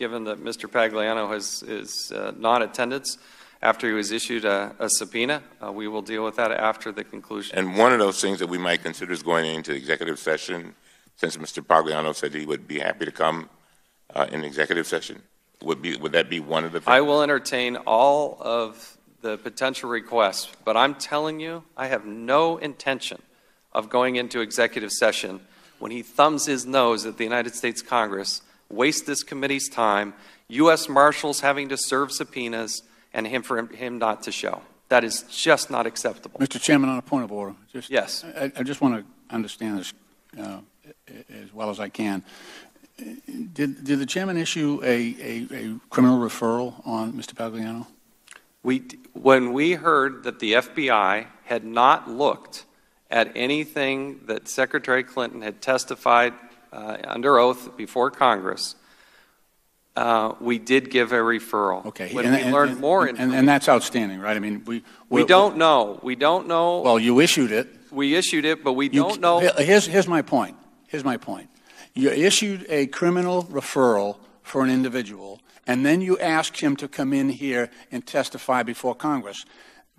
given that Mr. Pagliano has, is uh, non-attendance after he was issued a a subpoena. Uh, We will deal with that after the conclusion. And one of those things that we might consider is going into executive session, since Mr. Pagliano said he would be happy to come uh, in executive session. Would be, would that be one of the things? I will entertain all of the potential requests, but I'm telling you, I have no intention of going into executive session when he thumbs his nose at the United States Congress, wastes this committee's time, U.S. Marshals having to serve subpoenas, and him for him, him not to show. That is just not acceptable. Mr. Chairman, on a point of order, just, Yes. I, I just want to understand this uh, as well as I can. Did, did the chairman issue a, a, a criminal referral on Mr. Pagliano? We, when we heard that the FBI had not looked at anything that Secretary Clinton had testified uh, under oath before Congress, uh, we did give a referral. Okay. When and- we and- learned and- more and, information. and that's outstanding, right? I mean, we We don't know. We don't know. Well, you issued it. We issued it, but we You- don't know. Here's, here's my point. Here's my point. You issued a criminal referral for an individual, and then you asked him to come in here and testify before Congress.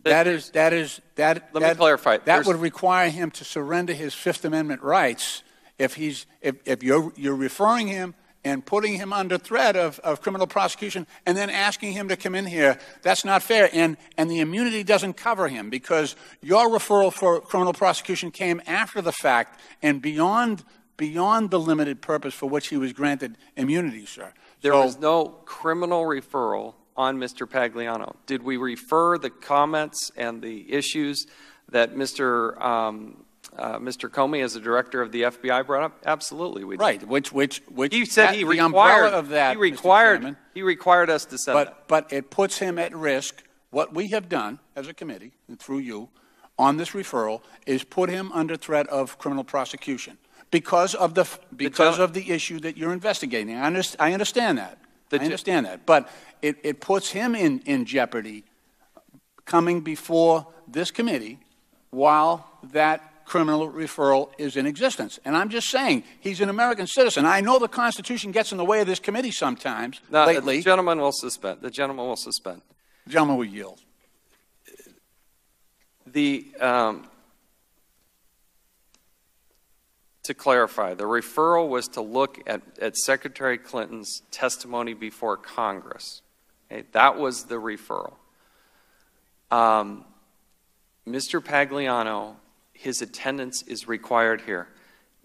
That is, that is, that. Let me clarify. That There's- would require him to surrender his Fifth Amendment rights if he's, if, if you're, you're referring him and putting him under threat of, of criminal prosecution and then asking him to come in here. That's not fair. And, and the immunity doesn't cover him because your referral for criminal prosecution came after the fact and beyond, beyond the limited purpose for which he was granted immunity, sir. There So- was no criminal referral on Mr. Pagliano. Did we refer the comments and the issues that Mr. Um, uh, Mr. Comey, as the director of the FBI, brought up? Absolutely, we did. Right, which, which, which. He said he required. of that, he required. Chairman, He required us to send that. But, but it puts him at risk. What we have done as a committee, and through you, on this referral, is put him under threat of criminal prosecution because of the, because gen- of the issue that you're investigating. I underst- I understand that. The I understand that. But it, it puts him in, in jeopardy coming before this committee while that criminal referral is in existence. And I'm just saying, he's an American citizen. I know the Constitution gets in the way of this committee sometimes, No, lately. The gentleman will suspend. The gentleman will suspend. Gentleman will yield. The, um, to clarify, the referral was to look at, at Secretary Clinton's testimony before Congress. Okay, that was the referral. Um, Mr. Pagliano, his attendance is required here.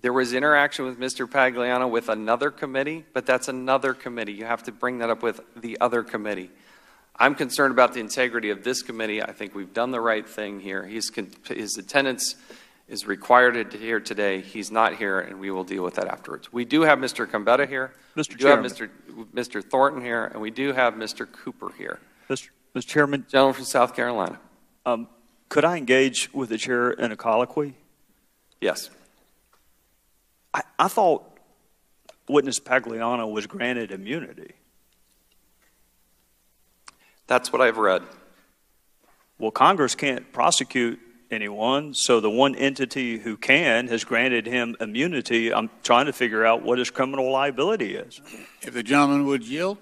There was interaction with Mr. Pagliano with another committee, but that's another committee. You have to bring that up with the other committee. I'm concerned about the integrity of this committee. I think we've done the right thing here. He's, con- his attendance is required here today. He's not here, and we will deal with that afterwards. We do have Mr. Combetta here. Mr. We do have Mr. Mr. Thornton here, and we do have Mr. Cooper here. Mr. Mr. Chairman, Gentleman from South Carolina. um, could I engage with the chair in a colloquy? Yes. I, I thought witness Pagliano was granted immunity. That's what I've read. Well, Congress can't prosecute anyone, so the one entity who can has granted him immunity. I'm trying to figure out what his criminal liability is. If the gentleman would yield,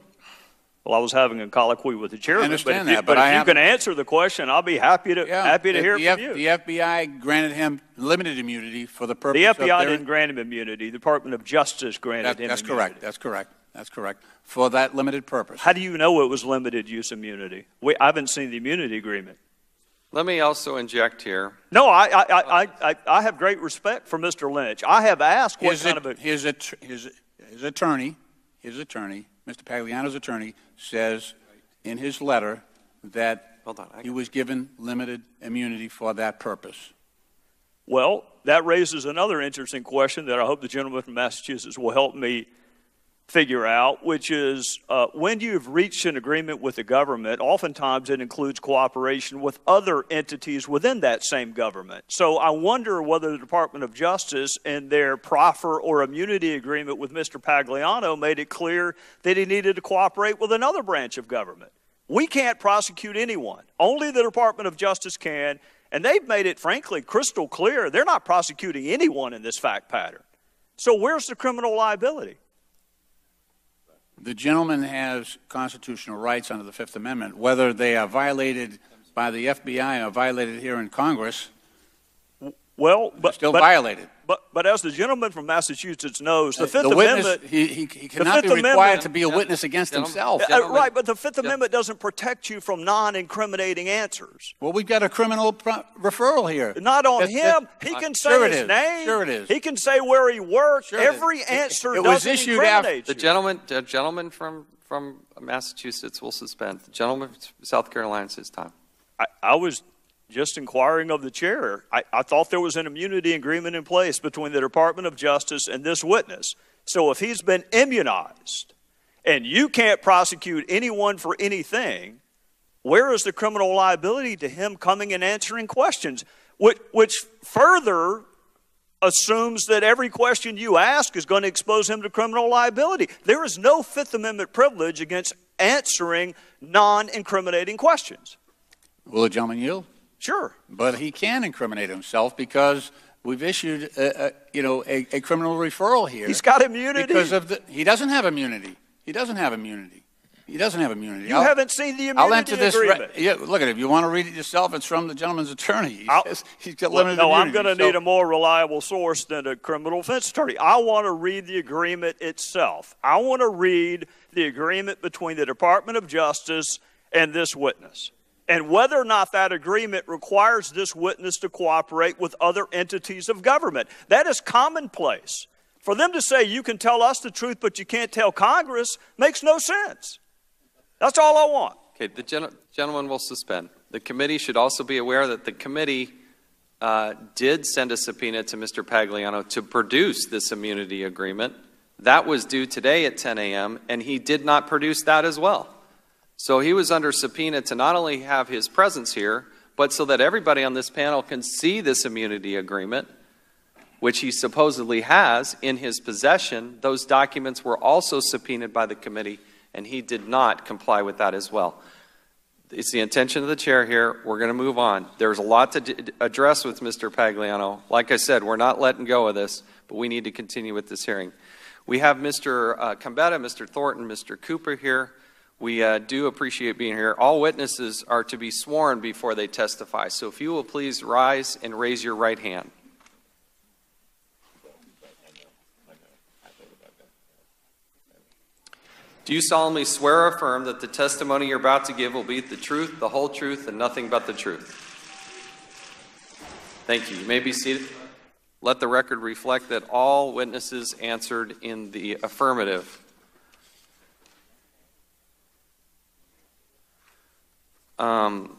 Well, I was having a colloquy with the chairman. understand but if you, that, but if I you can answer the question, I'll be happy to yeah. happy to the- hear the from F- you. The FBI granted him limited immunity for the purpose The of FBI their- didn't grant him immunity. The Department of Justice granted That- him That's immunity. correct, that's correct, that's correct, for that limited purpose. How do you know it was limited use immunity? We, I haven't seen the immunity agreement. Let me also inject here. No, I, I, I, I, I- I have great respect for Mr. Lynch. I have asked what His, kind of a. his, his, his attorney, his attorney, Mr. Pagliano's attorney, says in his letter that Hold on. He was given limited immunity for that purpose. Well, that raises another interesting question that I hope the gentleman from Massachusetts will help me figure out, which is uh, when you've reached an agreement with the government, oftentimes it includes cooperation with other entities within that same government. So I wonder whether the Department of Justice, in their proffer or immunity agreement with Mr. Pagliano, made it clear that he needed to cooperate with another branch of government. We can't prosecute anyone, only the Department of Justice can. And they've made it, frankly, crystal clear they're not prosecuting anyone in this fact pattern. So where's the criminal liability? The gentleman has constitutional rights under the Fifth Amendment. Whether they are violated by the FBI or violated here in Congress, Well, but, still but, violated. But, but as the gentleman from Massachusetts knows, the Fifth the witness, Amendment. he, he, he cannot Fifth be required Amendment- to be a witness against himself. Uh, right, but the Fifth Gen- Amendment doesn't protect you from non incriminating answers. Well, we've got a criminal pro- referral here. Not on That- him. that- he uh, can say sure his is. name. Sure it is. He can say where he worked. Sure. Every It- answer it was doesn't issued after- incriminate The gentleman, the gentleman from, from Massachusetts will suspend. The gentleman from South Carolina is his time. I, I was just inquiring of the chair. I, I thought there was an immunity agreement in place between the Department of Justice and this witness. So if he's been immunized and you can't prosecute anyone for anything, where is the criminal liability to him coming and answering questions? Which, which further assumes that every question you ask is going to expose him to criminal liability. There is no Fifth Amendment privilege against answering non incriminating questions. Will the gentleman yield? Sure. But he can incriminate himself because we've issued, a, a, you know, a, a criminal referral here. He's got immunity. because of the. He doesn't have immunity. He doesn't have immunity. He doesn't have immunity. you I'll- haven't seen the immunity I'll immunity enter this. agreement. Re- yeah, look at it. If you want to read it yourself, it's from the gentleman's attorney. He says he's got Well, limited no, I'm going to so- need a more reliable source than a criminal defense attorney. I want to read the agreement itself. I want to read the agreement between the Department of Justice and this witness. And whether or not that agreement requires this witness to cooperate with other entities of government. That is commonplace. For them to say you can tell us the truth, but you can't tell Congress makes no sense. That's all I want. Okay, the gen- gentleman will suspend. The committee should also be aware that the committee uh, did send a subpoena to Mr. Pagliano to produce this immunity agreement. That was due today at 10 a.m., and he did not produce that as well. So he was under subpoena to not only have his presence here, but so that everybody on this panel can see this immunity agreement, which he supposedly has in his possession. Those documents were also subpoenaed by the committee, and he did not comply with that as well. It's the intention of the chair here. We're going to move on. There's a lot to d- address with Mr. Pagliano. Like I said, we're not letting go of this, but we need to continue with this hearing. We have Mr. Uh, Combetta, Mr. Thornton, Mr. Cooper here. We uh, do appreciate being here. All witnesses are to be sworn before they testify. So if you will please rise and raise your right hand. Do you solemnly swear or affirm that the testimony you're about to give will be the truth, the whole truth, and nothing but the truth? Thank you. You may be seated. Let the record reflect that all witnesses answered in the affirmative. Um,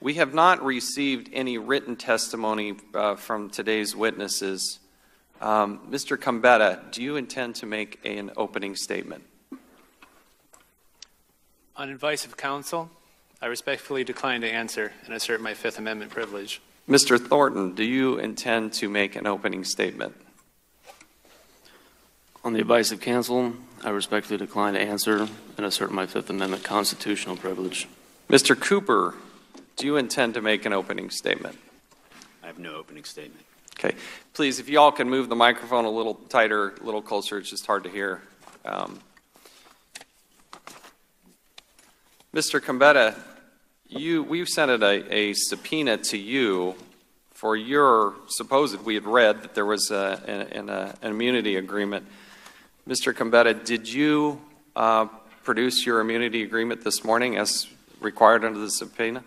we have not received any written testimony uh, from today's witnesses. Um, Mr. Combetta, do you intend to make an opening statement? On advice of counsel, I respectfully decline to answer and assert my Fifth Amendment privilege. Mr. Thornton, do you intend to make an opening statement? On the advice of counsel, I respectfully decline to answer and assert my Fifth Amendment constitutional privilege. Mr. Cooper, do you intend to make an opening statement? I have no opening statement. Okay. Please, if you all can move the microphone a little tighter, a little closer, it's just hard to hear. Um, Mr. Combetta, you, we've sent a, a subpoena to you for your supposed, we had read that there was a, an, an, an immunity agreement. Mr. Combetta, did you uh, produce your immunity agreement this morning as required under the subpoena?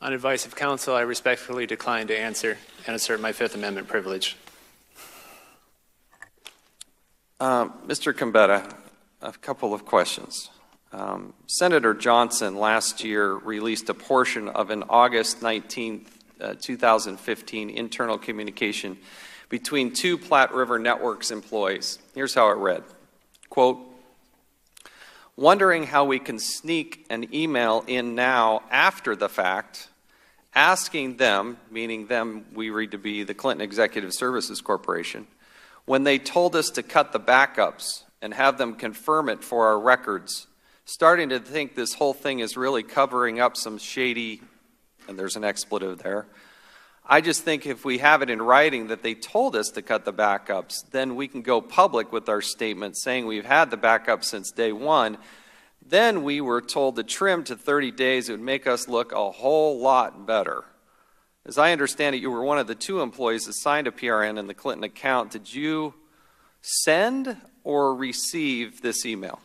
On advice of counsel, I respectfully decline to answer and assert my Fifth Amendment privilege. Uh, Mr. Combetta, a couple of questions. Um, Senator Johnson last year released a portion of an August 19, uh, 2015 internal communication between two Platte River Networks employees. Here's how it read Quote, wondering how we can sneak an email in now after the fact, asking them, meaning them we read to be the Clinton Executive Services Corporation, when they told us to cut the backups and have them confirm it for our records, starting to think this whole thing is really covering up some shady, and there's an expletive there, I just think if we have it in writing that they told us to cut the backups, then we can go public with our statement saying we've had the backup since day one. Then we were told to trim to 30 days. It would make us look a whole lot better. As I understand it, you were one of the two employees assigned a PRN in the Clinton account. Did you send or receive this email?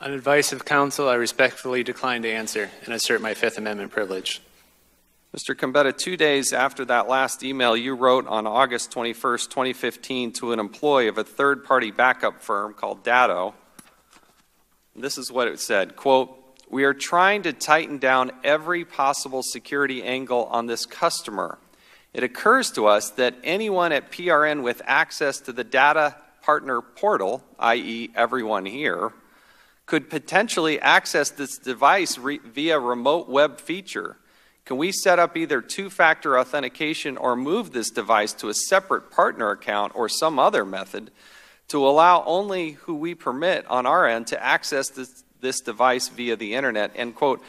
On advice of counsel, I respectfully decline to answer and assert my Fifth Amendment privilege. Mr. Combetta, two days after that last email, you wrote on August 21st, 2015, to an employee of a third party backup firm called Datto. This is what it said quote, We are trying to tighten down every possible security angle on this customer. It occurs to us that anyone at PRN with access to the data partner portal, i.e., everyone here, could potentially access this device re- via remote web feature. Can we set up either two factor authentication or move this device to a separate partner account or some other method to allow only who we permit on our end to access this, this device via the internet? End quote.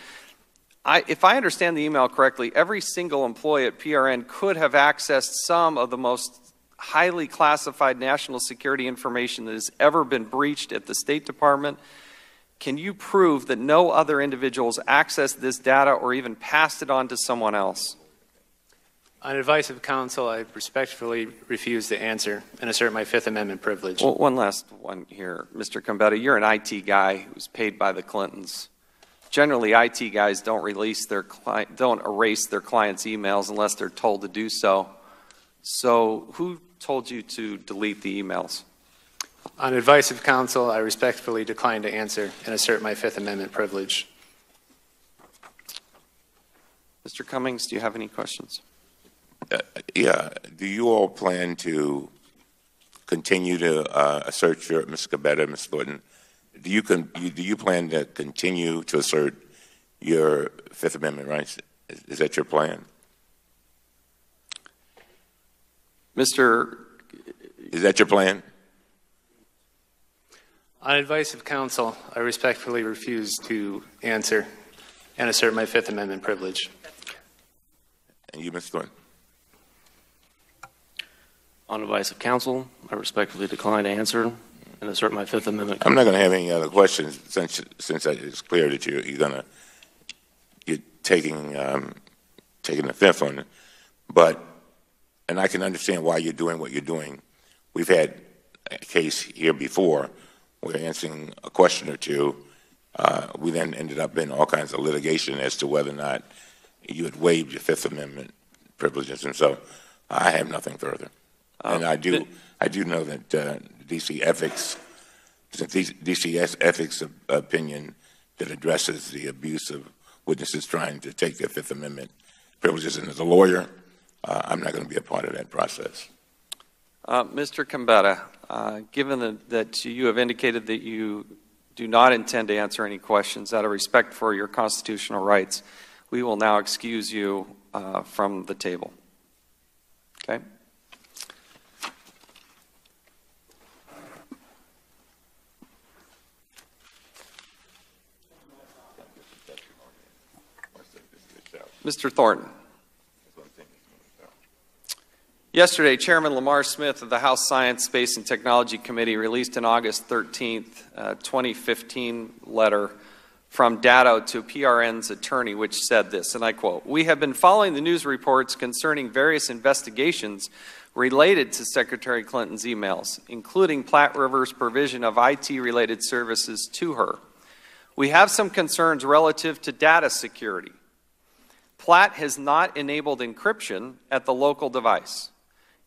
I, if I understand the email correctly, every single employee at PRN could have accessed some of the most highly classified national security information that has ever been breached at the State Department. Can you prove that no other individuals accessed this data or even passed it on to someone else? On advice of counsel, I respectfully refuse to answer and assert my Fifth Amendment privilege. Well, one last one here, Mr. Combetta. You're an IT guy who's paid by the Clintons. Generally, IT guys don't release their cli- don't erase their clients' emails unless they're told to do so. So, who told you to delete the emails? On advice of counsel, I respectfully decline to answer and assert my Fifth Amendment privilege. Mr. Cummings, do you have any questions? Uh, yeah. Do you all plan to continue to uh, assert your, Ms. Combetta, Ms. Thornton, do you, con- you, do you plan to continue to assert your Fifth Amendment rights? Is, is that your plan? Mr. Is that your plan? On advice of counsel, I respectfully refuse to answer and assert my Fifth Amendment privilege. And you, Ms. Thornton? On advice of counsel, I respectfully decline to answer and assert my Fifth Amendment. I'm not going to have any other questions since since it's clear that you're, you're going to you're taking um, taking the fifth on it. But and I can understand why you're doing what you're doing. We've had a case here before where answering a question or two, uh, we then ended up in all kinds of litigation as to whether or not you had waived your Fifth Amendment privileges, and so I have nothing further. and I do I do know that uh, DC ethics, since DCS ethics opinion that addresses the abuse of witnesses trying to take their Fifth Amendment privileges, and as a lawyer, uh, I'm not going to be a part of that process. Uh, Mr. Combetta, uh, given the, that you have indicated that you do not intend to answer any questions out of respect for your constitutional rights, we will now excuse you uh, from the table. Okay? Mr. Thornton. Yesterday, Chairman Lamar Smith of the House Science, Space, and Technology Committee released an August 13th, uh, 2015 letter from Datto to PRN's attorney, which said this, and I quote We have been following the news reports concerning various investigations related to Secretary Clinton's emails, including Platte River's provision of IT related services to her. We have some concerns relative to data security. Platte has not enabled encryption at the local device.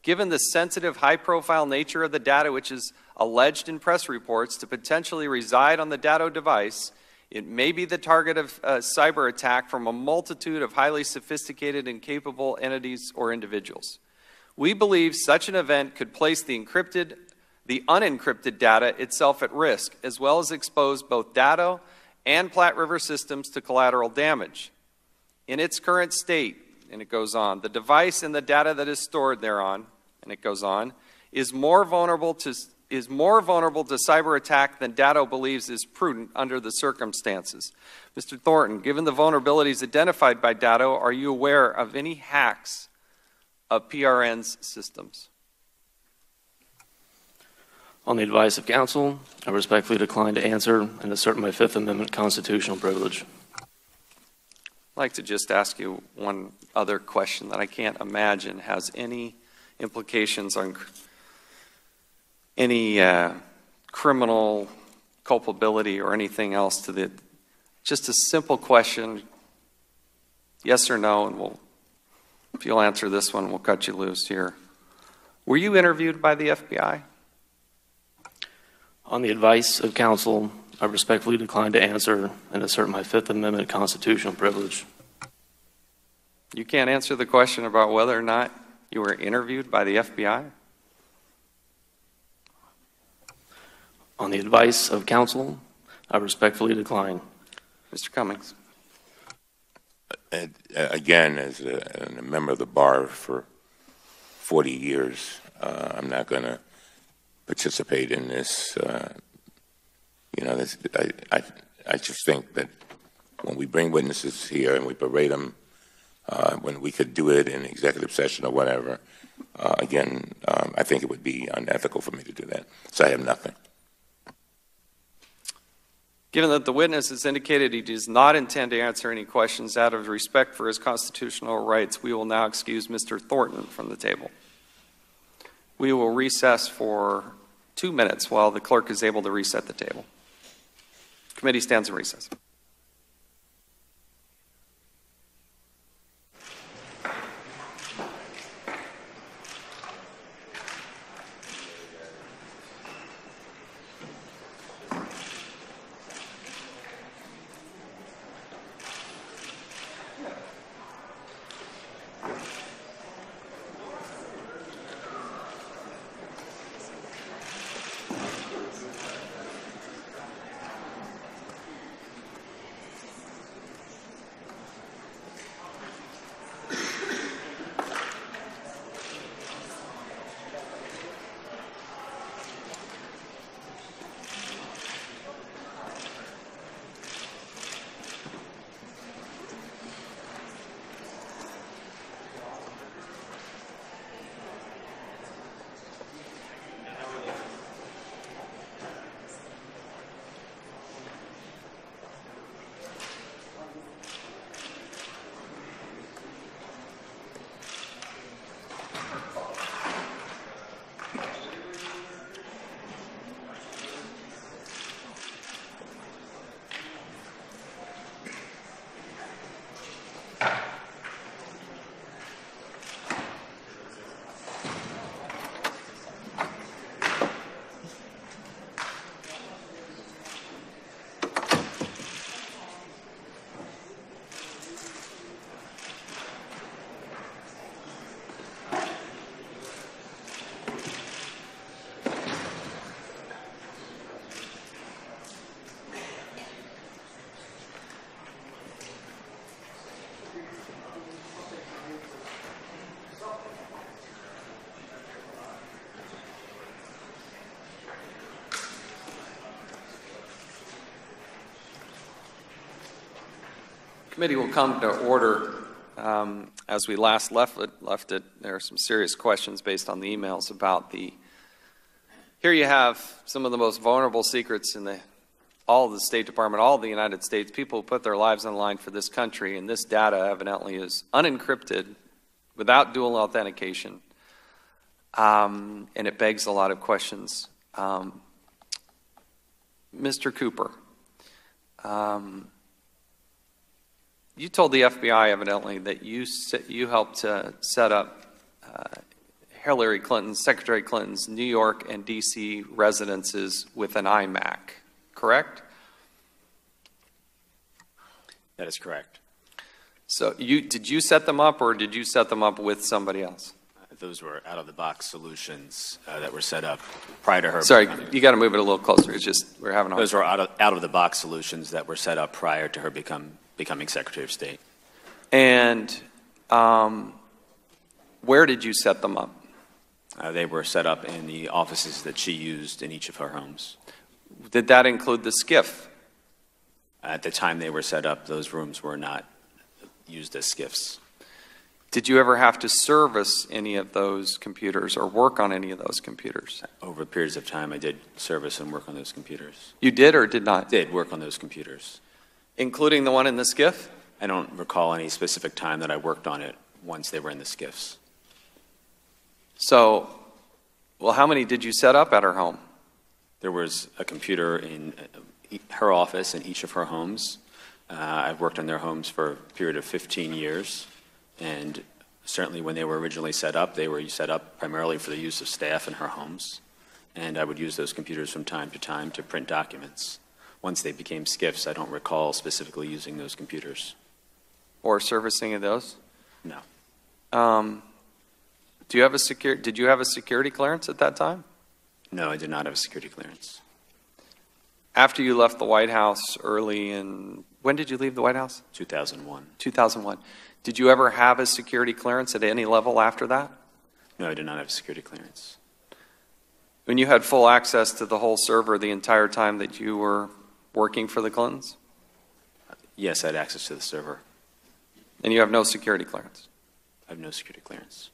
Given the sensitive, high profile nature of the data, which is alleged in press reports to potentially reside on the Datto device, it may be the target of a cyber attack from a multitude of highly sophisticated and capable entities or individuals. We believe such an event could place the encrypted, the unencrypted data itself at risk, as well as expose both Datto and Platte River systems to collateral damage. In its current state, and it goes on, the device and the data that is stored thereon, and it goes on, is more vulnerable to is more vulnerable to cyber attack than Datto believes is prudent under the circumstances. Mr. Thornton, given the vulnerabilities identified by Datto, are you aware of any hacks of PRN's systems? On the advice of counsel, I respectfully decline to answer and assert my Fifth Amendment constitutional privilege. I'd like to just ask you one other question that I can't imagine has any implications on any uh, criminal culpability or anything else to the. Just a simple question, yes or no, and we'll. If you'll answer this one, we'll cut you loose here. Were you interviewed by the FBI? On the advice of counsel, I respectfully decline to answer and assert my Fifth Amendment constitutional privilege. You can't answer the question about whether or not you were interviewed by the FBI? On the advice of counsel, I respectfully decline. Mr. Cummings. And, uh, again, as a, a member of the bar for 40 years, uh, I'm not going to participate in this. Uh, you know, I, I, I just think that when we bring witnesses here and we berate them, uh, when we could do it in executive session or whatever, uh, again, um, I think it would be unethical for me to do that. So I have nothing. Given that the witness has indicated he does not intend to answer any questions out of respect for his constitutional rights, we will now excuse Mr. Thornton from the table. We will recess for two minutes while the clerk is able to reset the table. Committee stands in recess. Committee will come to order. Um, as we last left it, left it, there are some serious questions based on the emails about the. Here you have some of the most vulnerable secrets in the all the State Department, all the United States. People who put their lives on the line for this country, and this data evidently is unencrypted, without dual authentication, um, and it begs a lot of questions. Um, Mr. Cooper. Um, you told the FBI evidently that you set, you helped to set up uh, Hillary Clinton's, Secretary Clinton's New York and D.C. residences with an iMac, correct? That is correct. So you did you set them up, or did you set them up with somebody else? Those were out-of-the-box solutions uh, that were set up prior to her. Sorry, becoming- you got to move it a little closer. It's just we're having Those were out of, out-of-the-box solutions that were set up prior to her become, becoming Secretary of State. And um, where did you set them up? Uh, They were set up in the offices that she used in each of her homes. Did that include the SCIF? At the time they were set up, those rooms were not used as SCIFs. Did you ever have to service any of those computers or work on any of those computers? Over periods of time, I did service and work on those computers. You did or did not? Did work on those computers. Including the one in the SCIF? I don't recall any specific time that I worked on it once they were in the SCIFs. So, well, how many did you set up at her home? There was a computer in uh, her office in each of her homes. Uh, I've worked on their homes for a period of 15 years, and certainly when they were originally set up, they were set up primarily for the use of staff in her homes, and I would use those computers from time to time to print documents. Once they became SCIFs, I don't recall specifically using those computers. Or servicing of those? No. Um, do you have a secure, did you have a security clearance at that time? No, I did not have a security clearance. After you left the White House early in, when did you leave the White House? 2001. 2001. Did you ever have a security clearance at any level after that? No, I did not have a security clearance. When you had full access to the whole server the entire time that you were working for the Clintons? Yes, I had access to the server. And you have no security clearance? I have no security clearance.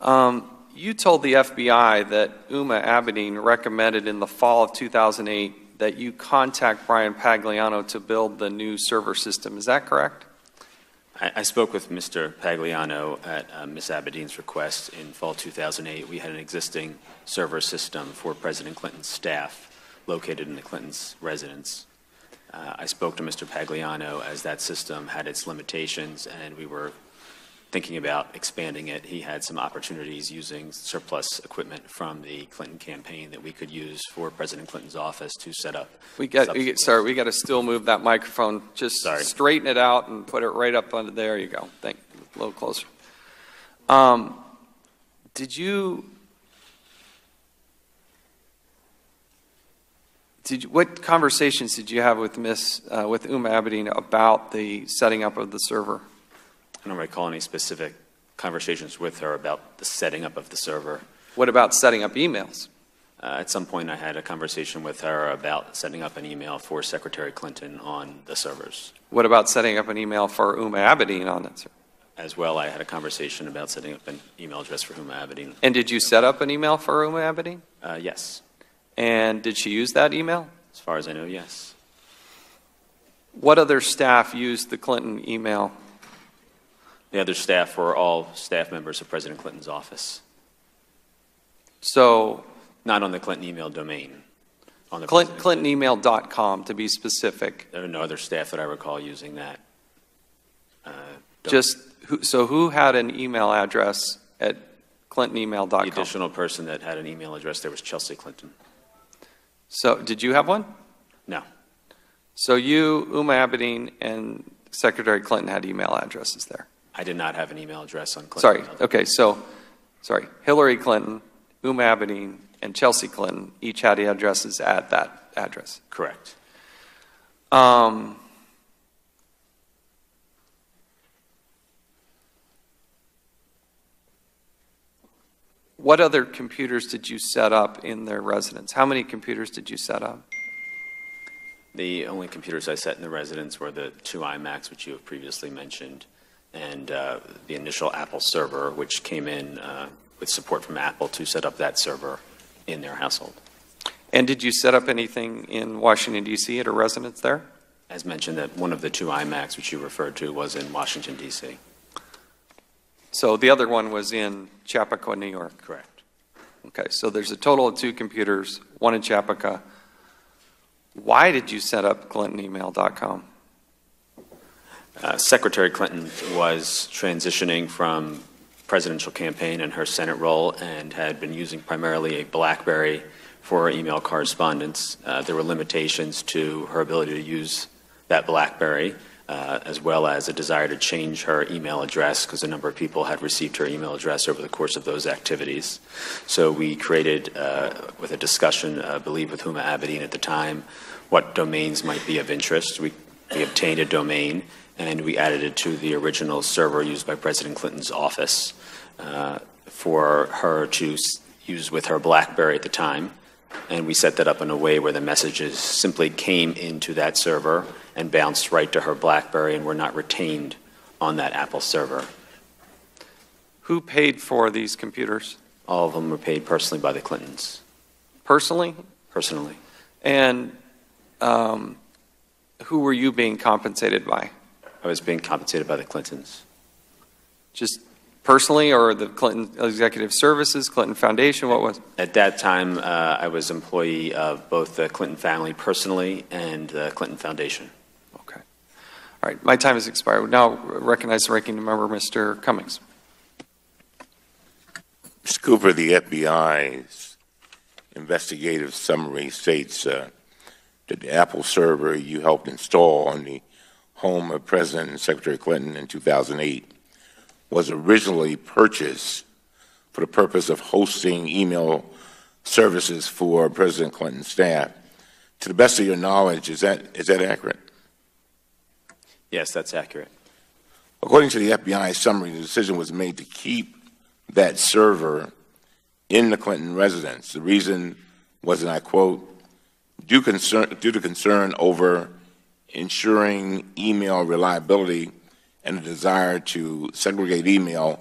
Um, you told the FBI that Uma Abedin recommended in the fall of 2008 that you contact Bryan Pagliano to build the new server system. Is that correct? I, I spoke with Mr. Pagliano at uh, Ms. Abedin's request in fall 2008. We had an existing server system for President Clinton's staff located in the Clintons' residence. Uh, I spoke to Mr. Pagliano as that system had its limitations and we were thinking about expanding it. He had some opportunities using surplus equipment from the Clinton campaign that we could use for President Clinton's office to set up. We got, we get, sorry, we got to still move that microphone. Just Sorry. straighten it out and put it right up under, there you go. Thank, a little closer. Um, did you, did you, what conversations did you have with Miss, uh, with Uma Abedin about the setting up of the server? I don't recall any specific conversations with her about the setting up of the server. What about setting up emails? Uh, at some point, I had a conversation with her about setting up an email for Secretary Clinton on the servers. What about setting up an email for Uma Abedin on it, sir? As well, I had a conversation about setting up an email address for Huma Abedin. And did you set up an email for Uma Abedin? Uh, yes, And did she use that email? as far as I know, yes. What other staff used the Clinton email? The other staff were all staff members of President Clinton's office, So not on the Clinton email domain. On the Clint, ClintonEmail.com to be specific. There are no other staff that I recall using that. uh. Just who, so who had an email address at the ClintonEmail.com? additional person that had an email address there was Chelsea Clinton. So did you have one? No, So you, Uma Abedin, and Secretary Clinton had email addresses there. I did not have an email address on Clinton. Sorry. Okay. So, sorry. Hillary Clinton, Uma Abedin, and Chelsea Clinton each had addresses at that address. Correct. Um, what other computers did you set up in their residence? How many computers did you set up? The only computers I set in the residence were the two iMacs, which you have previously mentioned, and uh, the initial Apple server, which came in uh, with support from Apple to set up that server in their household. And did you set up anything in Washington, D.C. at a residence there? As mentioned, that one of the two iMacs, which you referred to, was in Washington, D.C. So the other one was in Chappaqua, New York. Correct. Okay, so there's a total of two computers, one in Chappaqua. Why did you set up ClintonEmail.com? Uh, Secretary Clinton was transitioning from presidential campaign and her Senate role and had been using primarily a BlackBerry for email correspondence. Uh, there were limitations to her ability to use that BlackBerry, uh, as well as a desire to change her email address because a number of people had received her email address over the course of those activities. So we created, uh, with a discussion, uh, I believe, with Huma Abedin at the time, what domains might be of interest. We, we obtained a domain and we added it to the original server used by President Clinton's office. Uh, for her to use with her BlackBerry at the time. And we set that up in a way where the messages simply came into that server and bounced right to her BlackBerry and were not retained on that Apple server. Who paid for these computers? All of them were paid personally by the Clintons, Personally? personally. And um, who were you being compensated by? I was being compensated by the Clintons. Just personally, or the Clinton Executive Services, Clinton Foundation? What was? At that time, uh, I was employee of both the Clinton family personally and the Clinton Foundation. Okay. All right. My time has expired. We Now recognize the ranking member, Mr. Cummings. Mr. Cooper, the FBI's investigative summary states uh, that the Apple server you helped install on the home of President and Secretary Clinton in 2008 was originally purchased for the purpose of hosting email services for President Clinton's staff. To the best of your knowledge, is that is that accurate? Yes, that's accurate. According to the FBI summary, the decision was made to keep that server in the Clinton residence. The reason was, and I quote, due, concern, due to concern over ensuring email reliability and a desire to segregate email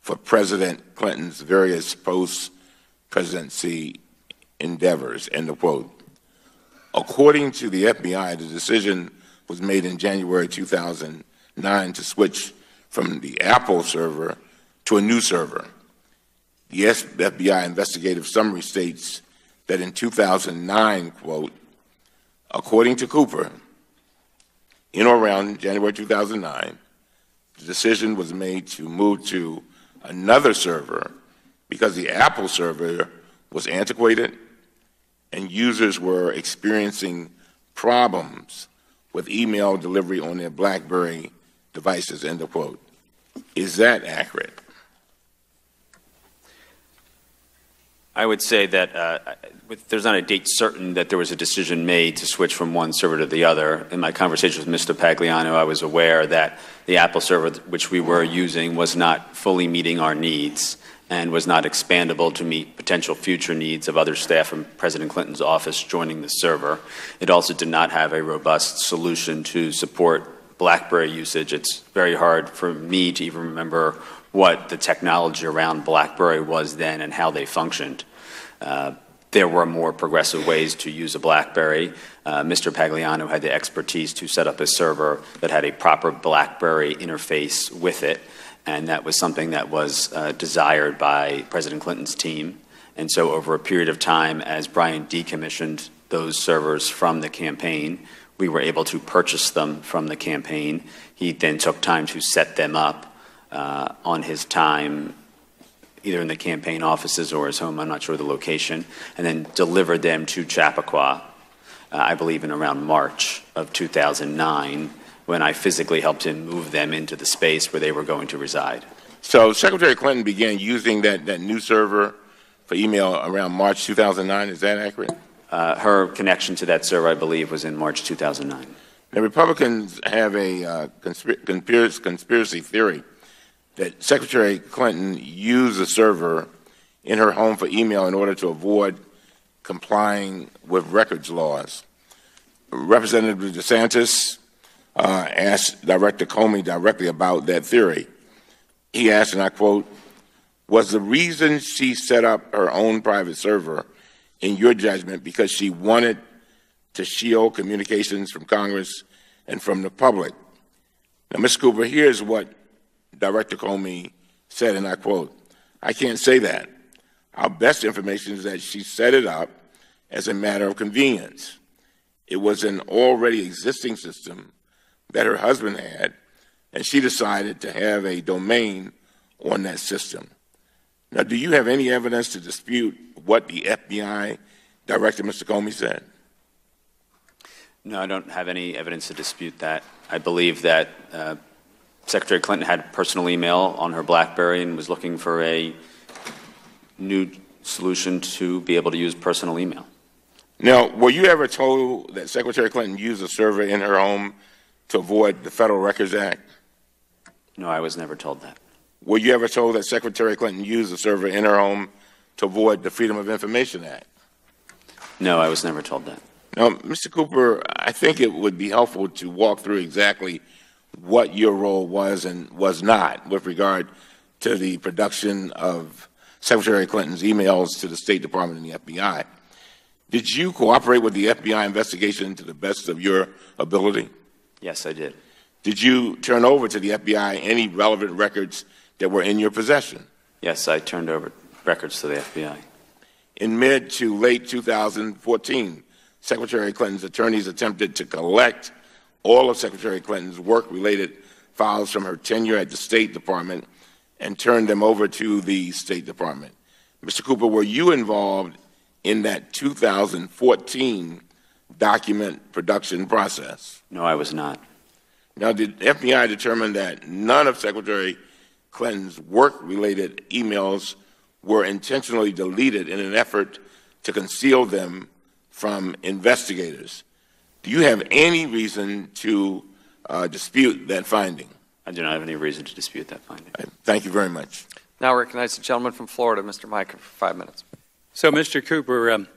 for President Clinton's various post-presidency endeavors, end of quote. According to the FBI, the decision was made in January 2009 to switch from the Apple server to a new server. The FBI investigative summary states that in 2009, quote, according to Cooper, in or around January 2009, the decision was made to move to another server because the Apple server was antiquated and users were experiencing problems with email delivery on their BlackBerry devices, end of quote. Is that accurate? I would say that uh, there's not a date certain that there was a decision made to switch from one server to the other. In my conversation with Mr. Pagliano, I was aware that the Apple server which we were using was not fully meeting our needs and was not expandable to meet potential future needs of other staff from President Clinton's office joining the server. It also did not have a robust solution to support BlackBerry usage. It's very hard for me to even remember what the technology around BlackBerry was then and how they functioned. Uh, there were more progressive ways to use a BlackBerry. Uh, Mr. Pagliano had the expertise to set up a server that had a proper BlackBerry interface with it, and that was something that was uh, desired by President Clinton's team. And so, over a period of time, as Bryan decommissioned those servers from the campaign, we were able to purchase them from the campaign. He then took time to set them up on his time, either in the campaign offices or his home, I'm not sure the location, and then delivered them to Chappaqua, uh, I believe in around March of 2009, when I physically helped him move them into the space where they were going to reside. So Secretary Clinton began using that, that new server for email around March 2009. Is that accurate? Uh, her connection to that server, I believe, was in March 2009. The Republicans have a uh, conspiracy, conspiracy theory that Secretary Clinton used the server in her home for email in order to avoid complying with records laws. Representative DeSantis uh, asked Director Comey directly about that theory. He asked, and I quote, was the reason she set up her own private server, in your judgment, because she wanted to shield communications from Congress and from the public? Now, Ms. Cooper, here's what Director Comey said, and I quote, I can't say that. Our best information is that she set it up as a matter of convenience. It was an already existing system that her husband had, and she decided to have a domain on that system. Now, do you have any evidence to dispute what the FBI Director, Mr. Comey, said? No, I don't have any evidence to dispute that. I believe that uh, Secretary Clinton had personal email on her BlackBerry and was looking for a new solution to be able to use personal email. Now, were you ever told that Secretary Clinton used a server in her home to avoid the Federal Records Act? No, I was never told that. Were you ever told that Secretary Clinton used a server in her home to avoid the Freedom of Information Act? No, I was never told that. Now, Mr. Cooper, I think it would be helpful to walk through exactly what your role was and was not with regard to the production of Secretary Clinton's emails to the State Department and the FBI. Did you cooperate with the FBI investigation to the best of your ability? Yes, I did. Did you turn over to the FBI any relevant records that were in your possession? Yes, I turned over records to the FBI. In mid to late 2014, Secretary Clinton's attorneys attempted to collect all of Secretary Clinton's work related files from her tenure at the State Department and turned them over to the State Department. Mr. Cooper, were you involved in that 2014 document production process? No, I was not. Now, did FBI determine that none of Secretary Clinton's work related emails were intentionally deleted in an effort to conceal them from investigators? Do you have any reason to uh, dispute that finding? I do not have any reason to dispute that finding. Thank you very much. Now I recognize the gentleman from Florida, Mr. Mica, for five minutes. So, Mr. Cooper, um,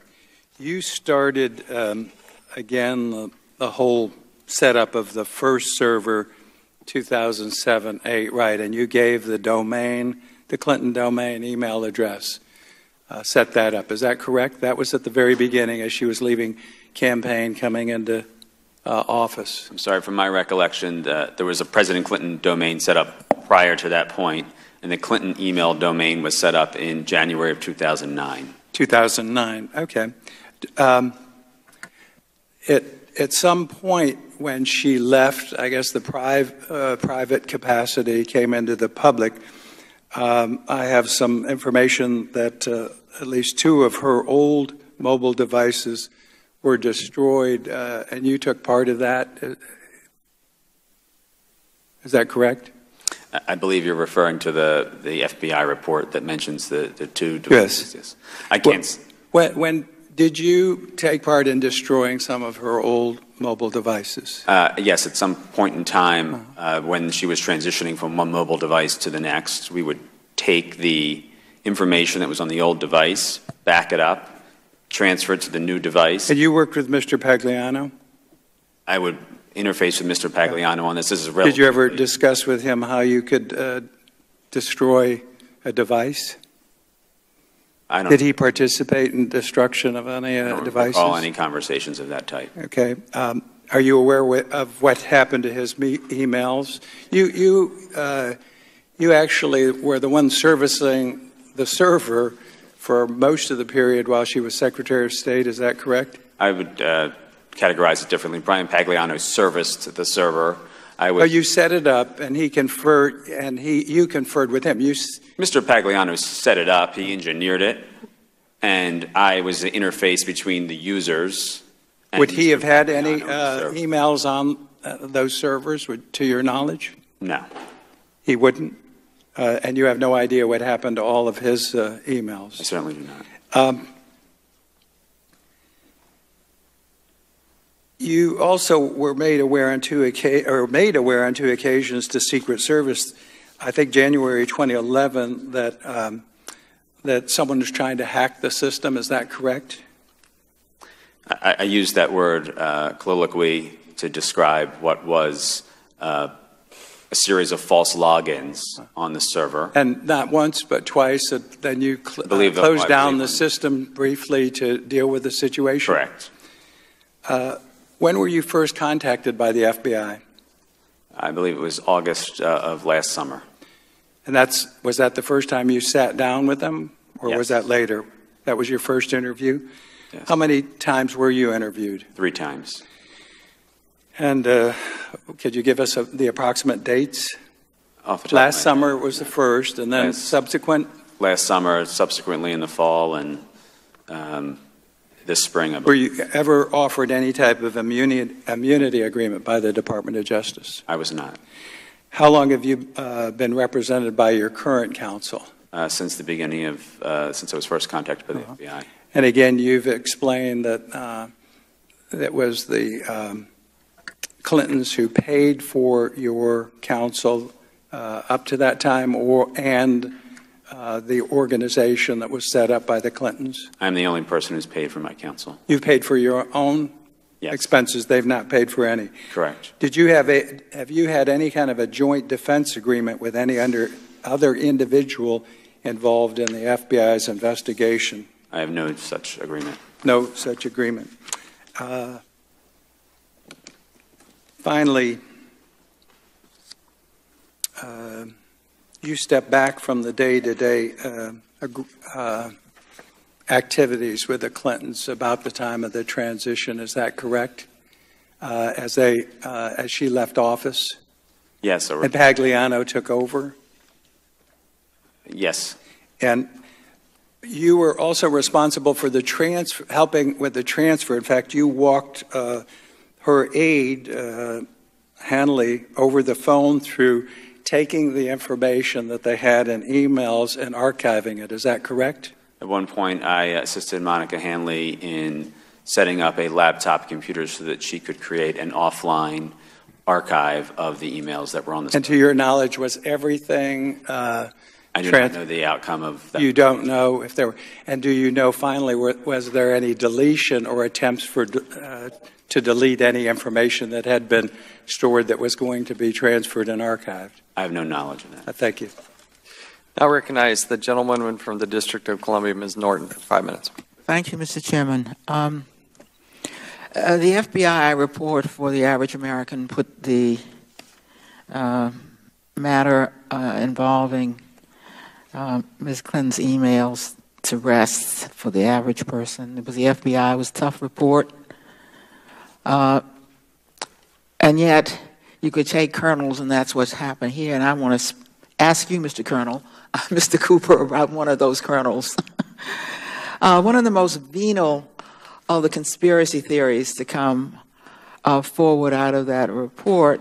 you started um, again the, the whole setup of the first server, 2007 8, right? And you gave the domain, the Clinton domain email address, uh, set that up. Is that correct? That was at the very beginning as she was leaving campaign, coming into uh, office. I'm sorry, from my recollection, there was a President Clinton domain set up prior to that point, and the Clinton email domain was set up in January of 2009. 2009. Okay. Um, at, at some point when she left, I guess the priv, uh, private capacity came into the public. Um, I have some information that uh, at least two of her old mobile devices were destroyed, uh, and you took part of that. Is that correct? I- believe you're referring to the, the FBI report that mentions the, the two devices. Yes. I can't, When, when did you take part in destroying some of her old mobile devices? uh, yes, at some point in time, uh, when she was transitioning from one mobile device to the next, we would take the information that was on the old device, back it up, transfer it to the new device. And you worked with Mr. Pagliano? I would interface with Mr. Pagliano on this. This is relevant. Did you ever discuss with him how you could uh, destroy a device? I don't Did he participate in destruction of any I uh, don't devices? recall any conversations of that type. Okay. Um, Are you aware of what happened to his me- emails? You, you, uh, you actually were the one servicing the server for most of the period while she was Secretary of State, is that correct? I would uh, categorize it differently. Bryan Pagliano serviced the server. I would. Oh, you set it up, and he conferred, and he, you conferred with him. You, Mr. Pagliano set it up, he engineered it, and I was the interface between the users. and would he have had any Pagliano, the uh, emails on uh, those servers, would- to your knowledge? No. He wouldn't? Uh, And you have no idea what happened to all of his uh, I certainly do not. Um, You also were made aware on two occa- or made aware on two occasions to Secret Service, I think January 2011, that um, that someone was trying to hack the system. Is that correct? I, I used that word uh, colloquially to describe what was uh, a series of false logins on the server. And not once, but twice. uh, Then you cl- uh, believe closed down the system briefly to deal with the situation. Correct. Uh, when were you first contacted by the FBI? I believe it was August uh, of last summer. And that's was that the first time you sat down with them, or was that later? That was your first interview. Yes. How many times were you interviewed? Three times. And uh, could you give us a, the approximate dates? The top of my Last summer was the first, and then Last- subsequent. Last summer, subsequently in the fall, and um, this spring. I Were believe. you ever offered any type of immunity, immunity agreement by the Department of Justice? I was not. How long have you uh, been represented by your current counsel? Uh, since the beginning of, uh, since I was first contacted by the Uh-huh. FBI. And again, you've explained that uh, it was the um, Clintons who paid for your counsel uh, up to that time, or and uh, the organization that was set up by the Clintons? I'm the only person who's paid for my counsel. You've paid for your own Yes, expenses. They've not paid for any. correct. Did you have a have you had any kind of a joint defense agreement with any under other individual involved in the FBI's investigation? I have no such agreement. No such agreement. Uh, finally, uh, you step back from the day-to-day uh, ag- uh, activities with the Clintons about the time of the transition. Is that correct? Uh, as they uh, as she left office Yes, and Pagliano took over. yes, And you were also responsible for the transfer, helping with the transfer. In fact, you walked uh, her aide, uh, Hanley, over the phone through taking the information that they had in emails and archiving it. Is that correct? At one point, I assisted Monica Hanley in setting up a laptop computer so that she could create an offline archive of the emails that were on the. And to your knowledge, was everything, uh, I do trans- not know the outcome of that. you don't know if there were, and do you know finally, wa- was there any deletion or attempts for, uh, to delete any information that had been stored that was going to be transferred and archived? I have no knowledge of that. Uh, Thank you. Now recognize the gentlewoman from the District of Columbia, Ms. Norton, for five minutes. Thank you, Mr. Chairman. Um, uh, the FBI report for the average American put the uh, matter uh, involving uh, Ms. Clinton's emails to rest for the average person. It was the FBI. It was a tough report. Uh, and yet, you could take colonels, and that's what's happened here. And I want to ask you, Mr. Colonel, Mr. Cooper, about one of those colonels. Uh, one of the most venal of the conspiracy theories to come uh, forward out of that report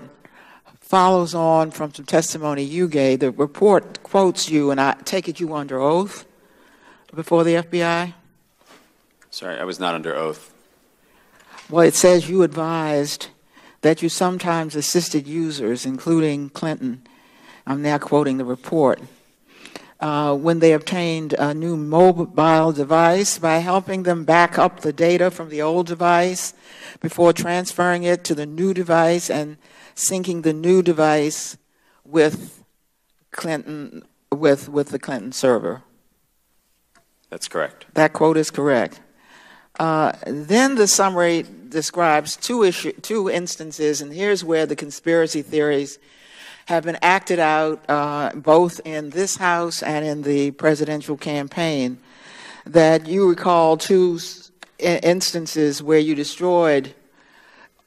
follows on from some testimony you gave. The report quotes you, and I take it you were under oath before the FBI? Sorry, I was not under oath. Well, it says you advised that you sometimes assisted users, including Clinton. I'm now quoting the report. Uh, when they obtained a new mobile device by helping them back up the data from the old device before transferring it to the new device and syncing the new device with Clinton with with the Clinton server. That's correct. That quote is correct. Uh, then the summary describes two issue, two instances, and here's where the conspiracy theories have been acted out, uh, both in this House and in the presidential campaign. That you recall two instances where you destroyed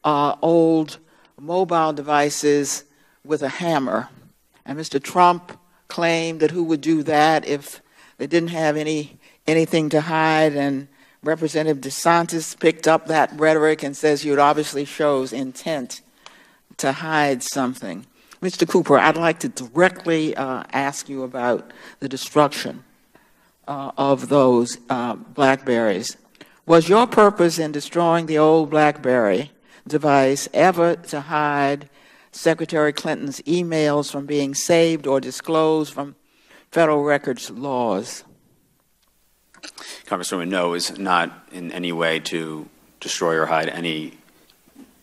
uh, old mobile devices with a hammer, and Mr. Trump claimed that who would do that if they didn't have any anything to hide and Representative DeSantis picked up that rhetoric and says it obviously shows intent to hide something. Mr. Cooper, I'd like to directly uh, ask you about the destruction uh, of those uh, Blackberries. Was your purpose in destroying the old Blackberry device ever to hide Secretary Clinton's emails from being saved or disclosed from federal records laws? Congresswoman, no, is not in any way to destroy or hide any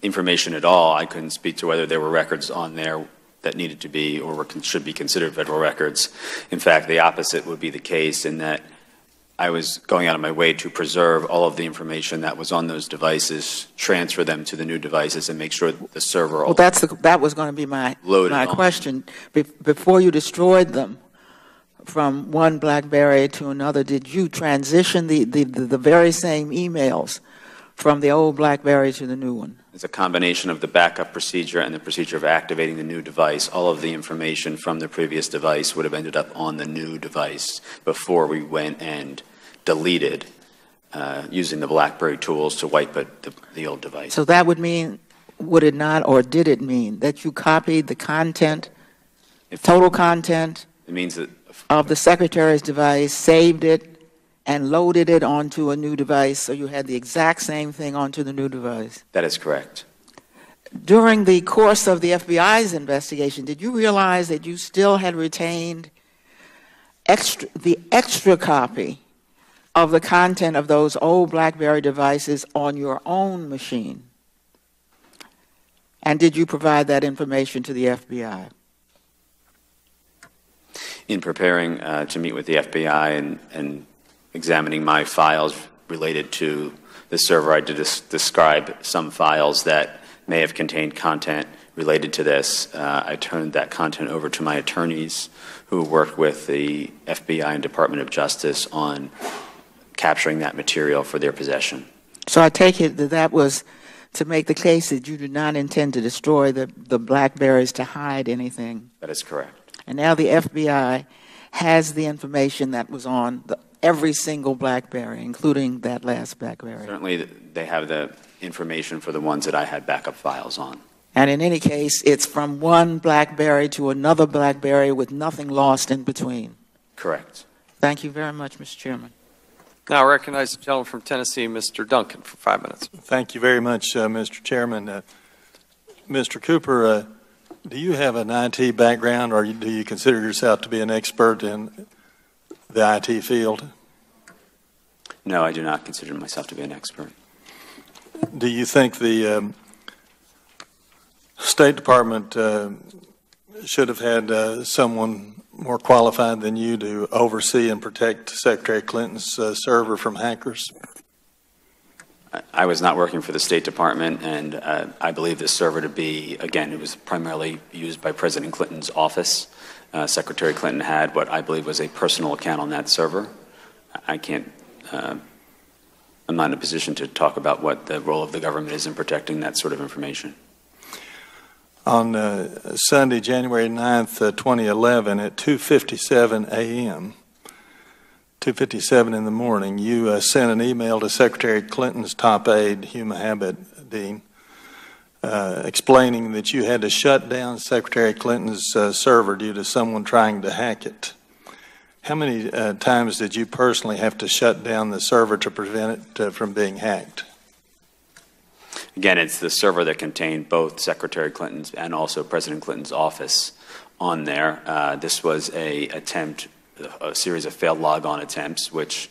information at all. I couldn't speak to whether there were records on there that needed to be or were, should be considered federal records. In fact, the opposite would be the case in that I was going out of my way to preserve all of the information that was on those devices, transfer them to the new devices, and make sure that the server. Well, that's the, that was going to be my my on. question. Be, before you destroyed them from one BlackBerry to another, did you transition the, the, the, very same emails from the old BlackBerry to the new one? It's a combination of the backup procedure and the procedure of activating the new device. All of the information from the previous device would have ended up on the new device before we went and deleted uh, using the BlackBerry tools to wipe it, the, the old device. So that would mean, would it not, or did it mean that you copied the content, If- total content It means that of the secretary's device, saved it, and loaded it onto a new device, so you had the exact same thing onto the new device? that is correct. during the course of the FBI's investigation, did you realize that you still had retained extra, the extra copy of the content of those old BlackBerry devices on your own machine? And did you provide that information to the FBI? In preparing uh, to meet with the FBI and, and examining my files related to the server, I did des- describe some files that may have contained content related to this. Uh, I turned that content over to my attorneys who worked with the FBI and Department of Justice on capturing that material for their possession. So I take it that that was to make the case that you did not intend to destroy the, the Blackberries to hide anything. That is correct. And now the FBI has the information that was on the, every single BlackBerry, including that last BlackBerry. Certainly, they have the information for the ones that I had backup files on. And in any case, it's from one BlackBerry to another BlackBerry with nothing lost in between. Correct. Thank you very much, Mr. Chairman. Now I recognize the gentleman from Tennessee, Mr. Duncan, for five minutes. Thank you very much, uh, Mr. Chairman. Uh, Mr. Cooper, uh, do you have an IT background, or do you consider yourself to be an expert in the IT field? No, I do not consider myself to be an expert. Do you think the um, State Department uh, should have had uh, someone more qualified than you to oversee and protect Secretary Clinton's uh, server from hackers? I- was not working for the State Department, and uh, I believe this server to be, again, it was primarily used by President Clinton's office. Uh, Secretary Clinton had what I believe was a personal account on that server. I I can't, uh, I'm not in a position to talk about what the role of the government is in protecting that sort of information. On uh, Sunday, January 9th, uh, 2011, at 2:57 a.m., 2:57 in the morning, you uh, sent an email to Secretary Clinton's top aide, Huma Abedin, uh, explaining that you had to shut down Secretary Clinton's uh, server due to someone trying to hack it. How many uh, times did you personally have to shut down the server to prevent it uh, from being hacked? Again, it's the server that contained both Secretary Clinton's and also President Clinton's office on there. Uh, this was a attempt, a series of failed logon attempts, which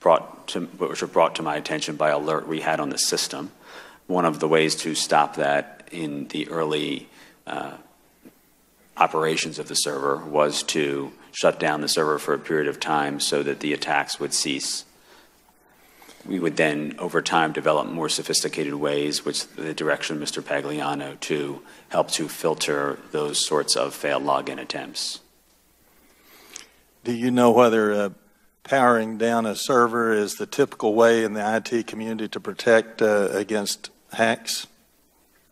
brought to, which were brought to my attention by alert we had on the system. One of the ways to stop that in the early uh, operations of the server was to shut down the server for a period of time so that the attacks would cease. We would then, over time, develop more sophisticated ways, which the direction Mr. Pagliano, to help to filter those sorts of failed login attempts. Do you know whether uh, powering down a server is the typical way in the IT community to protect uh, against hacks?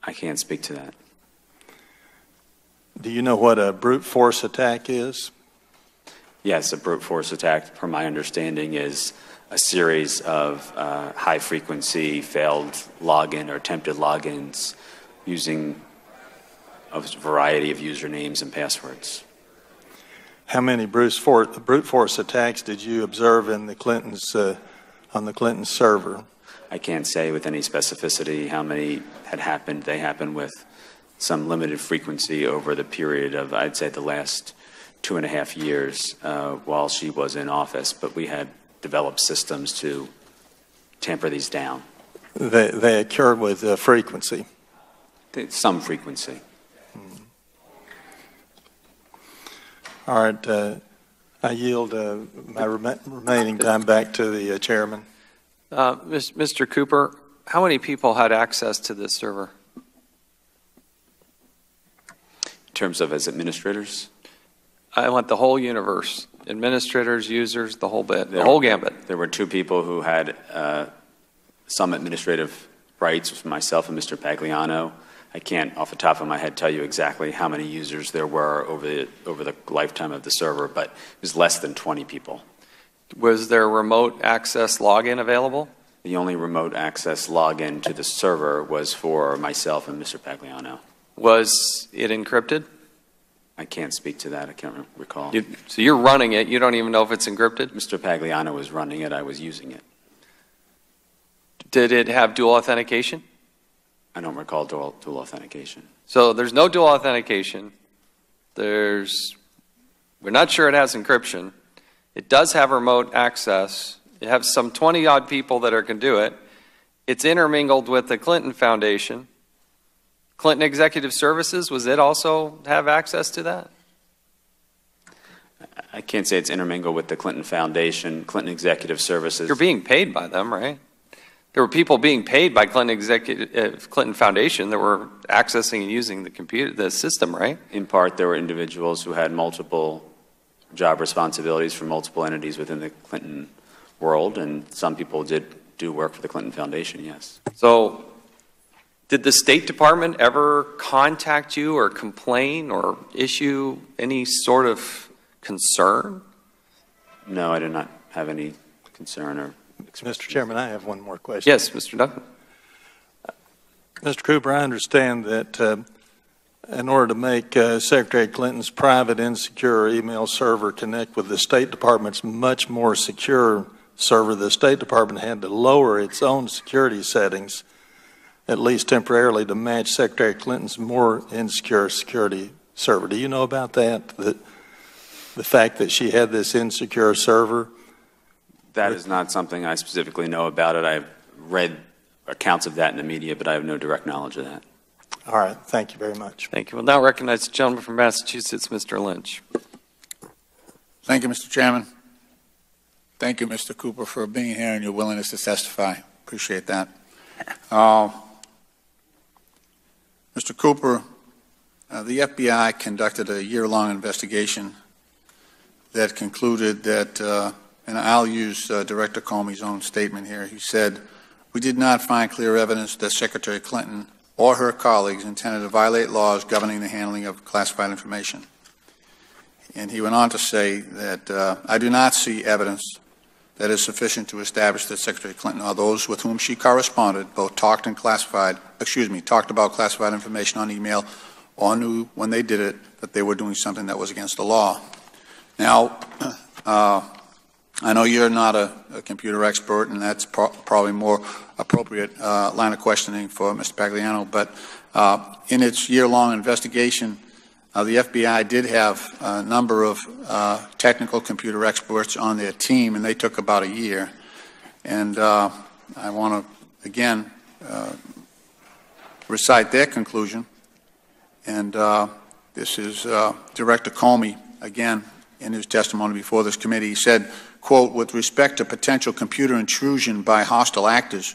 I can't speak to that. Do you know what a brute force attack is? Yes, a brute force attack, from my understanding, is a series of uh, high frequency failed login or attempted logins using a variety of usernames and passwords. How many brute force, brute force attacks did you observe in the Clintons uh, on the Clinton server? I can't say with any specificity how many had happened. They happened with some limited frequency over the period of, I'd say, the last two and a half years uh, while she was in office. But we had developed systems to tamper these down. They, they occurred with uh, frequency. Some frequency. All right. Uh, I yield uh, my rem- remaining time back to the uh, chairman. Uh, Mr. Cooper, how many people had access to this server? In terms of as administrators, I want the whole universe administrators, users, the whole bit, the whole gambit. there were two people who had uh, some administrative rights, myself and Mr. Pagliano. I can't, off the top of my head, tell you exactly how many users there were over the, over the lifetime of the server, but it was less than 20 people. Was there remote access login available? The only remote access login to the server was for myself and Mr. Pagliano. Was it encrypted? I can't speak to that. I can't re- recall. You, so you're running it. You don't even know if it's encrypted. Mr. Pagliano was running it. I was using it. Did it have dual authentication? I don't recall dual, dual authentication. So there's no dual authentication. There's, we're not sure it has encryption. It does have remote access. You have some 20 odd people that are can do it. It's intermingled with the Clinton Foundation. Clinton Executive Services, was it also have access to that? I can't say it's intermingled with the Clinton Foundation, Clinton Executive Services. You're being paid by them, right? There were people being paid by Clinton Executive uh, Clinton Foundation that were accessing and using the computer, the system, right? In part, there were individuals who had multiple job responsibilities for multiple entities within the Clinton world, and some people did do work for the Clinton Foundation, yes. So, did the State Department ever contact you or complain or issue any sort of concern? No, I did not have any concern or Mr. Chairman, I have one more question. Yes, Mr. Duncan. Mr. Cooper, I understand that uh, in order to make uh, Secretary Clinton's private insecure email server connect with the State Department's much more secure server, the State Department had to lower its own security settings, at least temporarily, to match Secretary Clinton's more insecure security server. Do you know about that? That the fact that she had this insecure server? That is not something I specifically know about it. I've read accounts of that in the media, but I have no direct knowledge of that. All right. Thank you very much. Thank you. We'll now recognize the gentleman from Massachusetts, Mr. Lynch. Thank you, Mr. Chairman. Thank you, Mr. Cooper, for being here and your willingness to testify. Appreciate that. Uh, Mr. Cooper, uh, the FBI conducted a year-long investigation that concluded that, uh, and I'll use uh, Director Comey's own statement here. He said, "We did not find clear evidence that Secretary Clinton or her colleagues intended to violate laws governing the handling of classified information." And he went on to say that, uh, "I do not see evidence that is sufficient to establish that Secretary Clinton or those with whom she corresponded both talked and classified, excuse me, talked about classified information on email or knew when they did it that they were doing something that was against the law." Now, uh, I know you're not a, a computer expert, and that's pro- probably more appropriate uh, line of questioning for Mr. Pagliano. But uh, in its year-long investigation, uh, the FBI did have a number of uh, technical computer experts on their team, and they took about a year. And uh, I want to again recite their conclusion. And this is Director Comey again in his testimony before this committee. He said, quote, with respect to potential computer intrusion by hostile actors,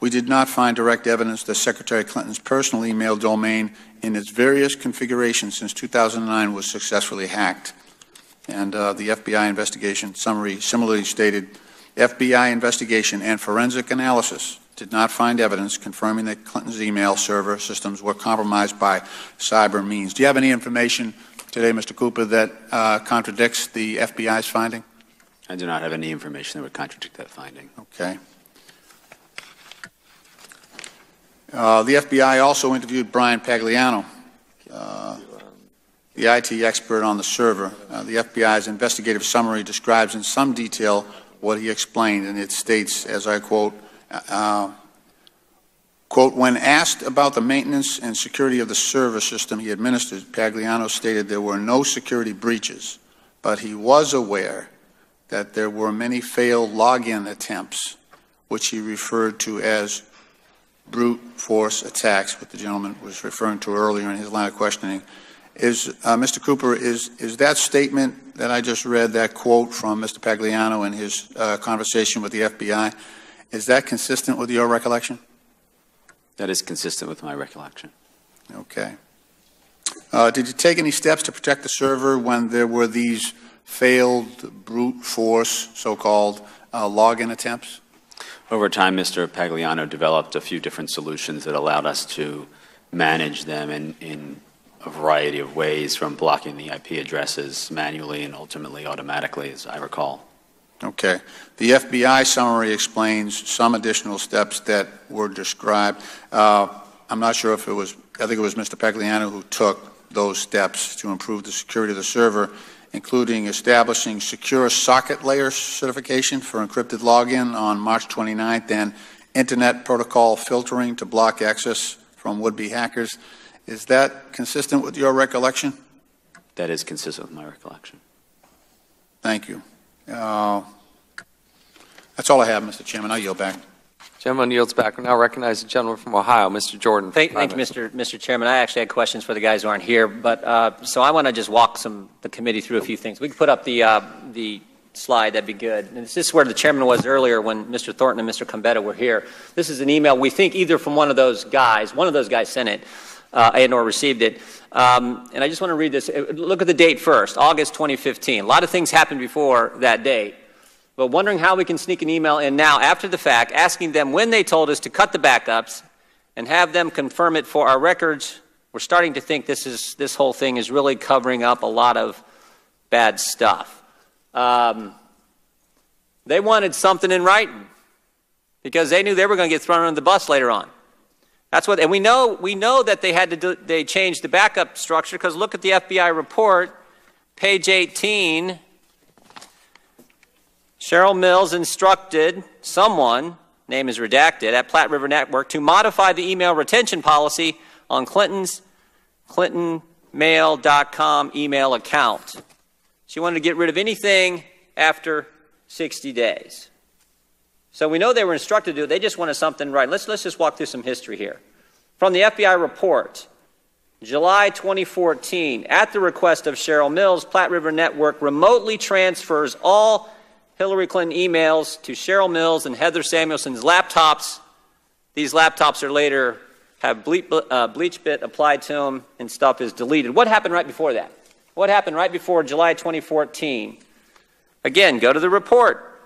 we did not find direct evidence that Secretary Clinton's personal email domain in its various configurations since 2009 was successfully hacked. And uh, the FBI investigation summary similarly stated, FBI investigation and forensic analysis did not find evidence confirming that Clinton's email server systems were compromised by cyber means. Do you have any information today, Mr. Cooper, that uh, contradicts the FBI's finding? I do not have any information that would contradict that finding. Okay. Uh, the FBI also interviewed Bryan Pagliano, uh, the IT expert on the server. Uh, the FBI's investigative summary describes in some detail what he explained, and it states, as I quote, uh, Quote, when asked about the maintenance and security of the server system he administered, Pagliano stated there were no security breaches, but he was aware that there were many failed login attempts, which he referred to as brute force attacks, what the gentleman was referring to earlier in his line of questioning. Is, uh, Mr. Cooper, is, is that statement that I just read, that quote from Mr. Pagliano in his uh, conversation with the FBI, is that consistent with your recollection? That is consistent with my recollection. Okay. Uh, did you take any steps to protect the server when there were these failed brute force, so-called, uh, login attempts? Over time, Mr. Pagliano developed a few different solutions that allowed us to manage them in, in a variety of ways, from blocking the IP addresses manually and ultimately automatically, as I recall. Okay. The FBI summary explains some additional steps that were described. Uh, I'm not sure if it was, I think it was Mr. Pagliano who took those steps to improve the security of the server, including establishing secure socket layer certification for encrypted login on March 29th and internet protocol filtering to block access from would-be hackers. Is that consistent with your recollection? That is consistent with my recollection. Thank you. Uh, That's all I have, Mr. Chairman. I yield back. Gentleman yields back. We now recognize the gentleman from Ohio, Mr. Jordan. Thank, thank you. Mr. Mr. Chairman. I actually had questions for the guys who aren't here, but uh, so I want to just walk some the committee through a few things. We could put up the uh, the slide. That'd be good. And this is where the chairman was earlier when Mr. Thornton and Mr. Combetta were here. This is an email we think either from one of those guys. One of those guys sent it. Uh, and or received it. Um, and I just want to read this. Uh, Look at the date first, August 2015. A lot of things happened before that date but wondering how we can sneak an email in now after the fact, asking them when they told us to cut the backups and have them confirm it for our records. We're starting to think this, is, this whole thing is really covering up a lot of bad stuff. Um, they wanted something in writing because they knew they were going to get thrown under the bus later on. That's what, and we know, we know that they had to do, they changed the backup structure because look at the FBI report, page 18. Cheryl Mills instructed someone, name is redacted, at Platte River Network to modify the email retention policy on Clinton's clintonemail.com email account. She wanted to get rid of anything after 60 days. So we know they were instructed to do it. They just wanted something right. Let's, let's just walk through some history here. From the FBI report, July 2014, at the request of Cheryl Mills, Platte River Network remotely transfers all Hillary Clinton emails to Cheryl Mills and Heather Samuelson's laptops. These laptops are later have uh, BleachBit applied to them and stuff is deleted. What happened right before that? What happened right before July 2014? Again, go to the report.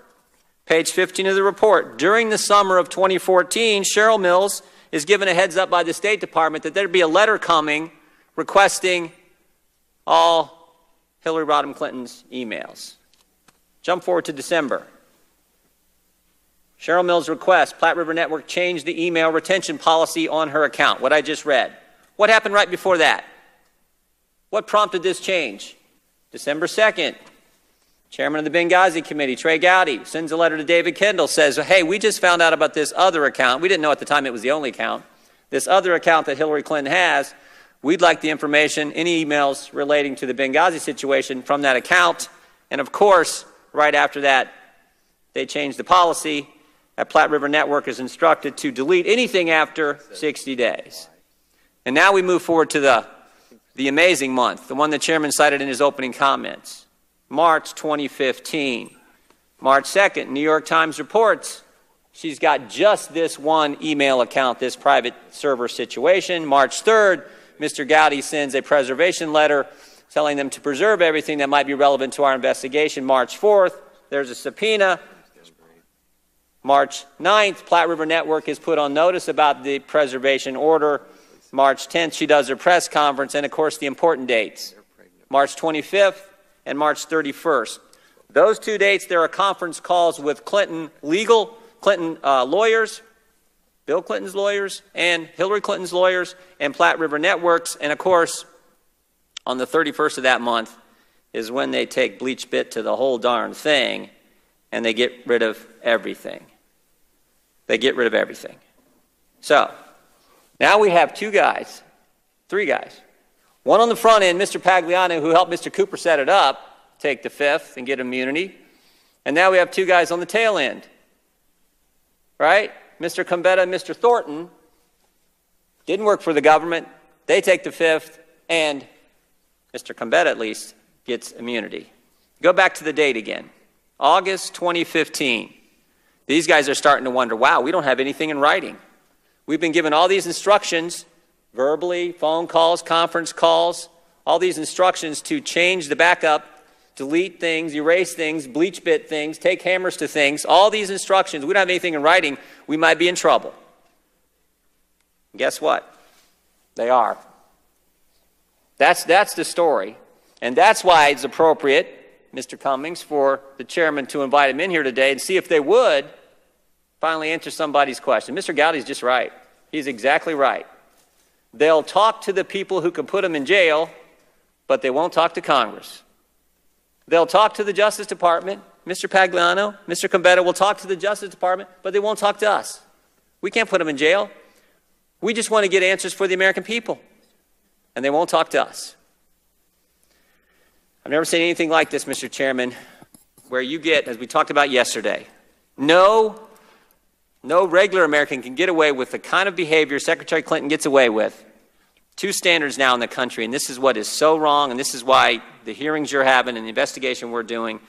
Page 15 of the report. During the summer of 2014, Cheryl Mills is given a heads up by the State Department that there'd be a letter coming requesting all Hillary Rodham Clinton's emails. Jump forward to December. Cheryl Mills' request Platte River Network changed the email retention policy on her account, what I just read. What happened right before that? What prompted this change? December 2nd, Chairman of the Benghazi Committee, Trey Gowdy, sends a letter to David Kendall, says, Hey, we just found out about this other account. We didn't know at the time it was the only account. This other account that Hillary Clinton has, we'd like the information, any emails relating to the Benghazi situation from that account. And of course, right after that, they changed the policy. That Platte River Network is instructed to delete anything after 60 days. And now we move forward to the, the amazing month, the one the chairman cited in his opening comments. March 2015. March 2nd, New York Times reports she's got just this one email account, this private server situation. March 3rd, Mr. Gowdy sends a preservation letter telling them to preserve everything that might be relevant to our investigation. March 4th, there's a subpoena. March 9th, Platte River Network is put on notice about the preservation order. March 10th, she does her press conference, and of course, the important dates March 25th and March 31st. Those two dates, there are conference calls with Clinton legal, Clinton uh, lawyers, Bill Clinton's lawyers, and Hillary Clinton's lawyers, and Platte River Networks. And of course, on the 31st of that month is when they take BleachBit to the whole darn thing and they get rid of everything. They get rid of everything. So, now we have two guys, three guys. One on the front end, Mr. Pagliano, who helped Mr. Cooper set it up, take the fifth and get immunity. And now we have two guys on the tail end. Right? Mr. Combetta and Mr. Thornton didn't work for the government. They take the fifth, and Mr. Combetta, at least, gets immunity. Go back to the date again August 2015. These guys are starting to wonder wow, we don't have anything in writing. We've been given all these instructions verbally, phone calls, conference calls, all these instructions to change the backup, delete things, erase things, BleachBit things, take hammers to things. All these instructions, we don't have anything in writing, we might be in trouble. Guess what? They are. That's, that's the story. And that's why it's appropriate, Mr. Cummings, for the chairman to invite him in here today and see if they would finally answer somebody's question. Mr. Gowdy's just right. He's exactly right. They'll talk to the people who can put them in jail, but they won't talk to Congress. They'll talk to the Justice Department. Mr. Pagliano, Mr. Combetta will talk to the Justice Department, but they won't talk to us. We can't put them in jail. We just want to get answers for the American people, and they won't talk to us. I've never seen anything like this, Mr. Chairman, where you get, as we talked about yesterday, no, no regular American can get away with the kind of behavior Secretary Clinton gets away with. Two standards now in the country, and this is what is so wrong, and this is why the hearings you're having and the investigation we're doing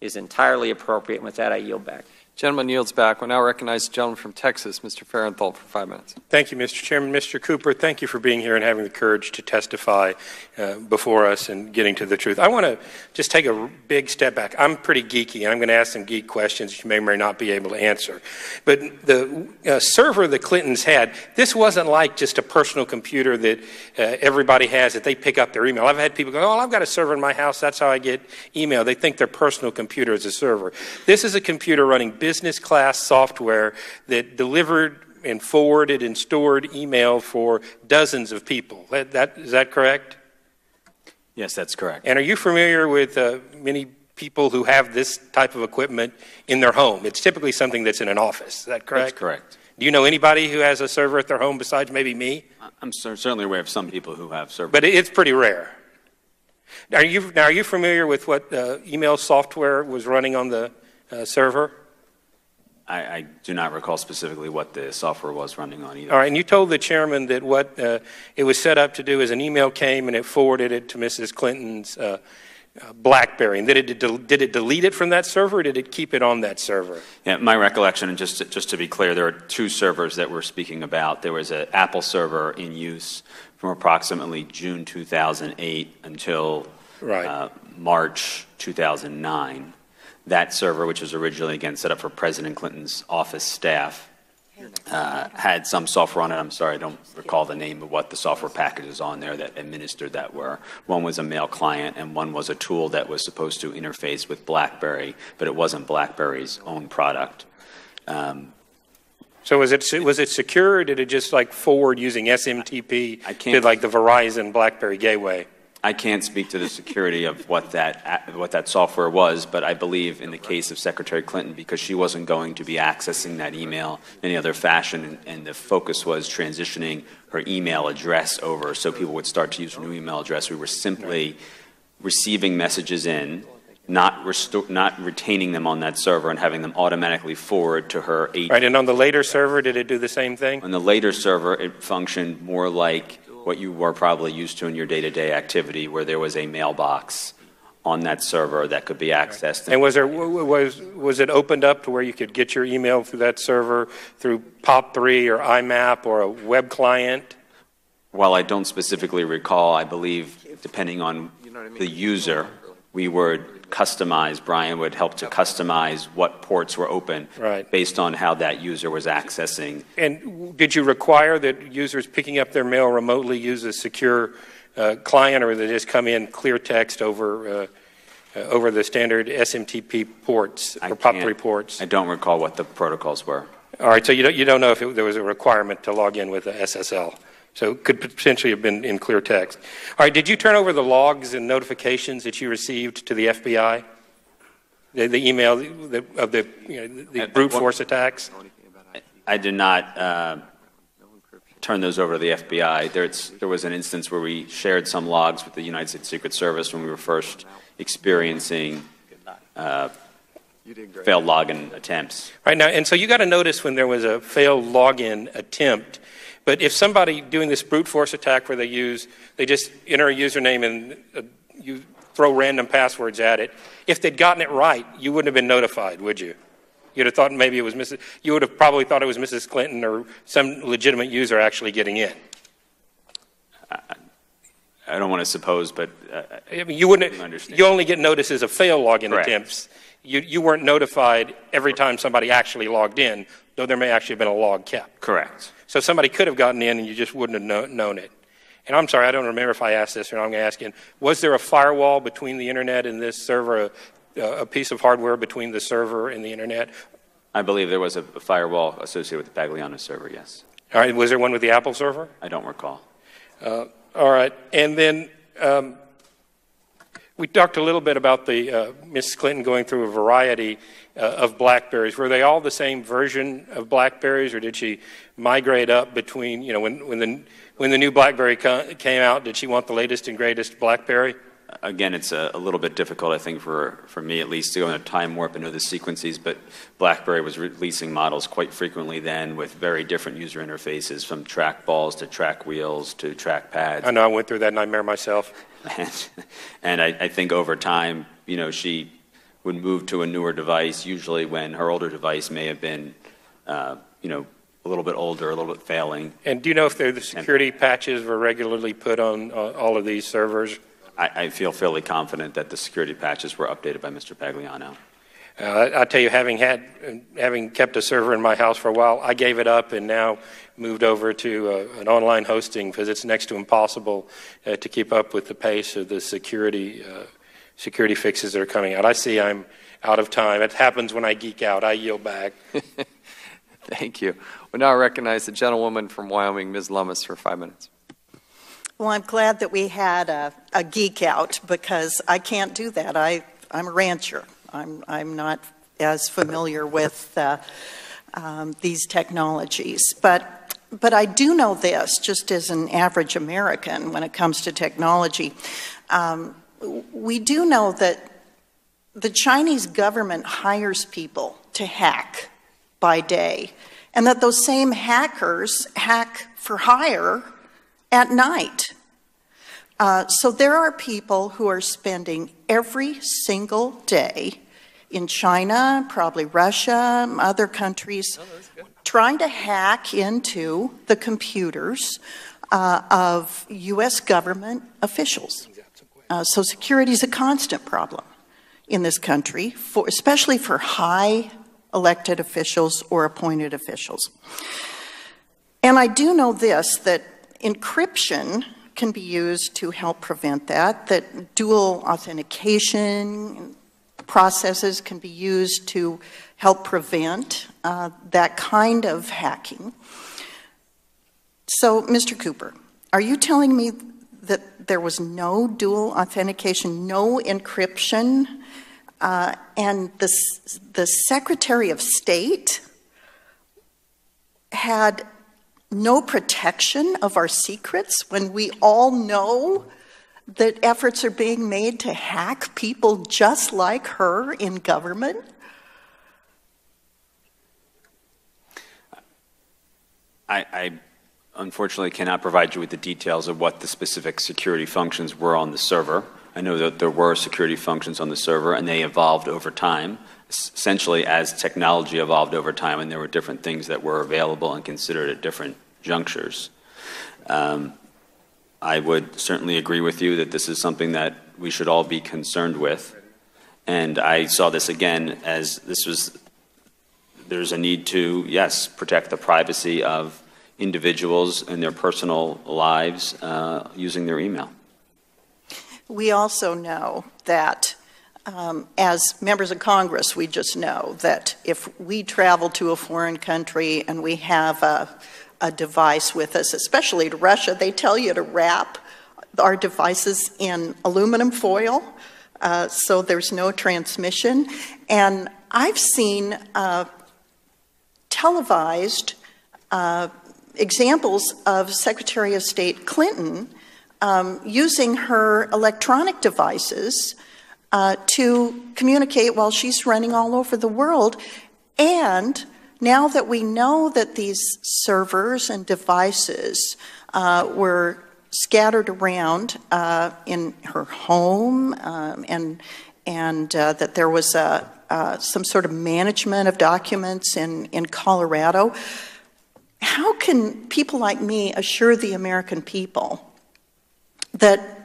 is entirely appropriate. And with that, I yield back. Gentleman yields back. We now recognize the gentleman from Texas, Mr. Farenthold, for five minutes. Thank you, Mr. Chairman. Mr. Cooper, thank you for being here and having the courage to testify uh, before us and getting to the truth. I want to just take a big step back. I'm pretty geeky, and I'm going to ask some geek questions you may or may not be able to answer. But the uh, server the Clintons had, this wasn't like just a personal computer that uh, everybody has that they pick up their email. I've had people go, Oh, I've got a server in my house. That's how I get email. They think their personal computer is a server. This is a computer running business class software that delivered and forwarded and stored email for dozens of people. That, that, is that correct? Yes, that's correct. And are you familiar with uh, many people who have this type of equipment in their home? It's typically something that's in an office. Is that correct? That's correct. Do you know anybody who has a server at their home besides maybe me? I'm cer- certainly aware of some people who have servers. But it's pretty rare. Are you, now, are you familiar with what uh, email software was running on the uh, server? I, I do not recall specifically what the software was running on either. All right, and you told the chairman that what uh, it was set up to do is an email came and it forwarded it to Mrs. Clinton's uh, uh, BlackBerry. And did it, did it delete it from that server or did it keep it on that server? Yeah, my recollection, and just to, just to be clear, there are two servers that we're speaking about. There was an Apple server in use from approximately June 2008 until Right. uh, March 2009. That server, which was originally, again, set up for President Clinton's office staff, uh, had some software on it. I'm sorry, I don't recall the name of what the software packages on there that administered that were. One was a mail client, and one was a tool that was supposed to interface with BlackBerry, but it wasn't BlackBerry's own product. Um, So was it was it secure or did it just like forward using SMTP? I can't- Did like the Verizon BlackBerry gateway? I can't speak to the security of what that what that software was, but I believe in the case of Secretary Clinton, because she wasn't going to be accessing that email in any other fashion, and, and the focus was transitioning her email address over, so people would start to use her new email address. We were simply receiving messages in, not resto- not retaining them on that server, and having them automatically forward to her eight. Right, and on the later server, did it do the same thing? On the later server, it functioned more like what you were probably used to in your day-to-day activity, where there was a mailbox on that server that could be accessed. And was there was was it opened up to where you could get your email through that server through POP3 or IMAP or a web client? While I don't specifically recall, I believe, depending on the user, we would customize, Bryan would help to customize what ports were open Right. based on how that user was accessing. And did you require that users picking up their mail remotely use a secure uh, client, or they just come in clear text over uh, uh, over the standard SMTP ports or POP3 ports? I don't recall what the protocols were. All right, so you don't, you don't know if it, there was a requirement to log in with a SSL. So it could potentially have been in clear text. All right, did you turn over the logs and notifications that you received to the FBI? The, the email the, of the, you know, the Uh, brute what- force attacks? I did not uh, turn those over to the FBI. There's, there was an instance where we shared some logs with the United States Secret Service when we were first experiencing uh, failed login attempts. Right now, and so you got to notice when there was a failed login attempt. But if somebody doing this brute force attack where they use, they just enter a username and uh, you throw random passwords at it, if they'd gotten it right, you wouldn't have been notified, would you? You'd have thought maybe it was Mrs. You would have probably thought it was Mrs. Clinton or some legitimate user actually getting in. I don't want to suppose, but uh, I mean, you wouldn't. Understand. You only get notices of failed login Correct. attempts. You, you weren't notified every time somebody actually logged in, though there may actually have been a log kept. correct. So somebody could have gotten in and you just wouldn't have know, known it. And I'm sorry, I don't remember if I asked this or not. I'm going to ask again. Was there a firewall between the internet and this server, a, a piece of hardware between the server and the internet? I believe there was a firewall associated with the Pagliano server, yes. All right, was there one with the Apple server? I don't recall. Uh, all right, and then um, we talked a little bit about the uh, Miss Clinton going through a variety uh, of Blackberries. Were they all the same version of Blackberries, or did she migrate up between? You know, when when the when the new BlackBerry co- came out, did she want the latest and greatest BlackBerry? Again, it's a, a, little bit difficult, I think, for, for me at least, to go in a time warp and know the sequences, but BlackBerry was releasing models quite frequently then with very different user interfaces, from trackballs to track wheels to track pads. I know I went through that nightmare myself. And, and I, I think over time, you know, she would move to a newer device, usually when her older device may have been, uh, you know, a little bit older, a little bit failing. And do you know if the security patches were regularly put on uh, all of these servers? I, I, feel fairly confident that the security patches were updated by Mr. Pagliano. Uh, I, tell you, having had, having kept a server in my house for a while, I gave it up and now moved over to uh, an online hosting because it's next to impossible uh, to keep up with the pace of the security uh, security fixes that are coming out. I see I'm out of time. It happens when I geek out. I yield back. Thank you. We now recognize the gentlewoman from Wyoming, Ms. Lummis, for five minutes. Well, I'm glad that we had a, a geek out because I can't do that. I, I'm a rancher. I'm, I'm not as familiar with uh, um, these technologies. But, but I do know this, just as an average American, when it comes to technology. Um, we do know that the Chinese government hires people to hack by day, and that those same hackers hack for hire at night. Uh, so there are people who are spending every single day in China, probably Russia, other countries, oh, trying to hack into the computers uh, of U.S. government officials. Uh, so security is a constant problem in this country, for, especially for high elected officials or appointed officials. And I do know this that encryption can be used to help prevent that, that dual authentication processes can be used to help prevent uh, that kind of hacking. So, Mr. Cooper, are you telling me that there was no dual authentication, no encryption, uh, and the, the Secretary of State had no protection of our secrets when we all know that efforts are being made to hack people just like her in government? I, I, unfortunately cannot provide you with the details of what the specific security functions were on the server. I know that there were security functions on the server and they evolved over time, essentially as technology evolved over time, and there were different things that were available and considered at different junctures. Um, I would certainly agree with you that this is something that we should all be concerned with. And I saw this again as this was, there's a need to, yes, protect the privacy of individuals and their personal lives uh, using their email. We also know that um, as members of Congress, we just know that if we travel to a foreign country and we have a a device with us, especially to Russia. They tell you to wrap our devices in aluminum foil uh, so there's no transmission. And I've seen uh, televised uh, examples of Secretary of State Clinton um, using her electronic devices uh, to communicate while she's running all over the world. And now that we know that these servers and devices uh, were scattered around uh, in her home um, and, and uh, that there was a, uh, some sort of management of documents in, in Colorado, how can people like me assure the American people that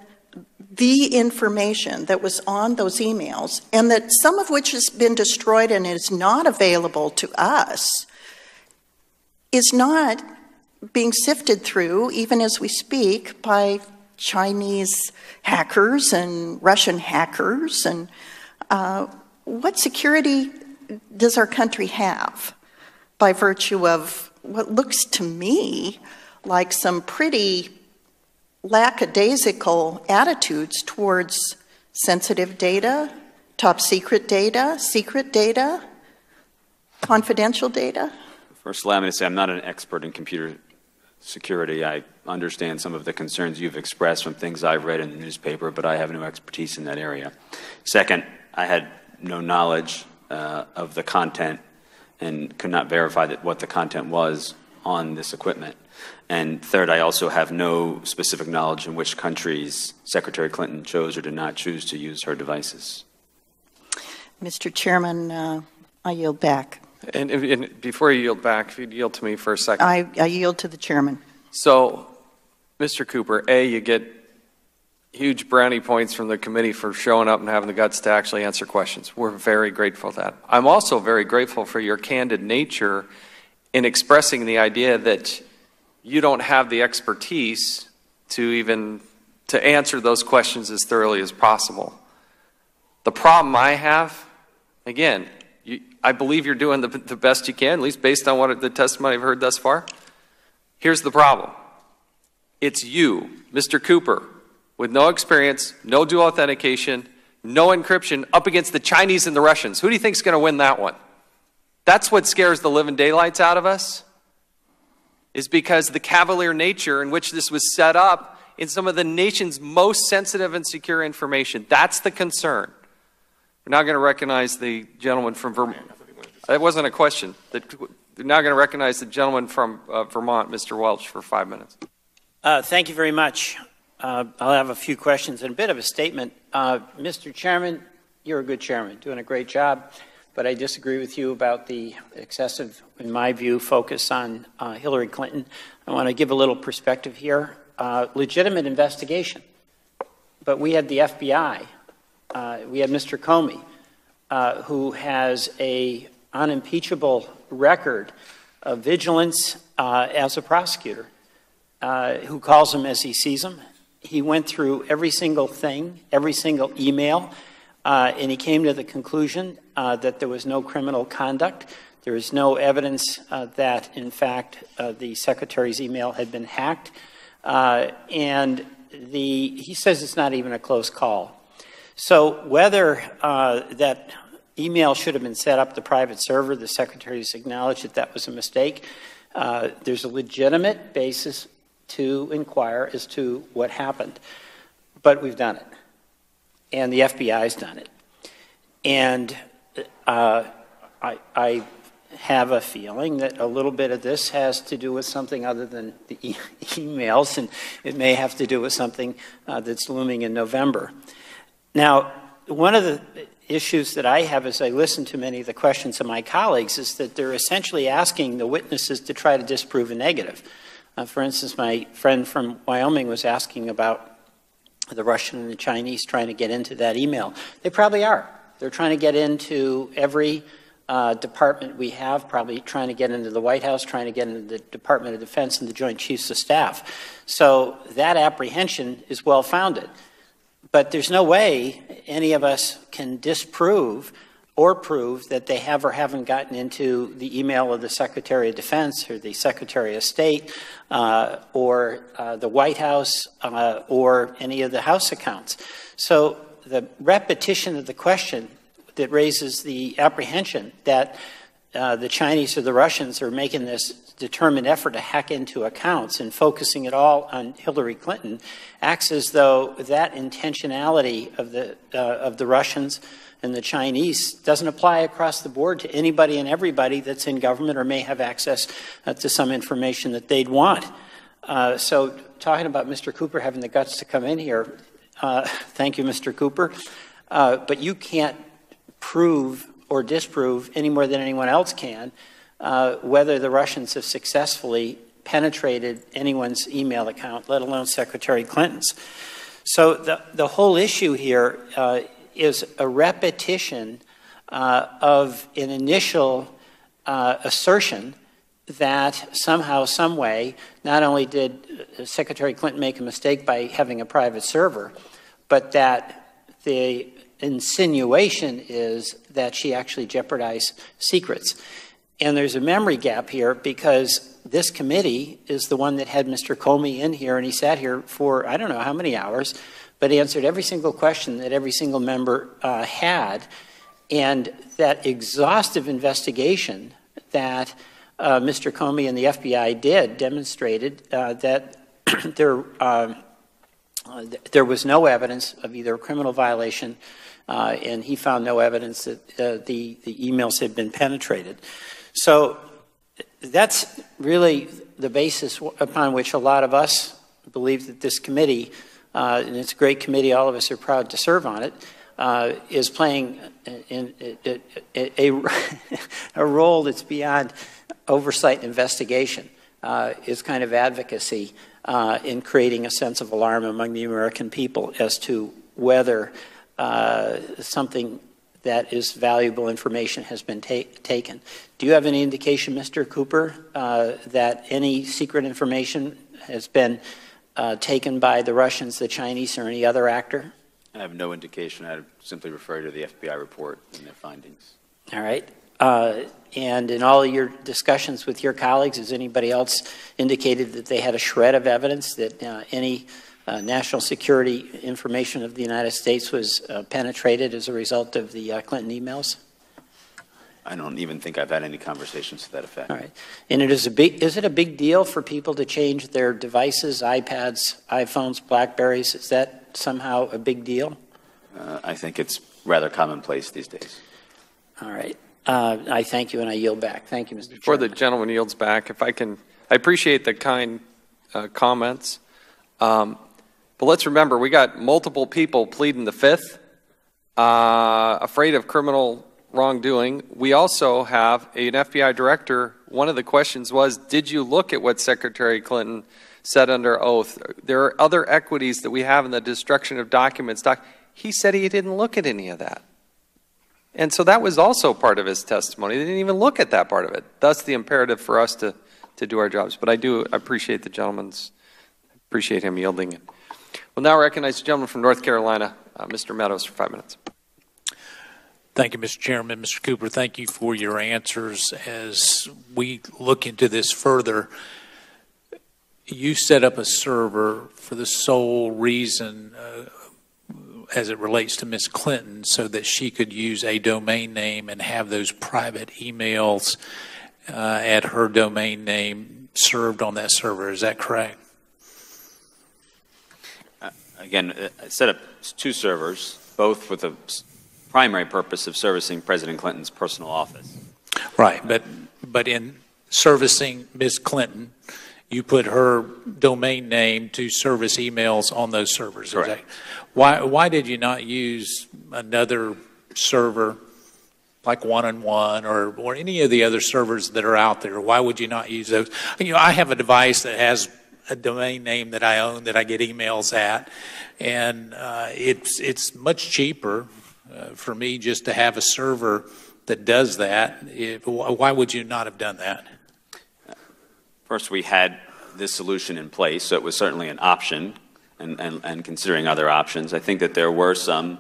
the information that was on those emails, and that some of which has been destroyed and is not available to us, is not being sifted through, even as we speak, by Chinese hackers and Russian hackers. And uh, what security does our country have by virtue of what looks to me like some pretty lackadaisical attitudes towards sensitive data, top secret data, secret data, confidential data? First, allow me to say I'm not an expert in computer security. I understand some of the concerns you've expressed from things I've read in the newspaper, but I have no expertise in that area. Second, I had no knowledge uh, of the content and could not verify that what the content was on this equipment. And third, I also have no specific knowledge in which countries Secretary Clinton chose or did not choose to use her devices. Mr. Chairman, uh, I yield back. And, and before you yield back, if you'd yield to me for a second. I, I yield to the chairman. So, Mr. Cooper, A, you get huge brownie points from the committee for showing up and having the guts to actually answer questions. We're very grateful for that. I'm also very grateful for your candid nature in expressing the idea that you don't have the expertise to even to answer those questions as thoroughly as possible. The problem I have, again, you, I believe you're doing the, the best you can, at least based on what the testimony I've heard thus far. Here's the problem. It's you, Mr. Cooper, with no experience, no dual authentication, no encryption, up against the Chinese and the Russians. Who do you think is going to win that one? That's what scares the living daylights out of us, is because the cavalier nature in which this was set up in some of the nation's most sensitive and secure information. That's the concern. We're now going to recognize the gentleman from Vermont. That wasn't a question. We're now going to recognize the gentleman from uh, Vermont, Mr. Welch, for five minutes. Uh, thank you very much. Uh, I'll have a few questions and a bit of a statement. Uh, Mr. Chairman, you're a good chairman, doing a great job, but I disagree with you about the excessive, in my view, focus on uh, Hillary Clinton. I want to give a little perspective here. Uh, legitimate investigation, but we had the FBI, uh, we had Mr. Comey, uh, who has a unimpeachable record of vigilance as a prosecutor. who calls him as he sees him. he went through every single thing, every single email, uh, and he came to the conclusion uh, that there was no criminal conduct. There is no evidence uh, that, in fact, uh, the secretary's email had been hacked. Uh, and the, he says it's not even a close call. So, whether uh, that email should have been set up the private server, the secretary's acknowledged that that was a mistake. there's a legitimate basis to inquire as to what happened. But we've done it, and the FBI's done it. And uh, I, I, have a feeling that a little bit of this has to do with something other than the e- emails, and it may have to do with something uh, that's looming in November. Now, one of the issues that I have as I listen to many of the questions of my colleagues is that they're essentially asking the witnesses to try to disprove a negative. Uh, for instance, my friend from Wyoming was asking about the Russian and the Chinese trying to get into that email. They probably are. They're trying to get into every uh, department we have, probably trying to get into the White House, trying to get into the Department of Defense and the Joint Chiefs of Staff. So that apprehension is well founded. But there's no way any of us can disprove or prove that they have or haven't gotten into the email of the Secretary of Defense or the Secretary of State uh, or uh, the White House uh, or any of the House accounts. So the repetition of the question that raises the apprehension that uh, the Chinese or the Russians are making this determined effort to hack into accounts and focusing it all on Hillary Clinton acts as though that intentionality of the, uh, of the Russians and the Chinese doesn't apply across the board to anybody and everybody that's in government or may have access uh, to some information that they'd want. Uh, so, talking about Mr. Cooper having the guts to come in here, uh, thank you, Mr. Cooper. Uh, but you can't prove or disprove any more than anyone else can uh, whether the Russians have successfully penetrated anyone's email account, let alone Secretary Clinton's. So the, the whole issue here uh, is a repetition uh, of an initial uh, assertion that somehow, some way, not only did Secretary Clinton make a mistake by having a private server, but that the insinuation is that she actually jeopardized secrets. And there's a memory gap here because this committee is the one that had Mr. Comey in here, and he sat here for I don't know how many hours but answered every single question that every single member uh, had. And that exhaustive investigation that uh, Mr. Comey and the FBI did demonstrated uh, that there, uh, uh, there was no evidence of either a criminal violation, uh, and he found no evidence that uh, the, the emails had been penetrated. So that's really the basis upon which a lot of us believe that this committee, uh, and it's a great committee, all of us are proud to serve on it, uh, is playing in, in, a, a, a, role that's beyond oversight and investigation, uh, is kind of advocacy uh, in creating a sense of alarm among the American people as to whether uh, something that is valuable information has been ta taken. Do you have any indication, Mr. Cooper, uh, that any secret information has been uh, taken by the Russians, the Chinese, or any other actor? I have no indication. I simply refer to the FBI report and their findings. All right. Uh, and in all your discussions with your colleagues, has anybody else indicated that they had a shred of evidence that uh, any uh, national security information of the United States was uh, penetrated as a result of the uh, Clinton emails? I don't even think I've had any conversations to that effect. All right. And it is a big is it a big deal for people to change their devices, iPads, iPhones, Blackberries? Is that somehow a big deal? Uh, I think it's rather commonplace these days. All right. Uh, I thank you and I yield back. Thank you, Mr. Before Chairman. the gentleman yields back, if I can, I appreciate the kind uh, comments. Um, but let's remember, we got multiple people pleading the fifth, uh, afraid of criminal wrongdoing. We also have an FBI director. One of the questions was Did you look at what Secretary Clinton said under oath? There are other equities that we have in the destruction of documents. Doc- he said he didn't look at any of that. And so that was also part of his testimony. They didn't even look at that part of it. Thus, the imperative for us to, to do our jobs. But I do appreciate the gentleman's, appreciate him yielding. We'll now recognize the gentleman from North Carolina, uh, Mr. Meadows, for five minutes. Thank you, Mr. Chairman. Mr. Cooper, thank you for your answers. As we look into this further, you set up a server for the sole reason, uh, as it relates to Ms. Clinton, so that she could use a domain name and have those private emails uh, at her domain name served on that server. Is that correct? Again, uh, I set up two servers, both with the primary purpose of servicing President Clinton's personal office. Right, but but in servicing Ms. Clinton, you put her domain name to service emails on those servers. Correct. Why why did you not use another server like one on one or or any of the other servers that are out there? Why would you not use those? You know, I have a device that has a domain name that I own that I get emails at, and uh, it's it's much cheaper uh, for me just to have a server that does that. If, why would you not have done that? First, we had this solution in place, so it was certainly an option, and, and, and considering other options. I think that there were some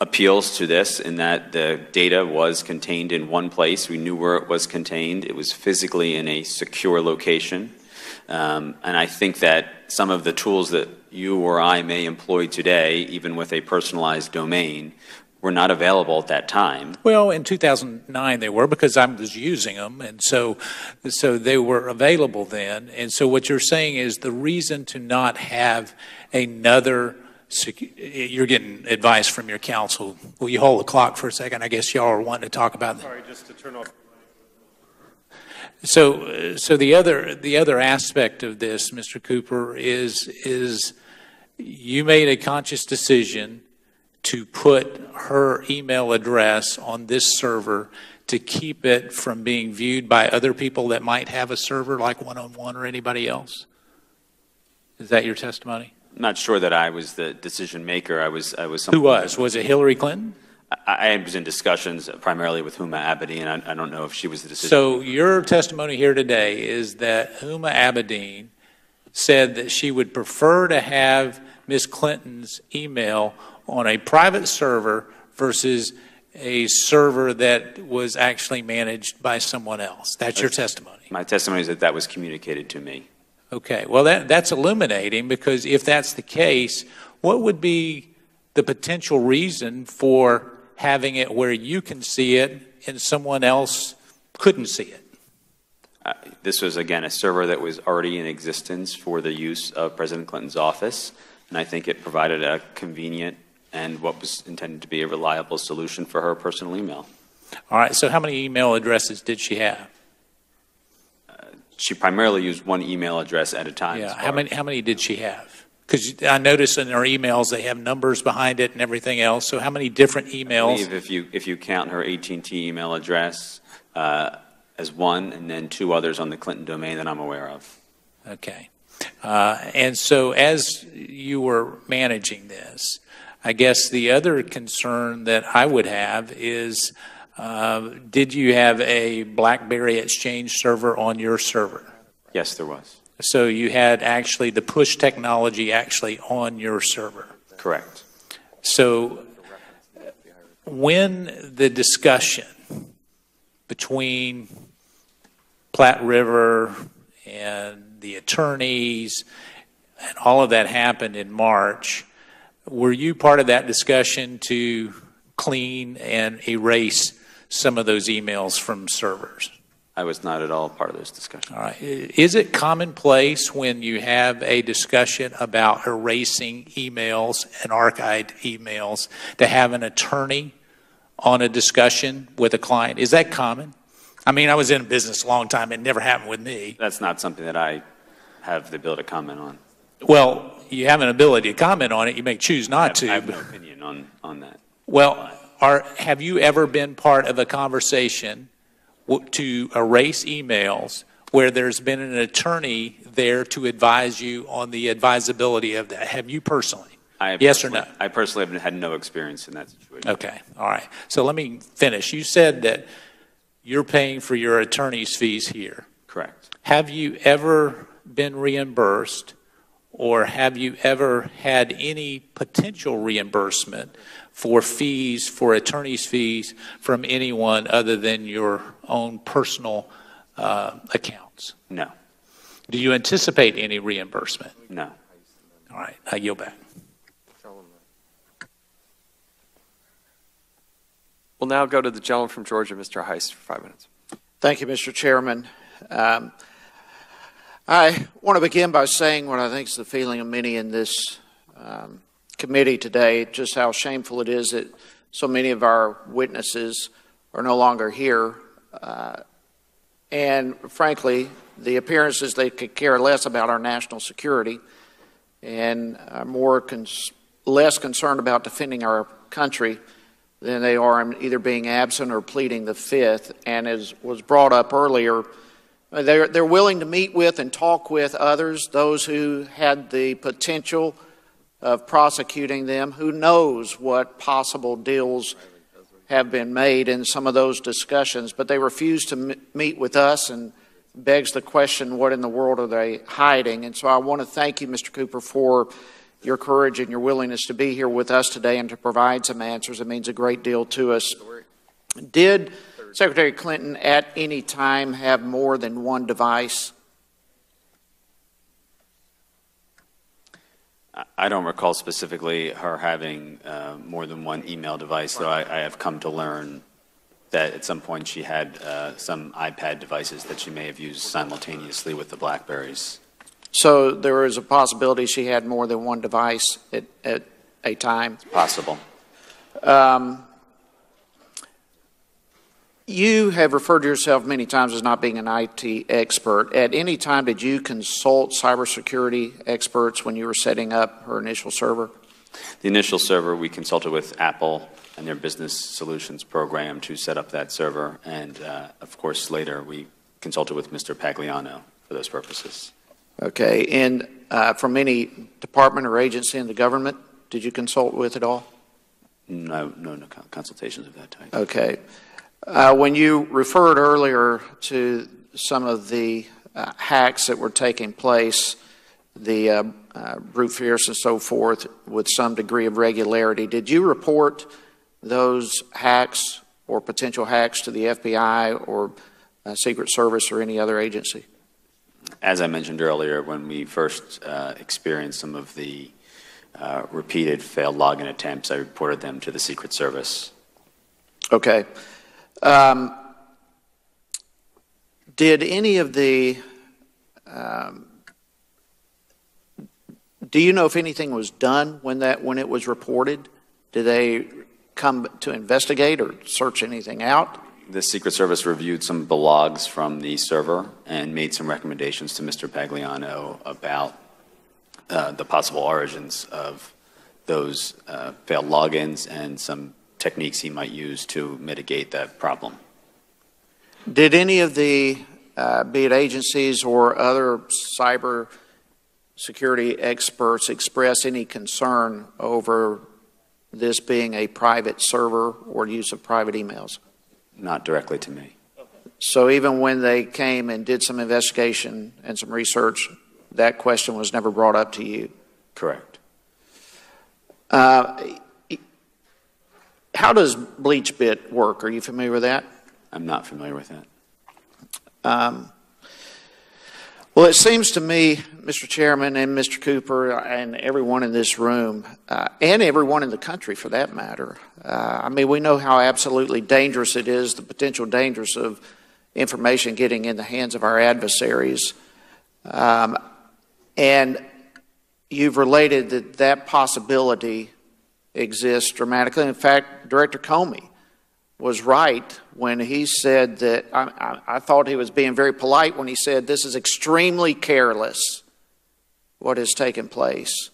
appeals to this in that the data was contained in one place. We knew where it was contained. It was physically in a secure location. Um, and I think that some of the tools that you or I may employ today, even with a personalized domain, were not available at that time. Well, in 2009 they were because I was using them, and so so they were available then. And so what you're saying is the reason to not have another. You're getting advice from your counsel. Will you hold the clock for a second? I guess y'all are wanting to talk about that. Sorry, just to turn off. So, so the other the other aspect of this, Mr. Cooper, is is you made a conscious decision to put her email address on this server to keep it from being viewed by other people that might have a server like one on one or anybody else. Is that your testimony? I'm not sure that I was the decision maker. I was. I was. Who was? Was it Hillary Clinton? I, I was in discussions primarily with Huma Abedin. I, I don't know if she was the decision. So your testimony here today is that Huma Abedin said that she would prefer to have Ms. Clinton's email on a private server versus a server that was actually managed by someone else. That's your testimony. My testimony is that that was communicated to me. Okay, well, that, that's illuminating because if that's the case, what would be the potential reason for having it where you can see it and someone else couldn't see it? Uh, This was, again, a server that was already in existence for the use of President Clinton's office, and I think it provided a convenient and what was intended to be a reliable solution for her personal email. All right, so how many email addresses did she have? She primarily used one email address at a time. Yeah, how many, how many did she have? Because I notice in her emails, they have numbers behind it and everything else, so how many different emails? if you, if you count her AT&T email address uh, as one, and then two others on the Clinton domain that I'm aware of. Okay. Uh, And so as you were managing this, I guess the other concern that I would have is, uh, did you have a BlackBerry Exchange server on your server? Yes, there was. So you had actually the push technology actually on your server? Correct. So when the discussion between Platte River and the attorneys and all of that happened in March, were you part of that discussion to clean and erase some of those emails from servers? I was not at all part of this discussion. All right. Is it commonplace when you have a discussion about erasing emails and archived emails to have an attorney on a discussion with a client? Is that common? I mean, I was in business a long time. It never happened with me. That's not something that I have the ability to comment on. Well, you have an ability to comment on it. You may choose not to. I have no opinion on, on that. Well, are, have you ever been part of a conversation to erase emails where there's been an attorney there to advise you on the advisability of that? Have you personally? I Yes or no? I personally have had no experience in that situation. Okay, all right. So let me finish. You said that you're paying for your attorney's fees here. Correct. Have you ever been reimbursed or have you ever had any potential reimbursement for fees, for attorney's fees from anyone other than your own personal uh, accounts? No. Do you anticipate any reimbursement? No. All right, I yield back. We'll now go to the gentleman from Georgia, Mr. Hice, for five minutes. Thank you, Mr. Chairman. Um, I want to begin by saying what I think is the feeling of many in this um, committee today, just how shameful it is that so many of our witnesses are no longer here. Uh, and frankly, the appearances they could care less about our national security and are more cons- less concerned about defending our country than they are in either being absent or pleading the fifth. And as was brought up earlier, Uh, they're, they're willing to meet with and talk with others, those who had the potential of prosecuting them. Who knows what possible deals have been made in some of those discussions, but they refuse to meet with us and begs the question what in the world are they hiding? And so I want to thank you, Mr. Cooper, for your courage and your willingness to be here with us today and to provide some answers. It means a great deal to us. Did Secretary Clinton at any time have more than one device? I- don't recall specifically her having uh, more than one email device, though I, I have come to learn that at some point she had uh, some iPad devices that she may have used simultaneously with the Blackberries. So there is a possibility she had more than one device at, at a time. It's Possible. Um, you have referred to yourself many times as not being an IT expert. At any time, did you consult cybersecurity experts when you were setting up her initial server? The initial server, we consulted with Apple and their business solutions program to set up that server, and uh, of course, later we consulted with Mr. Pagliano for those purposes. Okay, and uh, from any department or agency in the government, did you consult with at all? No, no, no consultations of that type. Okay. Uh, when you referred earlier to some of the uh, hacks that were taking place, the uh, uh, brute force and so forth, with some degree of regularity, did you report those hacks or potential hacks to the FBI or uh, Secret Service or any other agency? As I mentioned earlier, when we first uh, experienced some of the uh, repeated failed login attempts, I reported them to the Secret Service. Okay. Um, did any of the, um, do you know if anything was done when that when it was reported? Did they come to investigate or search anything out? The Secret Service reviewed some of the logs from the server and made some recommendations to Mr. Pagliano about uh, the possible origins of those uh, failed logins and some techniques he might use to mitigate that problem. Did any of the, uh, be it agencies or other cyber security experts, express any concern over this being a private server or use of private emails? Not directly to me. So even when they came and did some investigation and some research, that question was never brought up to you? Correct. Uh, how does BleachBit work? Are you familiar with that? I'm not familiar with that. Um, well, it seems to me, Mr. Chairman and Mr. Cooper and everyone in this room, uh, and everyone in the country for that matter, uh, I mean, we know how absolutely dangerous it is, the potential dangers of information getting in the hands of our adversaries. Um, and you've related that that possibility exists dramatically. In fact, Director Comey was right when he said that I, I, I, thought he was being very polite when he said this is extremely careless what has taken place.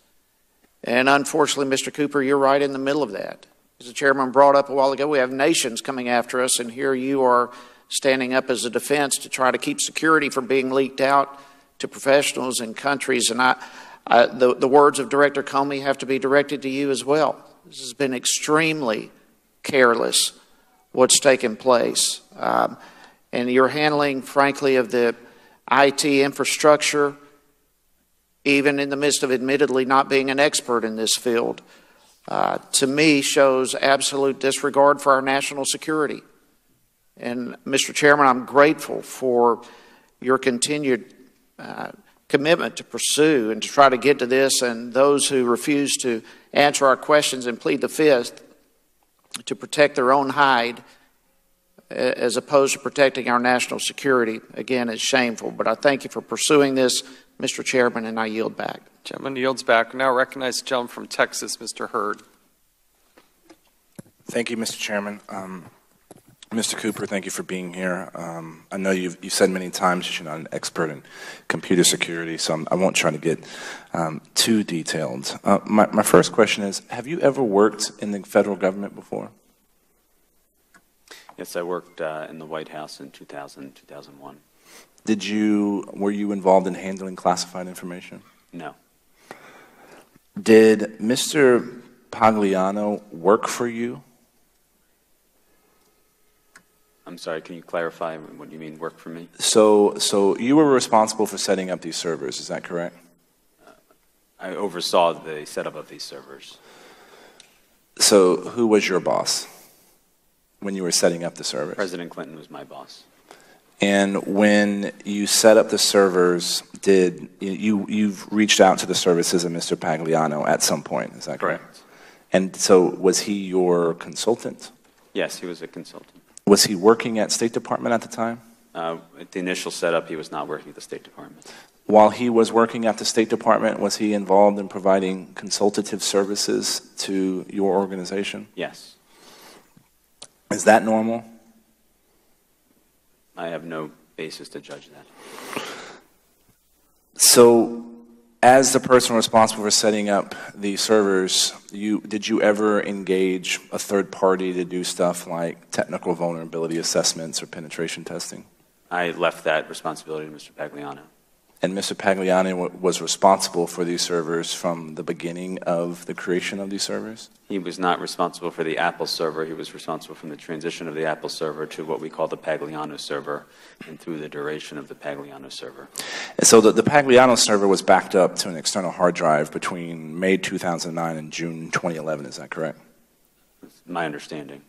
And unfortunately, Mr. Cooper, you're right in the middle of that. As the chairman brought up a while ago, we have nations coming after us, and here you are standing up as a defense to try to keep security from being leaked out to professionals and countries. And I, I, the, the words of Director Comey have to be directed to you as well. This has been extremely careless what's taken place. Um, and your handling, frankly, of the IT infrastructure, even in the midst of admittedly not being an expert in this field, uh, to me shows absolute disregard for our national security. And, Mr. Chairman, I'm grateful for your continued uh, commitment to pursue and to try to get to this, and those who refuse to answer our questions and plead the fifth to protect their own hide as opposed to protecting our national security, again, it's shameful. But I thank you for pursuing this, Mr. Chairman, and I yield back. Gentleman yields back. Now recognize the gentleman from Texas, Mr. Hurd. Thank you, Mr. Chairman. Um, Mr. Cooper, thank you for being here. Um, I know you've, you've said many times you're not an expert in computer security, so I'm, I will not try to get um, too detailed. Uh, my, my first question is Have you ever worked in the federal government before? Yes, I worked uh, in the White House in 2000, 2001. Did you, were you involved in handling classified information? No. Did Mr. Pagliano work for you? I'm sorry, can you clarify what you mean work for me? So, so you were responsible for setting up these servers, is that correct? Uh, I oversaw the setup of these servers. So, who was your boss? when you were setting up the servers? President Clinton was my boss. And when you set up the servers, did you you've reached out to the services of Mr. Pagliano at some point? Is that correct? correct? And so, was he your consultant? Yes, he was a consultant. Was he working at State Department at the time? Uh, at the initial setup, he was not working at the State Department. While he was working at the State Department, was he involved in providing consultative services to your organization? Yes. Is that normal? I have no basis to judge that. So, as the person responsible for setting up the servers, you did you ever engage a third party to do stuff like technical vulnerability assessments or penetration testing? I left that responsibility to Mr. Pagliano. And Mr. Pagliano was responsible for these servers from the beginning of the creation of these servers? He was not responsible for the Apple server. He was responsible from the transition of the Apple server to what we call the Pagliano server and through the duration of the Pagliano server. And so the, the Pagliano server was backed up to an external hard drive between May 2009 and June 2011, is that correct? That's my understanding.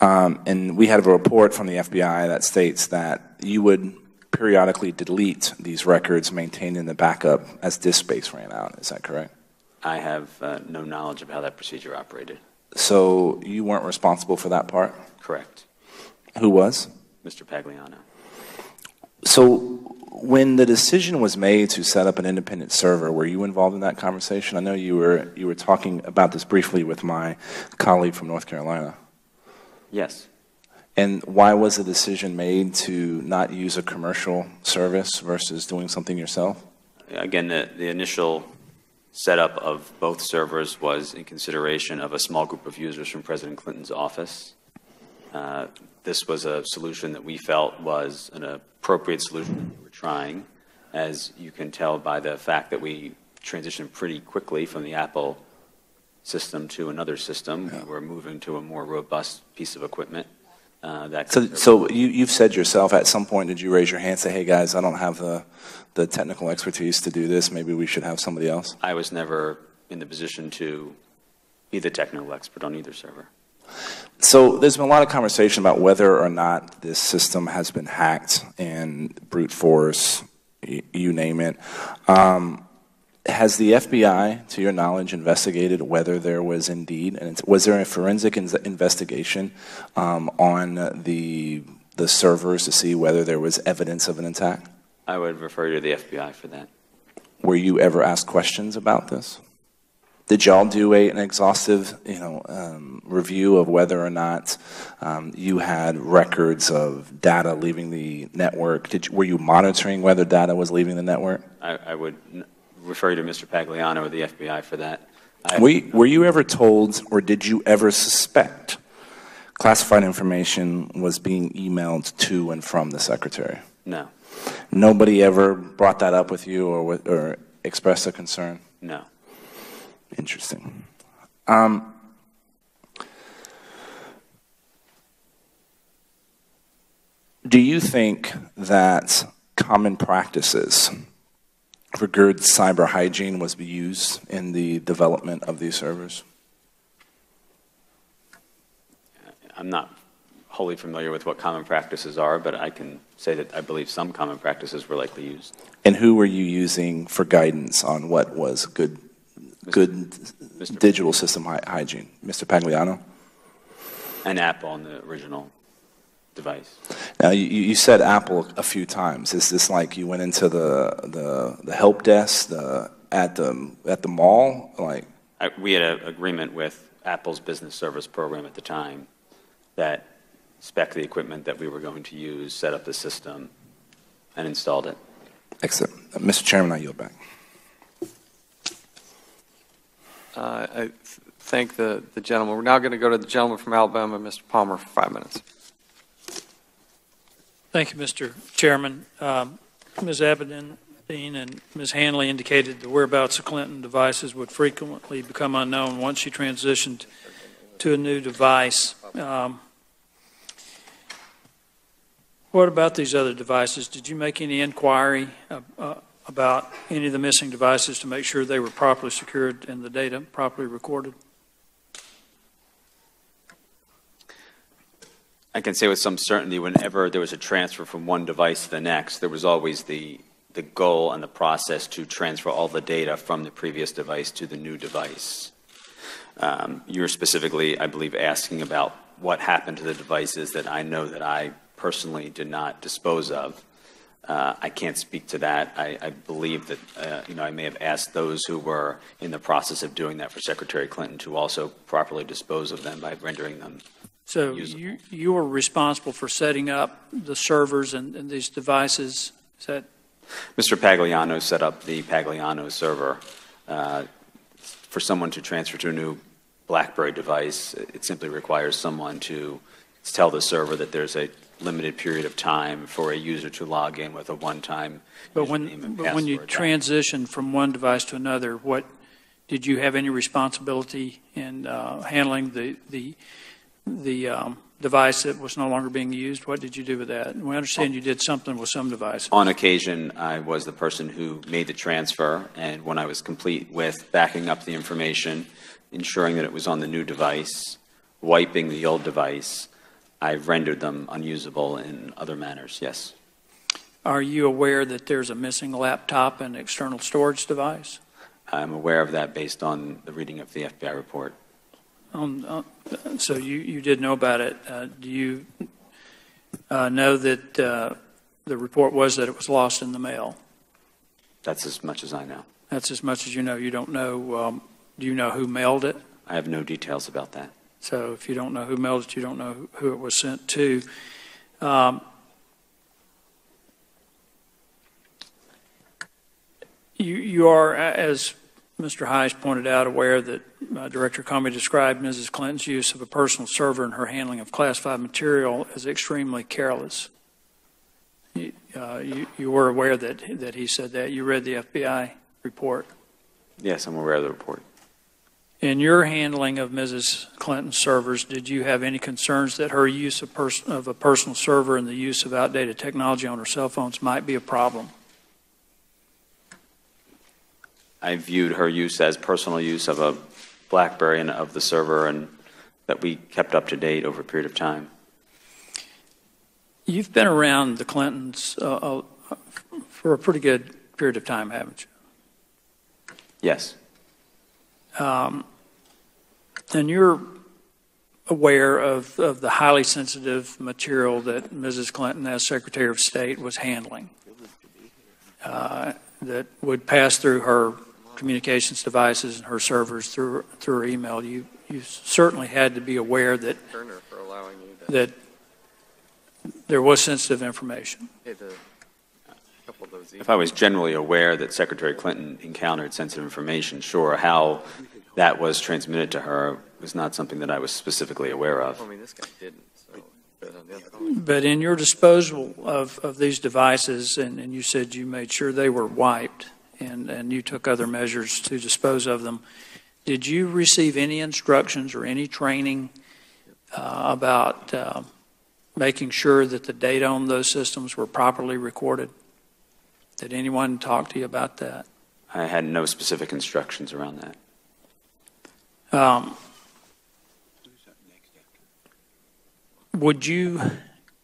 Um, and we had a report from the FBI that states that you would periodically delete these records maintained in the backup as disk space ran out. Is that correct? I have uh, no knowledge of how that procedure operated. So you weren't responsible for that part? Correct. Who was? Mr. Pagliano. So when the decision was made to set up an independent server, were you involved in that conversation? I know you were you were talking about this briefly with my colleague from North Carolina. Yes. And why was the decision made to not use a commercial service versus doing something yourself? Again, the, the initial setup of both servers was in consideration of a small group of users from President Clinton's office. Uh, this was a solution that we felt was an appropriate solution that we were trying, as you can tell by the fact that we transitioned pretty quickly from the Apple system to another system. We were moving to a more robust piece of equipment. Uh, that So, so you, you've said yourself at some point, did you raise your hand and say, hey guys, I don't have the, the technical expertise to do this, maybe we should have somebody else? I was never in the position to be the technical expert on either server. So there's been a lot of conversation about whether or not this system has been hacked and brute force, you name it. Um, has the FBI, to your knowledge, investigated whether there was indeed, and was there a forensic in- investigation um, on the the servers to see whether there was evidence of an attack? I would refer you to the FBI for that. Were you ever asked questions about this? Did y'all do a, an exhaustive, you know, um, review of whether or not um, you had records of data leaving the network? Did you, were you monitoring whether data was leaving the network? I, I would n- refer you to Mr. Pagliano or the FBI for that. I, Were you, ever told, or did you ever suspect classified information was being emailed to and from the secretary? No, Nobody ever brought that up with you or, or expressed a concern? no. Interesting. Um, do you think that common practices for good cyber hygiene was used in the development of these servers? I'm not wholly familiar with what common practices are, but I can say that I believe some common practices were likely used. And who were you using for guidance on what was good, good digital system hy- hygiene? Mr. Pagliano? An app on the original device. Now, you, you said Apple a few times. Is this like you went into the, the, the help desk the, at, the, at the mall? Like, I, we had an agreement with Apple's business service program at the time that spec the equipment that we were going to use, set up the system, and installed it. excellent. Uh, Mr. Chairman, I yield back. Uh, I th- thank the, the gentleman. We're now going to go to the gentleman from Alabama, Mr. Palmer, for five minutes. Thank you, Mr. Chairman. Um, Ms. Abedin and Ms. Hanley indicated the whereabouts of Clinton devices would frequently become unknown once she transitioned to a new device. Um, What about these other devices? Did you make any inquiry uh, uh, about any of the missing devices to make sure they were properly secured and the data properly recorded? I can say with some certainty, whenever there was a transfer from one device to the next, there was always the, the goal and the process to transfer all the data from the previous device to the new device. Um, you're specifically, I believe, asking about what happened to the devices that I know that I personally did not dispose of. Uh, I can't speak to that. I, I believe that, uh, you know, I may have asked those who were in the process of doing that for Secretary Clinton to also properly dispose of them by rendering them So you, you were responsible for setting up the servers and, and these devices. Is that Mr. Pagliano set up the Pagliano server. Uh, for someone to transfer to a new BlackBerry device, it simply requires someone to tell the server that there's a limited period of time for a user to log in with a one-time But when, but when you transition from one device to another, what, did you have any responsibility in uh, handling the, the, the um, device that was no longer being used? What did you do with that? We understand you did something with some devices. On occasion, I was the person who made the transfer, and when I was complete with backing up the information, ensuring that it was on the new device, wiping the old device, I rendered them unusable in other manners, yes. are you aware that there's a missing laptop and external storage device? I'm aware of that based on the reading of the FBI report. Um, uh, so you, you did know about it. Uh, do you uh, know that uh, the report was that it was lost in the mail? That's as much as I know. That's as much as you know. You don't know. Um, do you know who mailed it? I have no details about that. So if you don't know who mailed it, you don't know who it was sent to. Um, you, you are, as Mr. Hice pointed out, aware that uh, Director Comey described Mrs. Clinton's use of a personal server and her handling of classified material as extremely careless. You, uh, you, you were aware that, that he said that. You read the FBI report. Yes, I'm aware of the report. In your handling of Mrs. Clinton's servers, did you have any concerns that her use of, pers- of a personal server and the use of outdated technology on her cell phones might be a problem? I viewed her use as personal use of a BlackBerry and of the server, and that we kept up to date over a period of time. You've been around the Clintons uh, uh, for a pretty good period of time, haven't you? Yes. Um, and you're aware of, of the highly sensitive material that Mrs. Clinton, as Secretary of State, was handling uh, that would pass through her communications devices and her servers through through her email. You you certainly had to be aware that that there was sensitive information. If I was generally aware that Secretary Clinton encountered sensitive information, sure. How that was transmitted to her was not something that I was specifically aware of. I mean, this guy didn't. So. But in your disposal of, of these devices, and, and you said you made sure they were wiped and, and you took other measures to dispose of them, did you receive any instructions or any training uh, about uh, making sure that the data on those systems were properly recorded? Did anyone talk to you about that? I had no specific instructions around that. Um, would you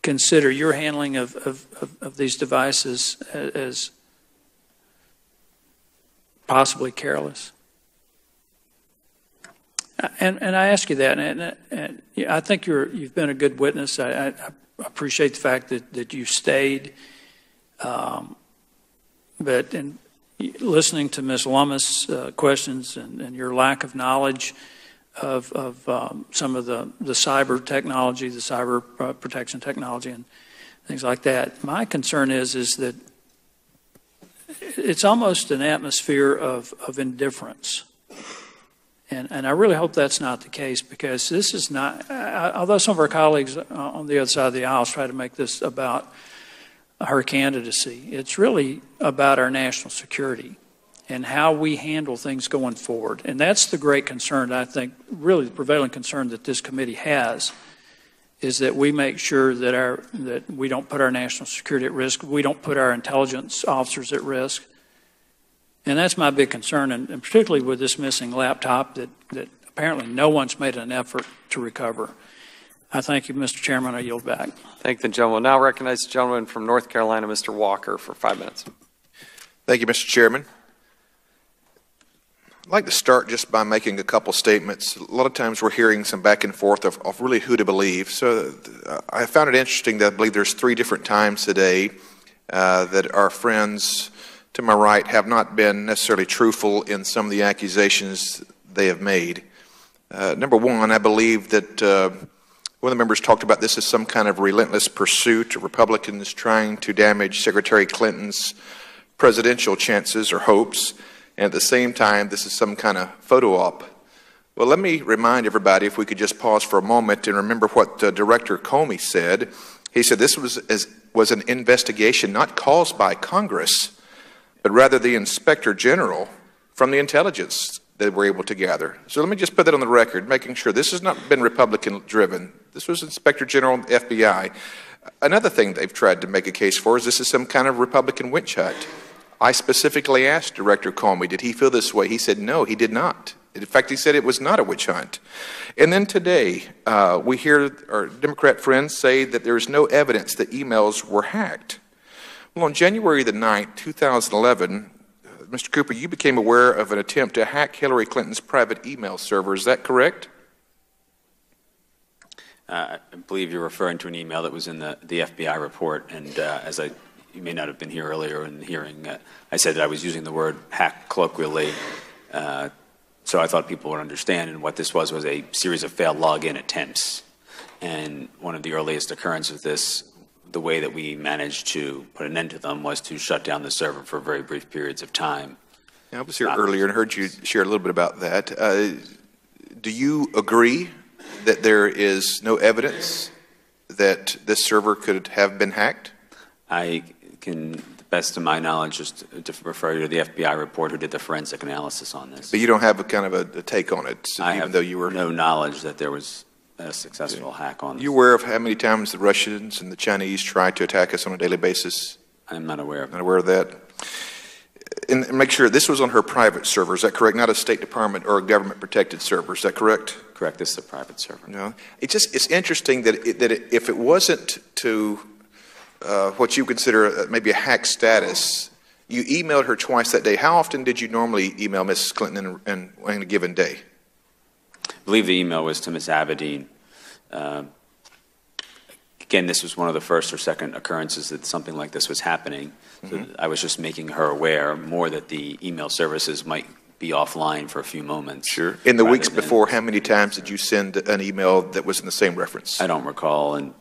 consider your handling of, of, of, of these devices as possibly careless? And, and I ask you that, and, and I think you're, you've been a good witness. I, I appreciate the fact that, that you stayed. Um, but in listening to Ms. Lummis' uh, questions and, and, your lack of knowledge of, of um, some of the, the cyber technology, the cyber uh, protection technology, and things like that, my concern is is that it's almost an atmosphere of, of indifference and, and I really hope that's not the case because this is not, although some of our colleagues on the other side of the aisle try to make this about her candidacy, it's really about our national security and how we handle things going forward. And that's the great concern, I think, really the prevailing concern that this committee has is that we make sure that our that we don't put our national security at risk, we don't put our intelligence officers at risk, and that's my big concern, and, and particularly with this missing laptop that, that apparently no one's made an effort to recover. I thank you, Mr. Chairman. I yield back. Thank the gentleman. We'll Now recognize the gentleman from North Carolina, Mr. Walker, for five minutes. Thank you, Mr. Chairman. I'd like to start just by making a couple statements. A lot of times we're hearing some back and forth of, of really who to believe. So uh, I found it interesting that I believe there's three different times today uh, that our friends to my right have not been necessarily truthful in some of the accusations they have made. Uh, number one, I believe that uh, one of the members talked about this as some kind of relentless pursuit of Republicans trying to damage Secretary Clinton's presidential chances or hopes, and at the same time, this is some kind of photo op. Well, let me remind everybody, if we could just pause for a moment and remember what uh, Director Comey said. He said this was, as, was an investigation not caused by Congress but rather the inspector general from the intelligence that we're able to gather. So let me just put that on the record, making sure this has not been Republican driven. This was Inspector General FBI. Another thing they've tried to make a case for is this is some kind of Republican witch hunt. I specifically asked Director Comey, did he feel this way? He said no, he did not. In fact, he said it was not a witch hunt. And then today, uh, we hear our Democrat friends say that there is no evidence that emails were hacked. Well, on January the 9th, 2011, uh, Mr. Cooper, you became aware of an attempt to hack Hillary Clinton's private email server. Is that correct? Uh, I believe you're referring to an email that was in the, the FBI report, and uh, as I, you may not have been here earlier in the hearing, uh, I said that I was using the word hack colloquially, uh, so I thought people would understand. And what this was was a series of failed login attempts. And one of the earliest occurrences of this, the way that we managed to put an end to them was to shut down the server for very brief periods of time. Yeah, I was here earlier and heard you share a little bit about that. Uh, do you agree that there is no evidence that this server could have been hacked? I can, the best of my knowledge, just to refer you to the FBI report who did the forensic analysis on this. But you don't have a kind of a, a take on it, I even have though you were. no knowledge that there was a successful hack on this. You aware of how many times the Russians and the Chinese try to attack us on a daily basis? I'm not aware of Not aware of that. And make sure this was on her private server. Is that correct? Not a State Department or a government protected server. Is that correct? Correct. This is a private server. No. It's just it's interesting that it, that it, if it wasn't to uh, what you consider uh, maybe a hack status, you emailed her twice that day. How often did you normally email Mrs. Clinton in, in, in a given day? I believe the email was to Ms. Abedin. Uh, again, this was one of the first or second occurrences that something like this was happening. So Mhm. I was just making her aware more that the email services might be offline for a few moments. Sure. In the weeks before, how many times did you send an email that was in the same reference? I don't recall and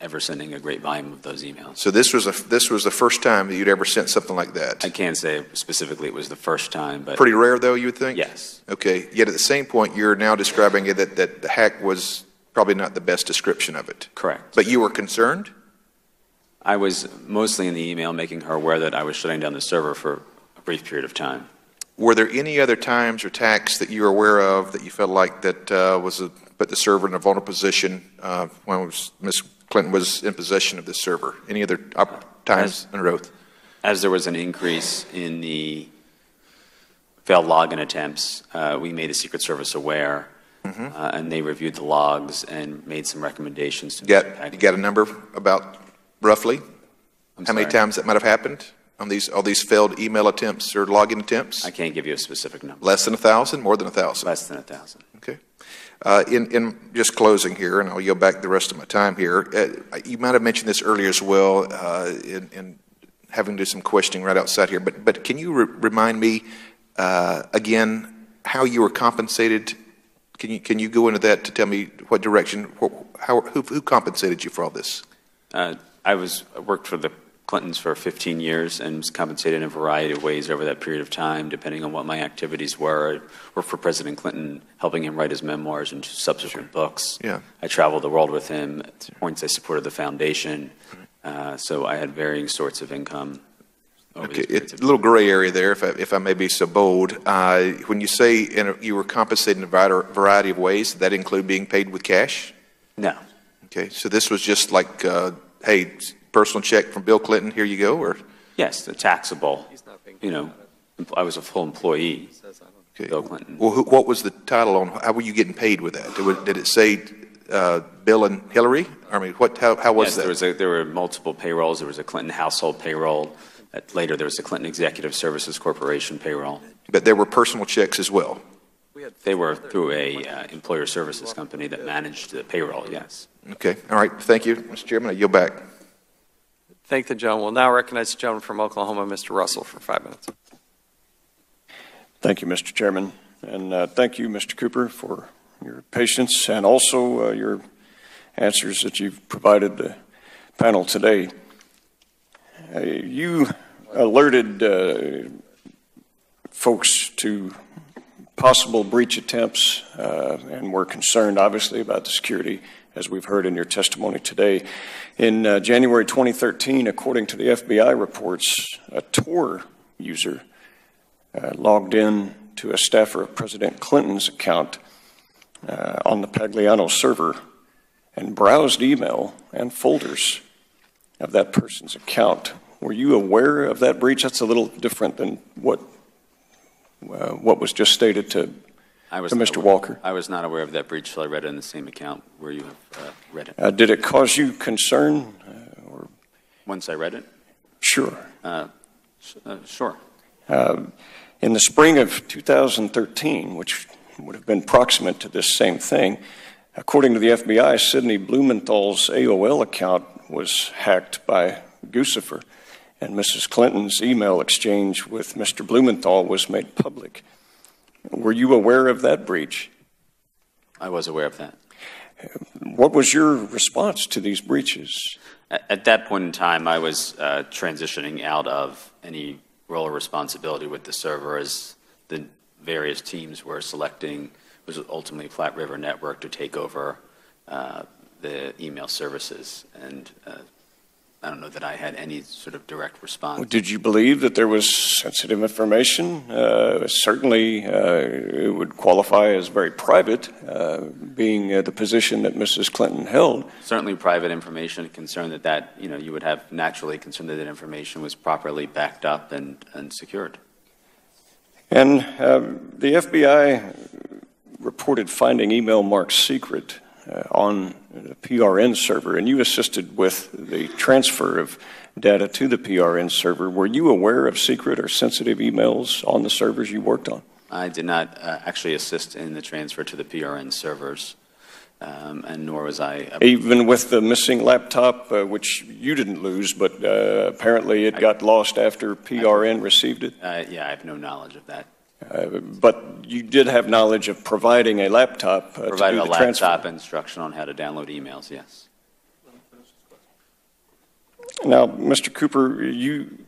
ever sending a great volume of those emails. So this was a this was the first time that you'd ever sent something like that. I can't say specifically it was the first time, but Pretty rare, though, you would think. Yes. Okay. Yet at the same point, you're now describing it that that the hack was probably not the best description of it. Correct. But you were concerned. I was mostly in the email making her aware that I was shutting down the server for a brief period of time. Were there any other times or attacks that you were aware of that you felt like that uh, was a, put the server in a vulnerable position uh, when was, Ms. Clinton was in possession of this server? Any other op- times in a row? As there was an increase in the failed login attempts, uh, we made the Secret Service aware, Mhm. uh, and they reviewed the logs and made some recommendations. To You got you got a number about roughly I'm how many times that might have happened on these all these failed email attempts or login attempts? I can't give you a specific number. Less than a thousand, more than a thousand. Less than a thousand. Okay. Uh, in, in just closing here, and I'll yield back the rest of my time here. Uh, you might have mentioned this earlier as well, uh, in, in having to do some questioning right outside here. But but can you re- remind me uh, again how you were compensated? Can you can you go into that to tell me what direction? Wh- How who, who compensated you for all this? Uh, I was I worked for the Clintons for 15 years and was compensated in a variety of ways over that period of time, depending on what my activities were. I worked for President Clinton, helping him write his memoirs and subsequent books. Yeah. I traveled the world with him. At points, I supported the foundation. Uh, so I had varying sorts of income. Okay, it's a little gray area there, if I, if I may be so bold. Uh, when you say in a, you were compensated in a variety of ways, did that include being paid with cash? No. Okay, so this was just like, uh, hey, personal check from Bill Clinton, here you go, or? Yes, the taxable. You know, I was a full employee. Okay. Bill Clinton. Well, who, what was the title on, how were you getting paid with that? Did it, did it say uh, Bill and Hillary? I mean, what, how, how was yes, that? There, was a, there were multiple payrolls. There was a Clinton household payroll. Uh, later, there was a Clinton Executive Services Corporation payroll. But there were personal checks as well? They were through a uh, employer services company that managed the payroll. Yes. Okay, all right, thank you, Mr. Chairman, I yield back. Thank the gentleman. We'll now recognize the gentleman from Oklahoma, Mr. Russell, for five minutes. Thank you, Mr. Chairman. And uh, thank you, Mr. Cooper, for your patience and also uh, your answers that you've provided the panel today. Uh, you alerted uh, folks to possible breach attempts uh, and were concerned, obviously, about the security, as we've heard in your testimony today. In uh, January 2013, according to the FBI reports, a Tor user uh, logged in to a staffer of President Clinton's account uh, on the Pagliano server and browsed email and folders of that person's account. Were you aware of that breach? That's a little different than what uh, what was just stated to, I was to not Mr. aware- Walker. I was not aware of that breach until I read it in the same account where you have uh, read it. Uh, did it cause you concern? Once I read it, Sure. Uh, uh, sure. Uh, in the spring of 2013, which would have been proximate to this same thing, according to the FBI, Sidney Blumenthal's AOL account was hacked by Guccifer, and Mrs. Clinton's email exchange with Mr. Blumenthal was made public. Were you aware of that breach? I was aware of that. What was your response to these breaches? At, at that point in time, I was uh, transitioning out of any role or responsibility with the server as the various teams were selecting, was ultimately Platte River Network to take over uh, the email services. And uh, I don't know that I had any sort of direct response. Did you believe that there was sensitive information? Uh, certainly, uh, it would qualify as very private, uh, being uh, the position that Mrs. Clinton held. Certainly, private information. Concerned that that you know you would have naturally concerned that that information was properly backed up and, and secured. And uh, the FBI reported finding email marked secret uh, on the PRN server, and you assisted with the transfer of data to the PRN server. Were you aware of secret or sensitive emails on the servers you worked on? I did not uh, actually assist in the transfer to the PRN servers, um, and nor was I. Even with the missing laptop, uh, which you didn't lose, but uh, apparently it got lost after PRN received it? Uh, yeah, I have no knowledge of that. Uh, but you did have knowledge of providing a laptop uh, Provided to a the transfer. laptop instruction on how to download emails, yes. Now, Mr. Cooper, you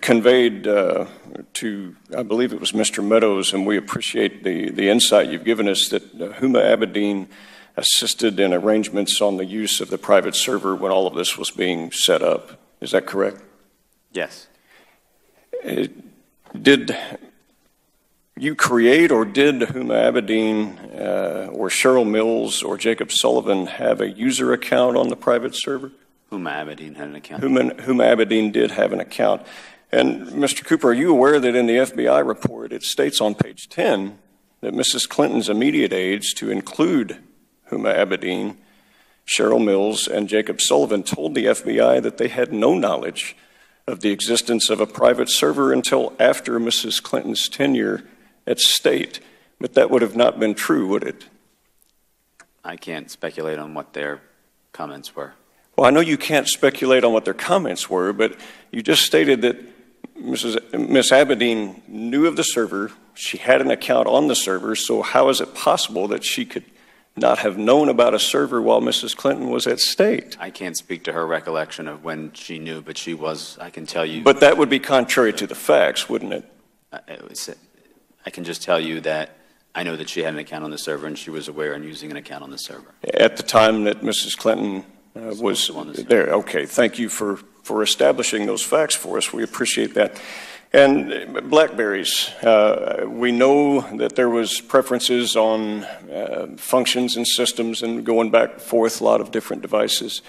conveyed uh, to, I believe it was Mr. Meadows, and we appreciate the, the insight you've given us that uh, Huma Abedin assisted in arrangements on the use of the private server when all of this was being set up. Is that correct? Yes. Uh, did you create or did Huma Abedin uh, or Cheryl Mills or Jacob Sullivan have a user account on the private server? Huma Abedin had an account. Huma, Huma Abedin did have an account. And Mr. Cooper, are you aware that in the FBI report it states on page 10 that Mrs. Clinton's immediate aides, to include Huma Abedin, Cheryl Mills, and Jacob Sullivan, told the FBI that they had no knowledge of the existence of a private server until after Mrs. Clinton's tenure at state. But that would have not been true, would it? I can't speculate on what their comments were. Well, I know you can't speculate on what their comments were, but you just stated that Mrs. Miss Abedin knew of the server. She had an account on the server, so how is it possible that she could not have known about a server while Mrs. Clinton was at state? I can't speak to her recollection of when she knew, but she was, I can tell you. But that would be contrary to the facts, wouldn't it? Uh, it was, I can just tell you that I know that she had an account on the server and she was aware and using an account on the server. At the time that Mrs. Clinton uh, was there. Okay, thank you for, for establishing those facts for us. We appreciate that. And Blackberries, uh, we know that there was preferences on uh, functions and systems and going back and forth, a lot of different devices.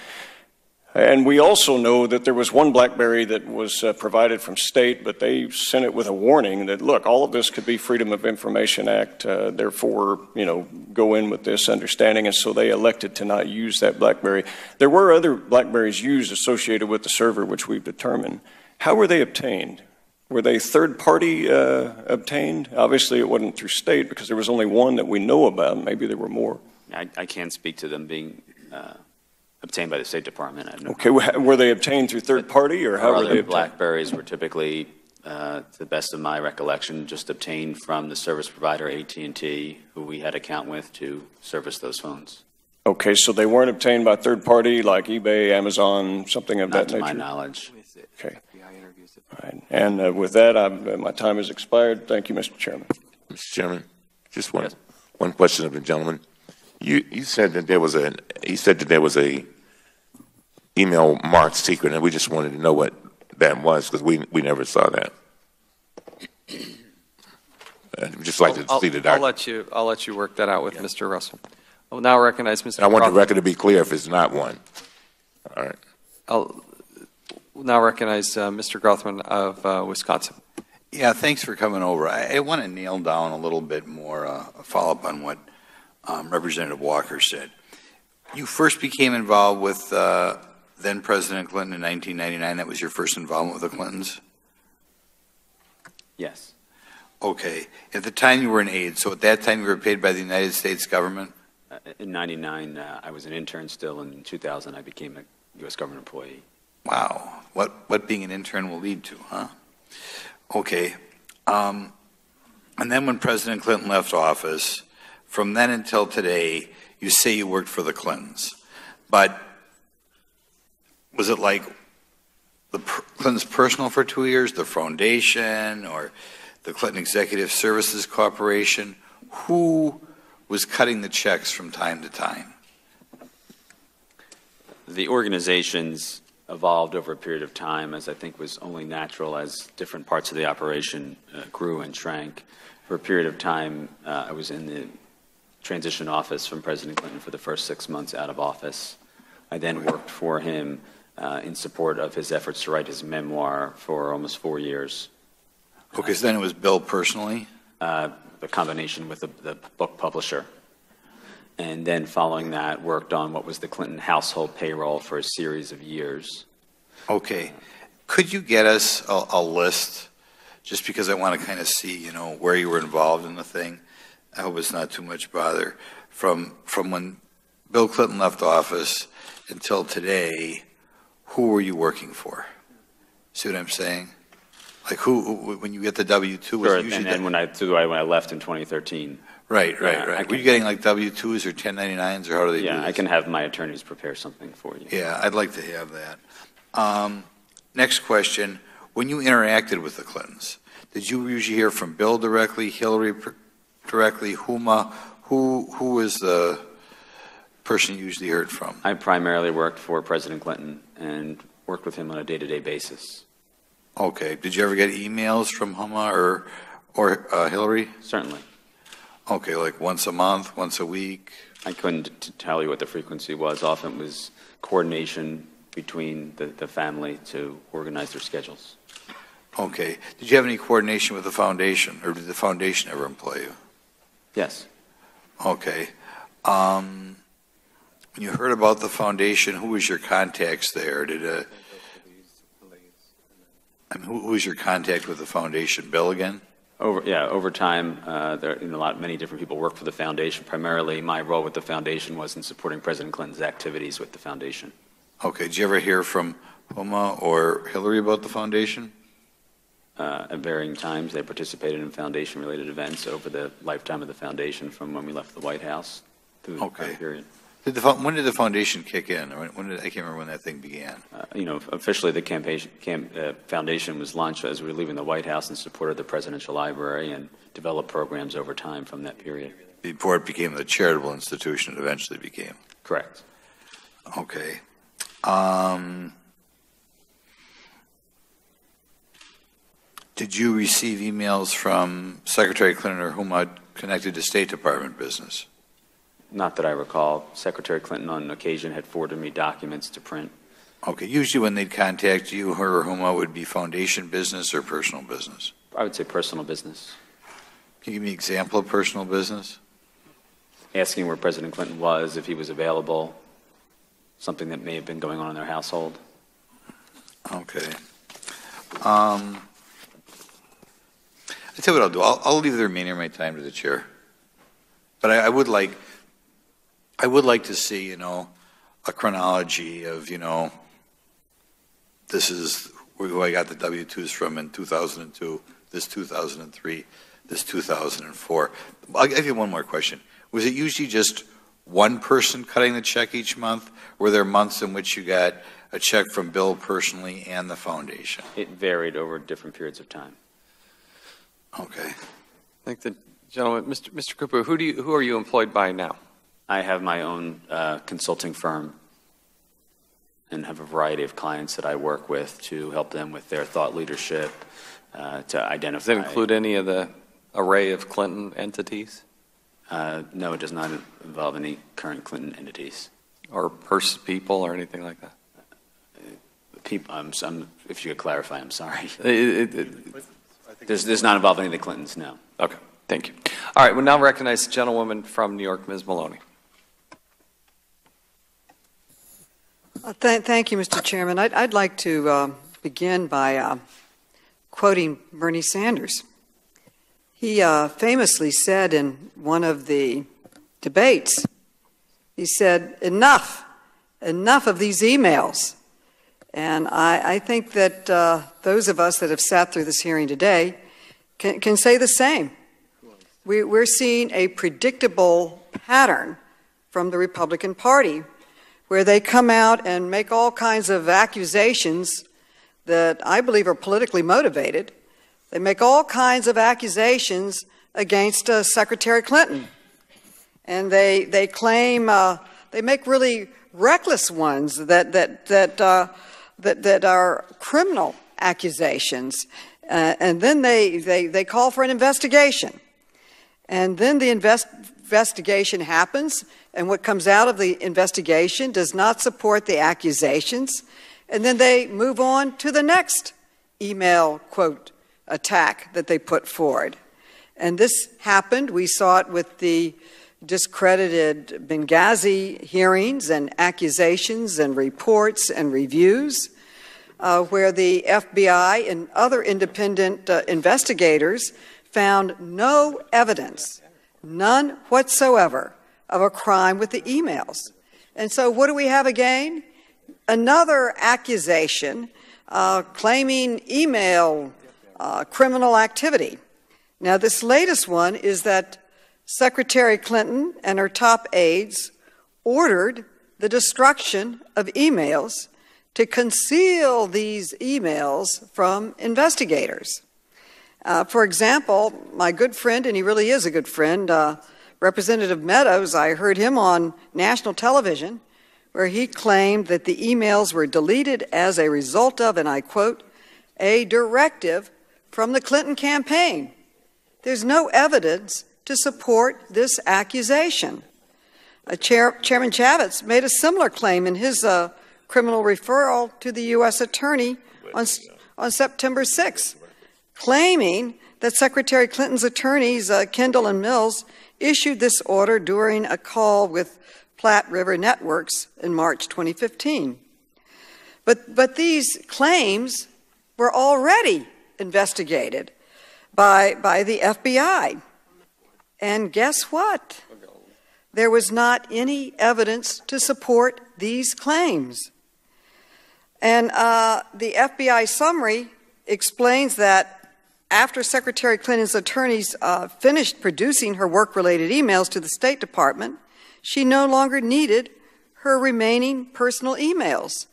And we also know that there was one BlackBerry that was uh, provided from state, but they sent it with a warning that, look, all of this could be Freedom of Information Act, uh, therefore, you know, go in with this understanding. And so they elected to not use that BlackBerry. There were other BlackBerries used associated with the server, which we've determined. How were they obtained? Were they third party uh, obtained? Obviously, it wasn't through state because there was only one that we know about. Maybe there were more. I, I can't speak to them being uh, obtained by the State Department. I have no Okay, were they obtained through third party or how Our were other they obtained? Blackberries were typically, uh, to the best of my recollection, just obtained from the service provider AT&T, who we had account with to service those phones. Okay, so they weren't obtained by third party like eBay, Amazon, something of Not that to nature? my knowledge. Okay. All right. And uh, with that, I'm, uh, my time has expired. Thank you, Mr. Chairman. Mr. Chairman, just one, one question of the gentleman. You, you said that there was a, he said that there was a email marked secret, and we just wanted to know what that was, because we, we never saw that. I'd just like to I'll- see the I'll let you, I'll let you work that out with Mr. Russell. I will now recognize Mr. And I want the record to be clear if it's not one. All right. I'll now recognize uh, Mr. Grothman of uh, Wisconsin. Yeah, thanks for coming over. I, I want to nail down a little bit more, uh, follow up on what um, Representative Walker said. You first became involved with uh, then President Clinton in 1999. That was your first involvement with the Clintons? Yes. Okay. At the time you were an aide, so at that time you were paid by the United States government? Uh, In 99, uh, I was an intern still, and in 2000, I became a U.S. government employee. Wow. What, what being an intern will lead to, huh? Okay. Um, and then when President Clinton left office, from then until today, you say you worked for the Clintons. But was it like the Clintons personal for two years, the foundation, or the Clinton Executive Services Corporation? Who was cutting the checks from time to time? The organizations evolved over a period of time, as I think was only natural as different parts of the operation uh, grew and shrank. For a period of time, uh, I was in the transition office from President Clinton for the first six months out of office. I then worked for him uh, in support of his efforts to write his memoir for almost four years. Okay, so then it was Bill personally? Uh, a combination with the, the book publisher. And then following that, worked on what was the Clinton household payroll for a series of years. Okay. Could you get us a, a list, just because I want to kind of see, you know, where you were involved in the thing? I hope it's not too much bother. From, from when Bill Clinton left office until today, who were you working for? See what I'm saying? Like who, who when you get the W-2, was Sure, it and usually then when I, when I left in 2013. Right, right, Uh, I right. Were can- you getting like W-2s or 1099s, or how do they do Yeah, this? I can have my attorneys prepare something for you. Yeah, I'd like to have that. Um, next question. When you interacted with the Clintons, did you usually hear from Bill directly, Hillary directly, Huma? Who, who was the person you usually heard from? I primarily worked for President Clinton and worked with him on a day-to-day basis. Okay. Did you ever get emails from Huma or, or uh, Hillary? Certainly. Okay, like once a month, once a week? I couldn't t- tell you what the frequency was. Often it was coordination between the, the family to organize their schedules. Okay. Did you have any coordination with the foundation, or did the foundation ever employ you? Yes. Okay. Um, when you heard about the foundation, who was your contacts there? Did uh, I mean, who, who was your contact with the foundation? Bill again? Over, yeah, over time, uh, there, you know, a lot, many different people work for the foundation. Primarily, my role with the foundation was in supporting President Clinton's activities with the foundation. Okay. Did you ever hear from Huma or Hillary about the foundation? Uh, at varying times, they participated in foundation-related events over the lifetime of the foundation, from when we left the White House through the Okay. period. Did the, when did the foundation kick in? When, when did, I can't remember when that thing began. Uh, you know, officially, the campaign, camp, uh, foundation was launched as we were leaving the White House in support of the Presidential Library and developed programs over time from that period. Before it became the charitable institution it eventually became. Correct. Okay. Um, did you receive emails from Secretary Clinton or Huma connected to State Department business? Not that I recall. Secretary Clinton, on occasion, had forwarded me documents to print. Okay. Usually, when they'd contact you, her or Huma would be foundation business or personal business. I would say personal business. Can you give me an example of personal business? Asking where President Clinton was, if he was available, something that may have been going on in their household. Okay. Um, I tell you what I'll do. I'll, I'll leave the remainder of my time to the chair. But I, I would like, I would like to see, you know, a chronology of, you know, this is who I got the W-2s from in 2002, this 2003, this 2004. I'll give you one more question. Was it usually just one person cutting the check each month? Were there months in which you got a check from Bill personally and the foundation? It varied over different periods of time. Okay. I think the gentleman, Mr. Mr. Cooper, who do you, who are you employed by now? I have my own uh, consulting firm and have a variety of clients that I work with to help them with their thought leadership, uh, to identify. Does that include any of the array of Clinton entities? Uh, no, it does not involve any current Clinton entities. Or pers- people or anything like that? People, I'm, I'm, if you could clarify, I'm sorry. It- it- it- There's, there's not involving any of the Clintons, no. Okay, thank you. All right, we'll now recognize the gentlewoman from New York, Ms. Maloney. Uh, th- thank you, Mr. Chairman. I'd, I'd like to uh, begin by uh, quoting Bernie Sanders. He uh, famously said in one of the debates, he said, Enough, enough of these emails. And I, I think that uh, those of us that have sat through this hearing today can, can say the same. We, we're seeing a predictable pattern from the Republican Party where they come out and make all kinds of accusations that I believe are politically motivated. They make all kinds of accusations against uh, Secretary Clinton. And they, they claim, uh, they make really reckless ones that, that, that, uh, that, that are criminal accusations. Uh, and then they, they, they call for an investigation. And then the invest, investigation happens, and what comes out of the investigation does not support the accusations. And then they move on to the next email quote attack that they put forward. And this happened. We saw it with the discredited Benghazi hearings and accusations and reports and reviews, uh, where the FBI and other independent uh, investigators found no evidence, none whatsoever, of a crime with the emails. And so, what do we have again? Another accusation uh, claiming email uh, criminal activity. Now, this latest one is that Secretary Clinton and her top aides ordered the destruction of emails to conceal these emails from investigators. Uh, for example, my good friend, and he really is a good friend, uh, Representative Meadows, I heard him on national television where he claimed that the emails were deleted as a result of, and I quote, a directive from the Clinton campaign. There's no evidence to support this accusation. Uh, Chair, Chairman Chaffetz made a similar claim in his uh, criminal referral to the U.S. Attorney on, on September 6, claiming that Secretary Clinton's attorneys, uh, Kendall and Mills, issued this order during a call with Platte River Networks in March 2015. But, but these claims were already investigated by, by the FBI. And guess what? There was not any evidence to support these claims. And uh, the FBI summary explains that after Secretary Clinton's attorneys uh, finished producing her work related emails to the State Department, she no longer needed her remaining personal emails.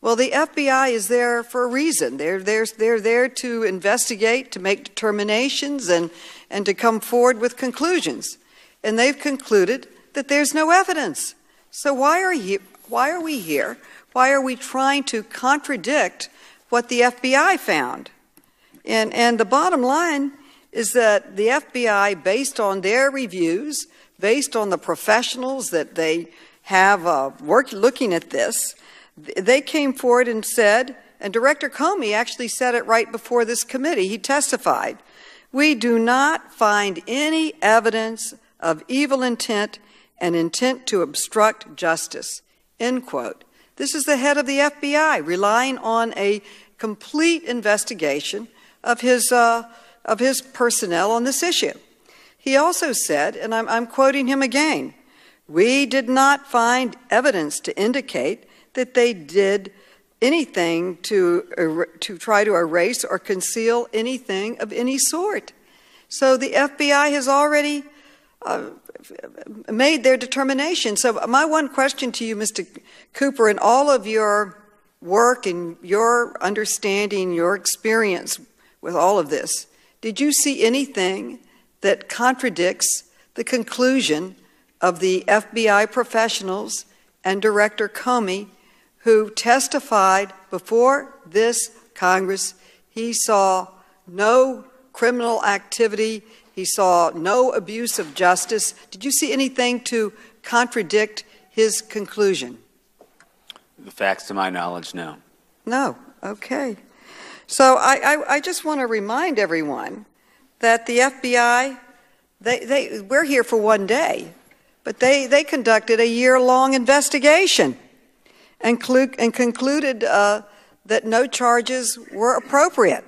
Well, the FBI is there for a reason. They're, they're, they're there to investigate, to make determinations, and, and to come forward with conclusions. And they've concluded that there's no evidence. So why are, why are we here? Why are we trying to contradict what the FBI found? And, and the bottom line is that the FBI, based on their reviews, based on the professionals that they have uh, work, looking at this, they came forward and said, and Director Comey actually said it right before this committee. He testified, we do not find any evidence of evil intent and intent to obstruct justice. End quote. This is the head of the FBI relying on a complete investigation of his, uh, of his personnel on this issue. He also said, and I'm, I'm quoting him again, we did not find evidence to indicate that they did anything to, er, to try to erase or conceal anything of any sort. So the FBI has already uh, made their determination. So, my one question to you, Mr. Cooper, in all of your work and your understanding, your experience with all of this. Did you see anything that contradicts the conclusion of the FBI professionals and Director Comey who testified before this Congress? He saw no criminal activity, he saw no abuse of justice. Did you see anything to contradict his conclusion? The facts, to my knowledge, no. No. Okay. So I, I, I just want to remind everyone that the FBI, they, they, we're here for one day, but they, they conducted a year long investigation. And, clu- and concluded uh, that no charges were appropriate.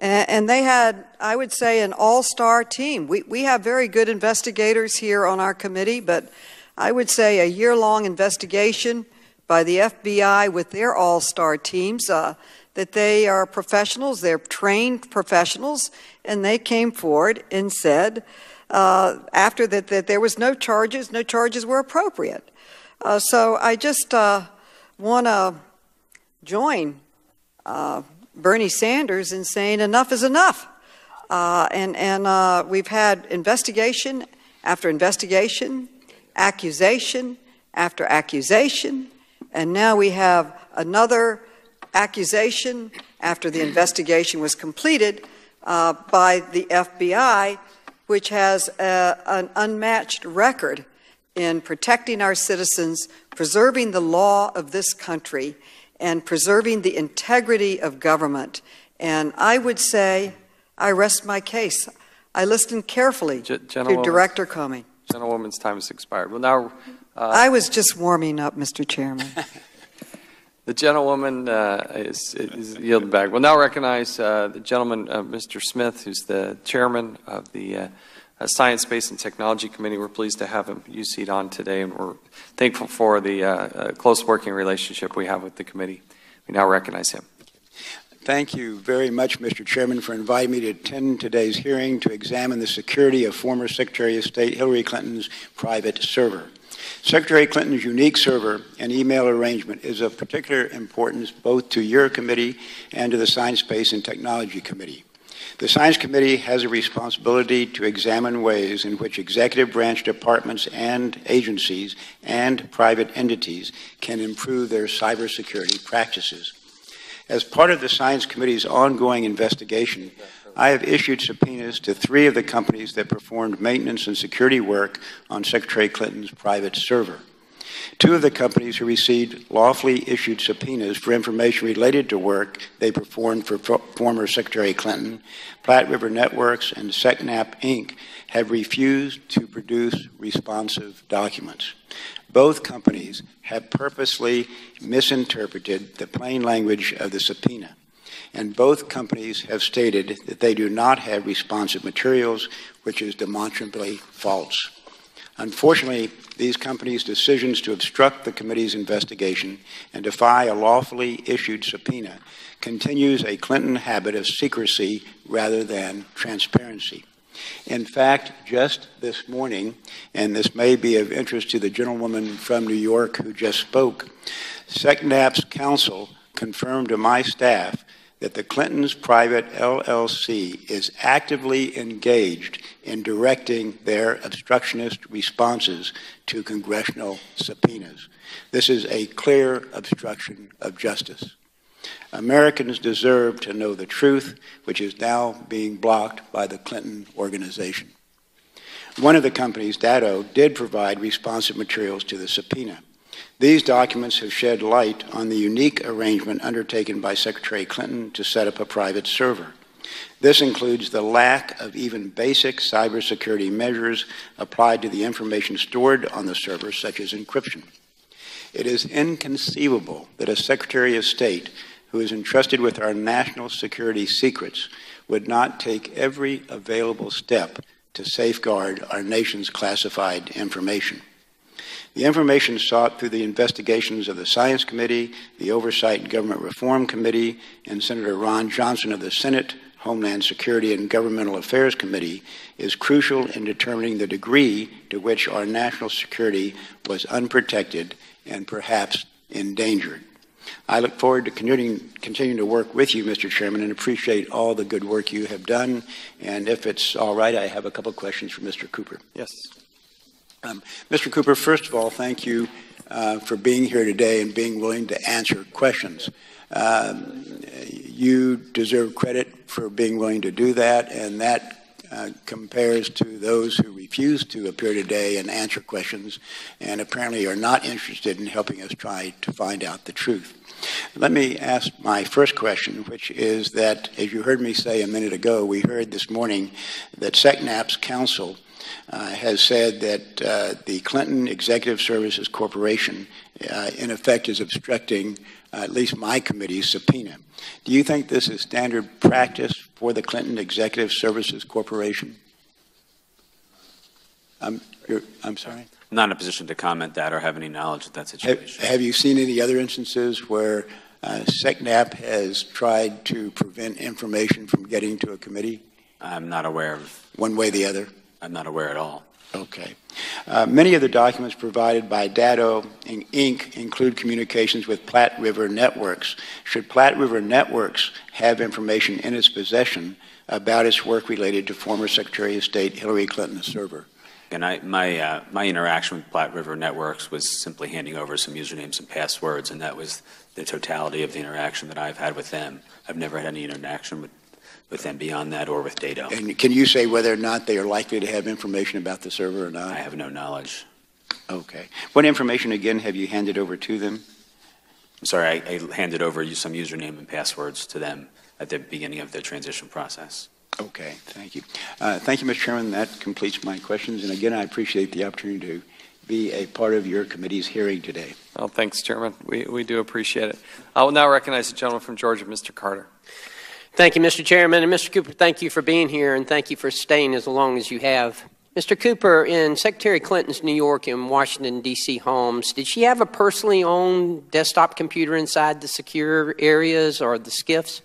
And, and they had, I would say, an all star team. We, we have very good investigators here on our committee, but I would say a year long investigation by the FBI with their all star teams. Uh, that they are professionals, they're trained professionals, and they came forward and said uh, after that that there was no charges, no charges were appropriate. Uh, so I just uh, want to join uh, Bernie Sanders in saying enough is enough. Uh, and and uh, we've had investigation after investigation, accusation after accusation, and now we have another accusation after the investigation was completed uh, by the FBI, which has an unmatched record in protecting our citizens, preserving the law of this country, and preserving the integrity of government. And I would say I rest my case. I listened carefully to Director Comey. Gentlewoman's time has expired. Well, now. Uh, I was just warming up, Mr. Chairman. The gentlewoman uh, is, is yielding back. We'll now recognize uh, the gentleman, uh, Mr. Smith, who's the chairman of the uh, Science, Space, and Technology Committee. We're pleased to have use seat on today, and we're thankful for the uh, close working relationship we have with the committee. We now recognize him. Thank you very much, Mr. Chairman, for inviting me to attend today's hearing to examine the security of former Secretary of State Hillary Clinton's private server. Secretary Clinton's unique server and email arrangement is of particular importance both to your committee and to the Science, Space, and Technology Committee. The Science Committee has a responsibility to examine ways in which executive branch departments and agencies and private entities can improve their cybersecurity practices. As part of the Science Committee's ongoing investigation, I have issued subpoenas to three of the companies that performed maintenance and security work on Secretary Clinton's private server. Two of the companies who received lawfully issued subpoenas for information related to work they performed for former Secretary Clinton, Platte River Networks and SecNap Inc., have refused to produce responsive documents. Both companies have purposely misinterpreted the plain language of the subpoena and both companies have stated that they do not have responsive materials, which is demonstrably false. Unfortunately, these companies' decisions to obstruct the committee's investigation and defy a lawfully issued subpoena continues a Clinton habit of secrecy rather than transparency. In fact, just this morning, and this may be of interest to the gentlewoman from New York who just spoke, SecNap's counsel confirmed to my staff that the Clintons' private LLC is actively engaged in directing their obstructionist responses to congressional subpoenas. This is a clear obstruction of justice. Americans deserve to know the truth, which is now being blocked by the Clinton organization. One of the companies, Datto, did provide responsive materials to the subpoena. These documents have shed light on the unique arrangement undertaken by Secretary Clinton to set up a private server. This includes the lack of even basic cybersecurity measures applied to the information stored on the server, such as encryption. It is inconceivable that a Secretary of State who is entrusted with our national security secrets would not take every available step to safeguard our nation's classified information. The information sought through the investigations of the Science Committee, the Oversight and Government Reform Committee, and Senator Ron Johnson of the Senate Homeland Security and Governmental Affairs Committee is crucial in determining the degree to which our national security was unprotected and perhaps endangered. I look forward to continuing, to work with you, Mr. Chairman, and appreciate all the good work you have done. And if it's all right, I have a couple questions for Mr. Cooper. Yes. Um, Mr. Cooper, first of all, thank you uh, for being here today and being willing to answer questions. Um, you deserve credit for being willing to do that, and that uh, compares to those who refuse to appear today and answer questions and apparently are not interested in helping us try to find out the truth. Let me ask my first question, which is that, as you heard me say a minute ago, we heard this morning that SecNap's counsel uh, has said that uh, the Clinton Executive Services Corporation uh, in effect, is obstructing uh, at least my committee's subpoena. Do you think this is standard practice for the Clinton Executive Services Corporation? I'm, you're, I'm sorry? I'm not in a position to comment that or have any knowledge of that Have, situation. have you seen any other instances where uh, SECNAP has tried to prevent information from getting to a committee? I'm not aware of. One way or the other? I'm not aware at all. Okay. Uh, many of the documents provided by Datto Inc. include communications with Platte River Networks. Should Platte River Networks have information in its possession about its work related to former Secretary of State Hillary Clinton's server? And I, my, uh, my interaction with Platte River Networks was simply handing over some usernames and passwords, and that was the totality of the interaction that I've had with them. I've never had any interaction with, with them beyond that or with Datto. And can you say whether or not they are likely to have information about the server or not? I have no knowledge. Okay. What information, again, have you handed over to them? I'm sorry, I, I handed over you some username and passwords to them at the beginning of the transition process. Okay, thank you. Uh, thank you, Mr. Chairman. That completes my questions. And again, I appreciate the opportunity to be a part of your committee's hearing today. Well, thanks, Chairman. We, we do appreciate it. I will now recognize the gentleman from Georgia, Mr. Carter. Thank you, Mr. Chairman. And Mr. Cooper, thank you for being here and thank you for staying as long as you have. Mr. Cooper, in Secretary Clinton's New York and Washington, D.C. homes, did she have a personally owned desktop computer inside the secure areas or the SCIFs?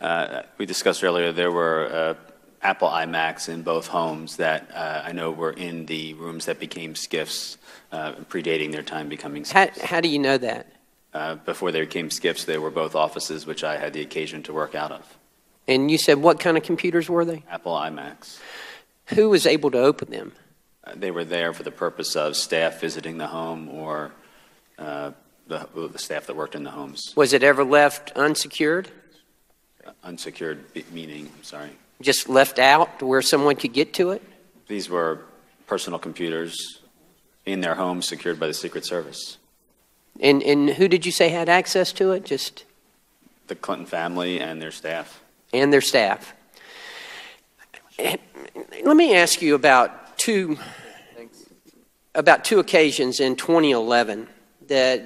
Uh, we discussed earlier there were uh, Apple iMacs in both homes that uh, I know were in the rooms that became SCIFs, uh, predating their time becoming SCIFs. How, how do you know that? Uh, before they became SCIFs, they were both offices which I had the occasion to work out of. And you said what kind of computers were they? Apple iMacs. Who was able to open them? Uh, they were there for the purpose of staff visiting the home or uh, the, the staff that worked in the homes. Was it ever left unsecured? Unsecured meaning, I'm sorry. Just left out to where someone could get to it? These were personal computers in their homes secured by the Secret Service. And, and who did you say had access to it? Just The Clinton family and their staff. And their staff. Let me ask you about two about two occasions in 2011 that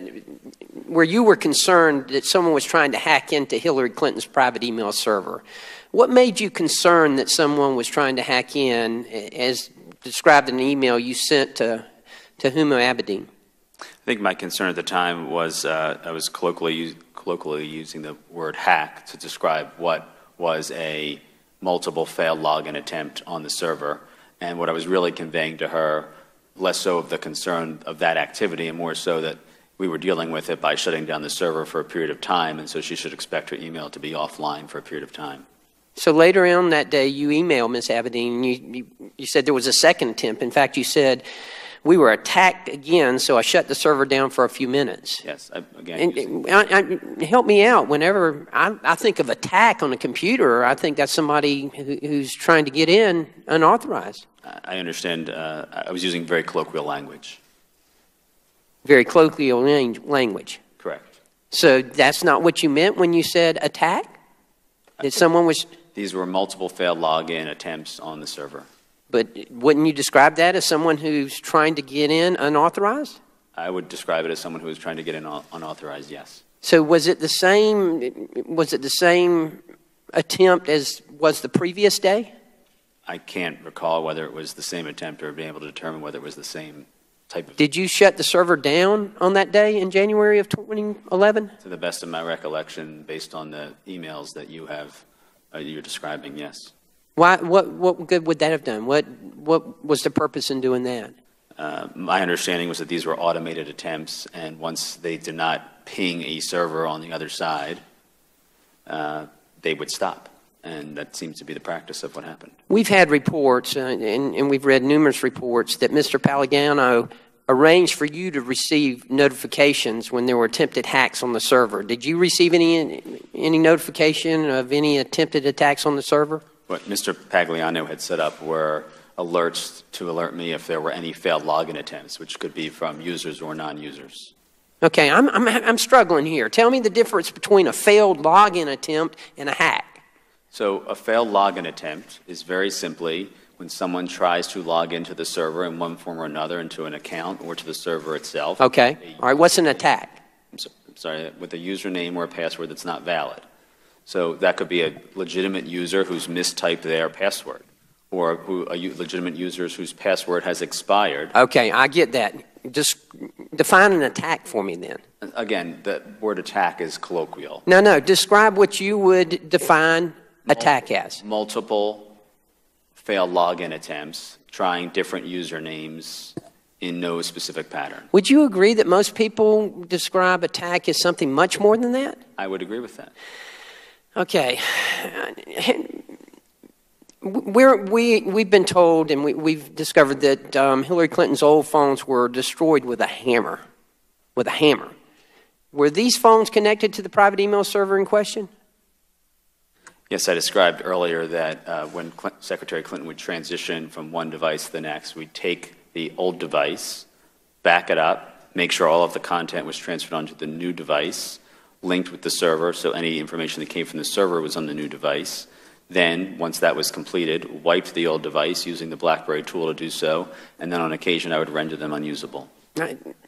where you were concerned that someone was trying to hack into Hillary Clinton's private email server. What made you concerned that someone was trying to hack in, as described in an email you sent to to Huma Abedin? I think my concern at the time was uh, I was colloquially, colloquially using the word hack to describe what was a multiple failed login attempt on the server. And what I was really conveying to her, less so of the concern of that activity and more so that we were dealing with it by shutting down the server for a period of time, and so she should expect her email to be offline for a period of time. So later on that day, you emailed Ms. Abedin. And you, you, you said there was a second attempt. In fact, you said we were attacked again, so I shut the server down for a few minutes. Yes, I, again, And, I, I, help me out. Whenever I, I think of attack on a computer, I think that's somebody who, who's trying to get in unauthorized. I understand. Uh, I was using very colloquial language. Very colloquial lang- language. Correct. So that's not what you meant when you said attack. That someone was, These were multiple failed login attempts on the server. But wouldn't you describe that as someone who's trying to get in unauthorized? I would describe it as someone who was trying to get in unauthorized, yes. So was it the same? Was it the same attempt as was the previous day? I can't recall whether it was the same attempt or being able to determine whether it was the same type of. Did you shut the server down on that day in January of 2011? To the best of my recollection, based on the emails that you have, uh, you're describing, yes. Why? What? What good would that have done? What? What was the purpose in doing that? Uh, my understanding was that these were automated attempts, and once they did not ping a server on the other side, uh, they would stop. And that seems to be the practice of what happened. We've had reports, uh, and, and we've read numerous reports, that Mr. Pagliano arranged for you to receive notifications when there were attempted hacks on the server. Did you receive any any notification of any attempted attacks on the server? What Mr. Pagliano had set up were alerts to alert me if there were any failed login attempts, which could be from users or non users. Okay, I'm, I'm, I'm struggling here. Tell me the difference between a failed login attempt and a hack. So, a failed login attempt is very simply when someone tries to log into the server in one form or another, into an account or to the server itself. Okay. All right. What's an attack? I'm so- I'm sorry, with a username or a password that's not valid. So that could be a legitimate user who's mistyped their password, or who, a legitimate user whose password has expired. Okay, I get that. Just define an attack for me then. Again, the word attack is colloquial. No, no. Describe what you would define attack as. Multiple failed login attempts, trying different usernames in no specific pattern. Would you agree that most people describe attack as something much more than that? I would agree with that. Okay. We're, we, we've been told and we, we've discovered that um, Hillary Clinton's old phones were destroyed with a hammer. With a hammer. Were these phones connected to the private email server in question? Yes, I described earlier that uh, when Cl- Secretary Clinton would transition from one device to the next, we'd take the old device, back it up, make sure all of the content was transferred onto the new device, linked with the server, so any information that came from the server was on the new device. Then, once that was completed, wiped the old device using the BlackBerry tool to do so, and then on occasion I would render them unusable.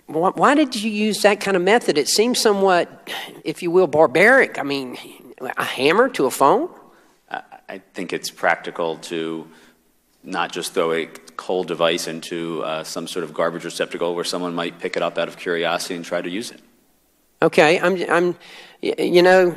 Why did you use that kind of method? It seems somewhat, if you will, barbaric. I mean, a hammer to a phone? I- I think it's practical to not just throw a cold device into uh, some sort of garbage receptacle where someone might pick it up out of curiosity and try to use it. Okay, I'm, I'm, you know,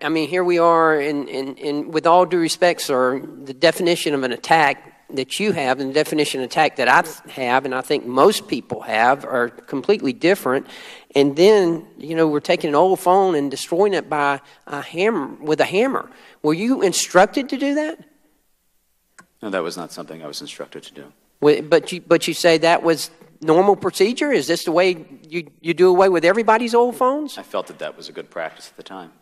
I mean, here we are, and, and, and with all due respect, sir, the definition of an attack that you have and the definition of attack that I have, and I think most people have, are completely different. And then, you know, we're taking an old phone and destroying it by a hammer with a hammer. Were you instructed to do that? No, that was not something I was instructed to do. But you, but you say that was normal procedure? Is this the way you, you do away with everybody's old phones? I felt that that was a good practice at the time.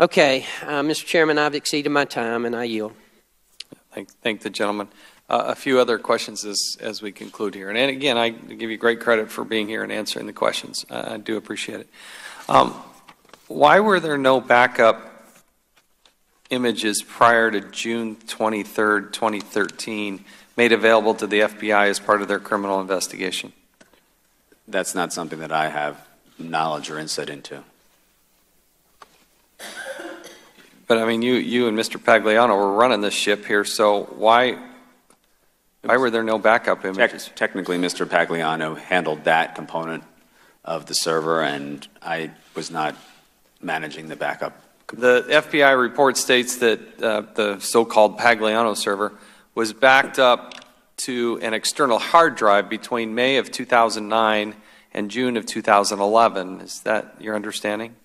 Okay, uh, Mr. Chairman, I've exceeded my time and I yield. Thank, thank the gentleman. Uh, a few other questions as, as we conclude here. And, and again, I give you great credit for being here and answering the questions. Uh, I do appreciate it. Um, why were there no backup images prior to June 23rd, 2013, made available to the FBI as part of their criminal investigation? That's not something that I have knowledge or insight into. But I mean, you, you and Mr. Pagliano were running this ship here, so why, why were there no backup images? Tec- Technically, Mr. Pagliano handled that component of the server, and I was not managing the backup. The FBI report states that uh, the so-called Pagliano server was backed up to an external hard drive between May of 2009 and June of 2011. Is that your understanding?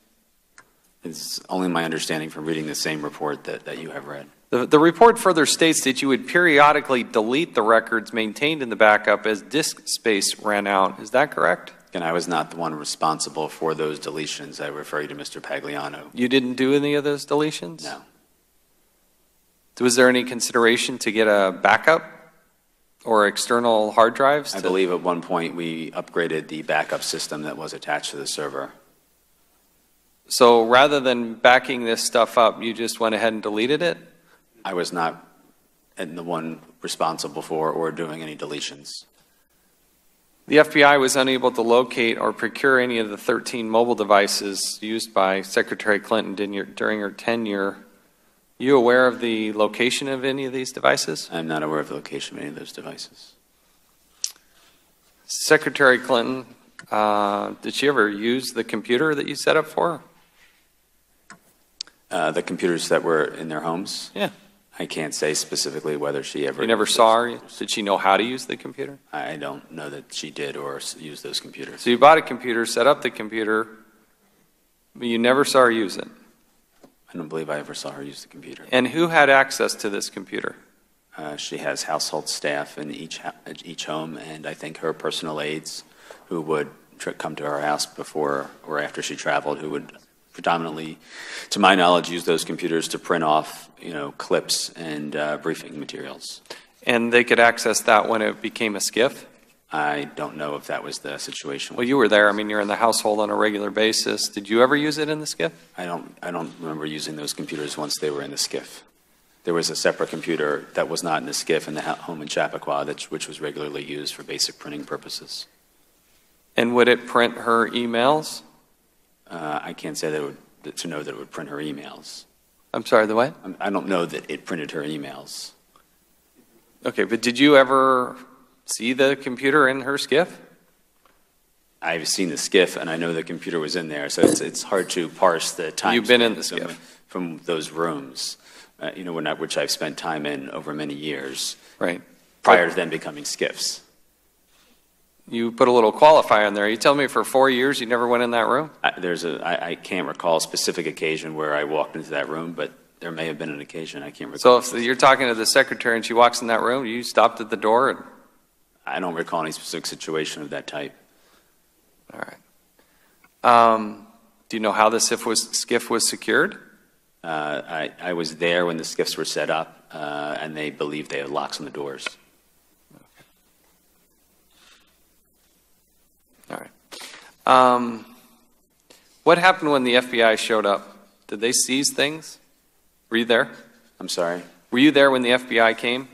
It's only my understanding from reading the same report that, that you have read. The, the report further states that you would periodically delete the records maintained in the backup as disk space ran out. Is that correct? And I was not the one responsible for those deletions. I refer you to Mr. Pagliano. You didn't do any of those deletions? No. Was there any consideration to get a backup or external hard drives? I believe at one point we upgraded the backup system that was attached to the server. So rather than backing this stuff up, you just went ahead and deleted it? I was not the one responsible for or doing any deletions. The FBI was unable to locate or procure any of the 13 mobile devices used by Secretary Clinton during her tenure. You aware of the location of any of these devices? I'm not aware of the location of any of those devices. Secretary Clinton, uh, did she ever use the computer that you set up for her? Uh, the computers that were in their homes? Yeah. I can't say specifically whether she ever. You never used saw those. her? Did she know how to use the computer? I don't know that she did or s- use those computers. So you bought a computer, set up the computer, but you never saw her use it. I don't believe I ever saw her use the computer. And who had access to this computer? Uh, she has household staff in each ho- each home, and I think her personal aides, who would tr- come to her house before or after she traveled, who would predominantly, to my knowledge, use those computers to print off, you know, clips and uh, briefing materials. And they could access that when it became a SCIF? I don't know if that was the situation. Well, you were there. I mean, you're in the household on a regular basis. Did you ever use it in the SCIF? I don't. I don't remember using those computers once they were in the SCIF. There was a separate computer that was not in the SCIF in the home in Chappaqua, that, which was regularly used for basic printing purposes. And would it print her emails? Uh, I can't say that it would, that- to know that it would print her emails. I'm sorry, the what? I'm- I don't know that it printed her emails. Okay, but did you ever see the computer in her SCIF? I've seen the SCIF, and I know the computer was in there, so it's, it's hard to parse the time. You've been in the SCIF. From those rooms, uh, you know, when I- which I've spent time in over many years. Right. Prior to them becoming SCIFs. You put a little qualifier in there. You tell me for four years you never went in that room? I, there's a, I, I can't recall a specific occasion where I walked into that room, but there may have been an occasion. I can't recall. So if you're talking to the secretary and she walks in that room, you stopped at the door and I don't recall any specific situation of that type. All right. Um, do you know how the SIF was, SCIF was secured? Uh, I, I was there when the SCIFs were set up, uh, and they believed they had locks on the doors. All right. Um, what happened when the FBI showed up? Did they seize things? Were you there? I'm sorry? Were you there when the FBI came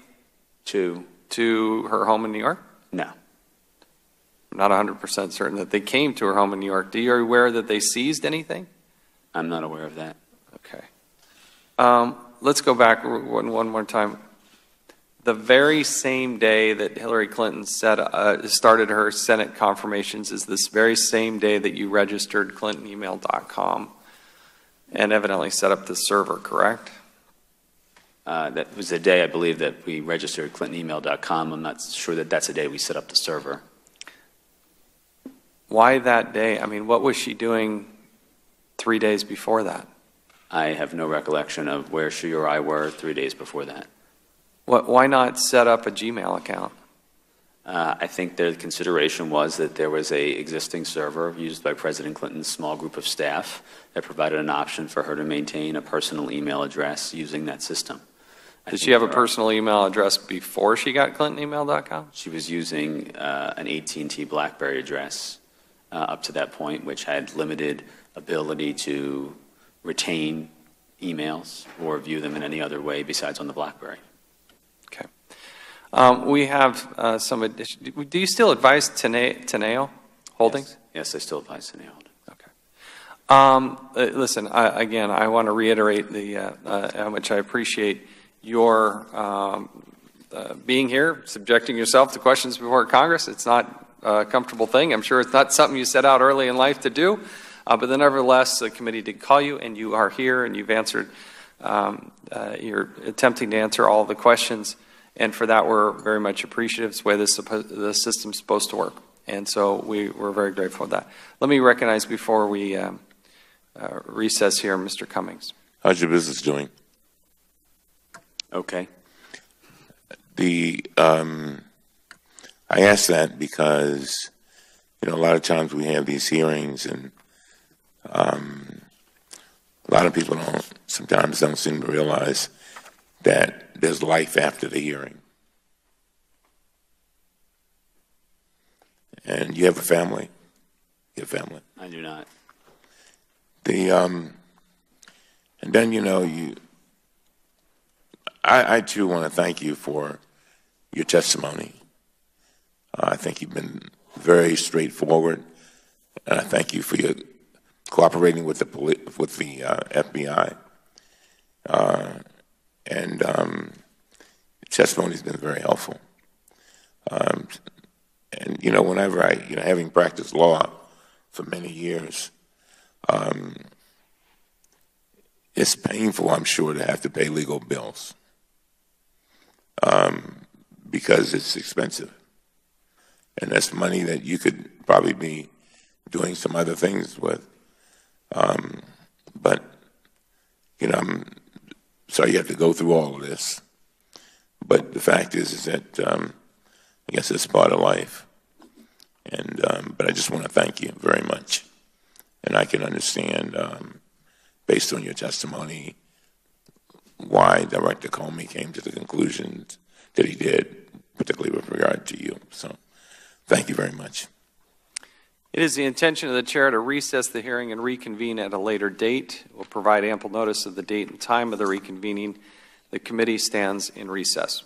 To? to her home in New York? No. I'm not 100% certain that they came to her home in New York. Do you are you aware that they seized anything? I'm not aware of that. Okay. Um, let's go back one, one more time. The very same day that Hillary Clinton said, uh, started her Senate confirmations is this very same day that you registered ClintonEmail.com and evidently set up the server, correct? Uh, that was the day I believe that we registered ClintonEmail.com. I'm not sure that that's the day we set up the server. Why that day? I mean, what was she doing three days before that? I have no recollection of where she or I were three days before that. What, why not set up a Gmail account? Uh, I think the consideration was that there was a existing server used by President Clinton's small group of staff that provided an option for her to maintain a personal email address using that system. I Did she have a personal email address before she got ClintonEmail.com? She was using uh, an AT&T BlackBerry address uh, up to that point, which had limited ability to retain emails or view them in any other way besides on the BlackBerry. Okay. Um, we have uh, some addition. Do you still advise Tene- Teneo Holdings? Yes, I still advise Teneo Holdings. Um, uh, listen, I, again, I want to reiterate the uh, uh, how much I appreciate your um, uh, being here, subjecting yourself to questions before Congress. It's not a comfortable thing. I'm sure it's not something you set out early in life to do, uh, but then nevertheless, the committee did call you, and you are here, and you've answered. Um, uh, you're attempting to answer all the questions, and for that, we're very much appreciative. It's the way this suppo- the system's supposed to work, and so we, we're very grateful for that. Let me recognize before we. Um, uh, recess here, Mr. Cummings. How's your business doing? Okay. The um, I ask that because you know a lot of times we have these hearings and um, a lot of people don't sometimes don't seem to realize that there's life after the hearing. And you have a family. You have family. I do not. The um, and then you know you. I, I too want to thank you for your testimony. Uh, I think you've been very straightforward, and I thank you for your cooperating with the poli- with the uh, FBI. Uh, and um, testimony has been very helpful. Um, and you know, whenever I, you know, having practiced law for many years, um, it's painful, I'm sure, to have to pay legal bills um, because it's expensive. And that's money that you could probably be doing some other things with. Um, but, you know, I'm sorry you have to go through all of this. But the fact is, is that um, I guess it's part of life. And um, but I just want to thank you very much and I can understand, um, based on your testimony, why Director Comey came to the conclusions that he did, particularly with regard to you. So, thank you very much. It is the intention of the chair to recess the hearing and reconvene at a later date. We'll provide ample notice of the date and time of the reconvening. The committee stands in recess.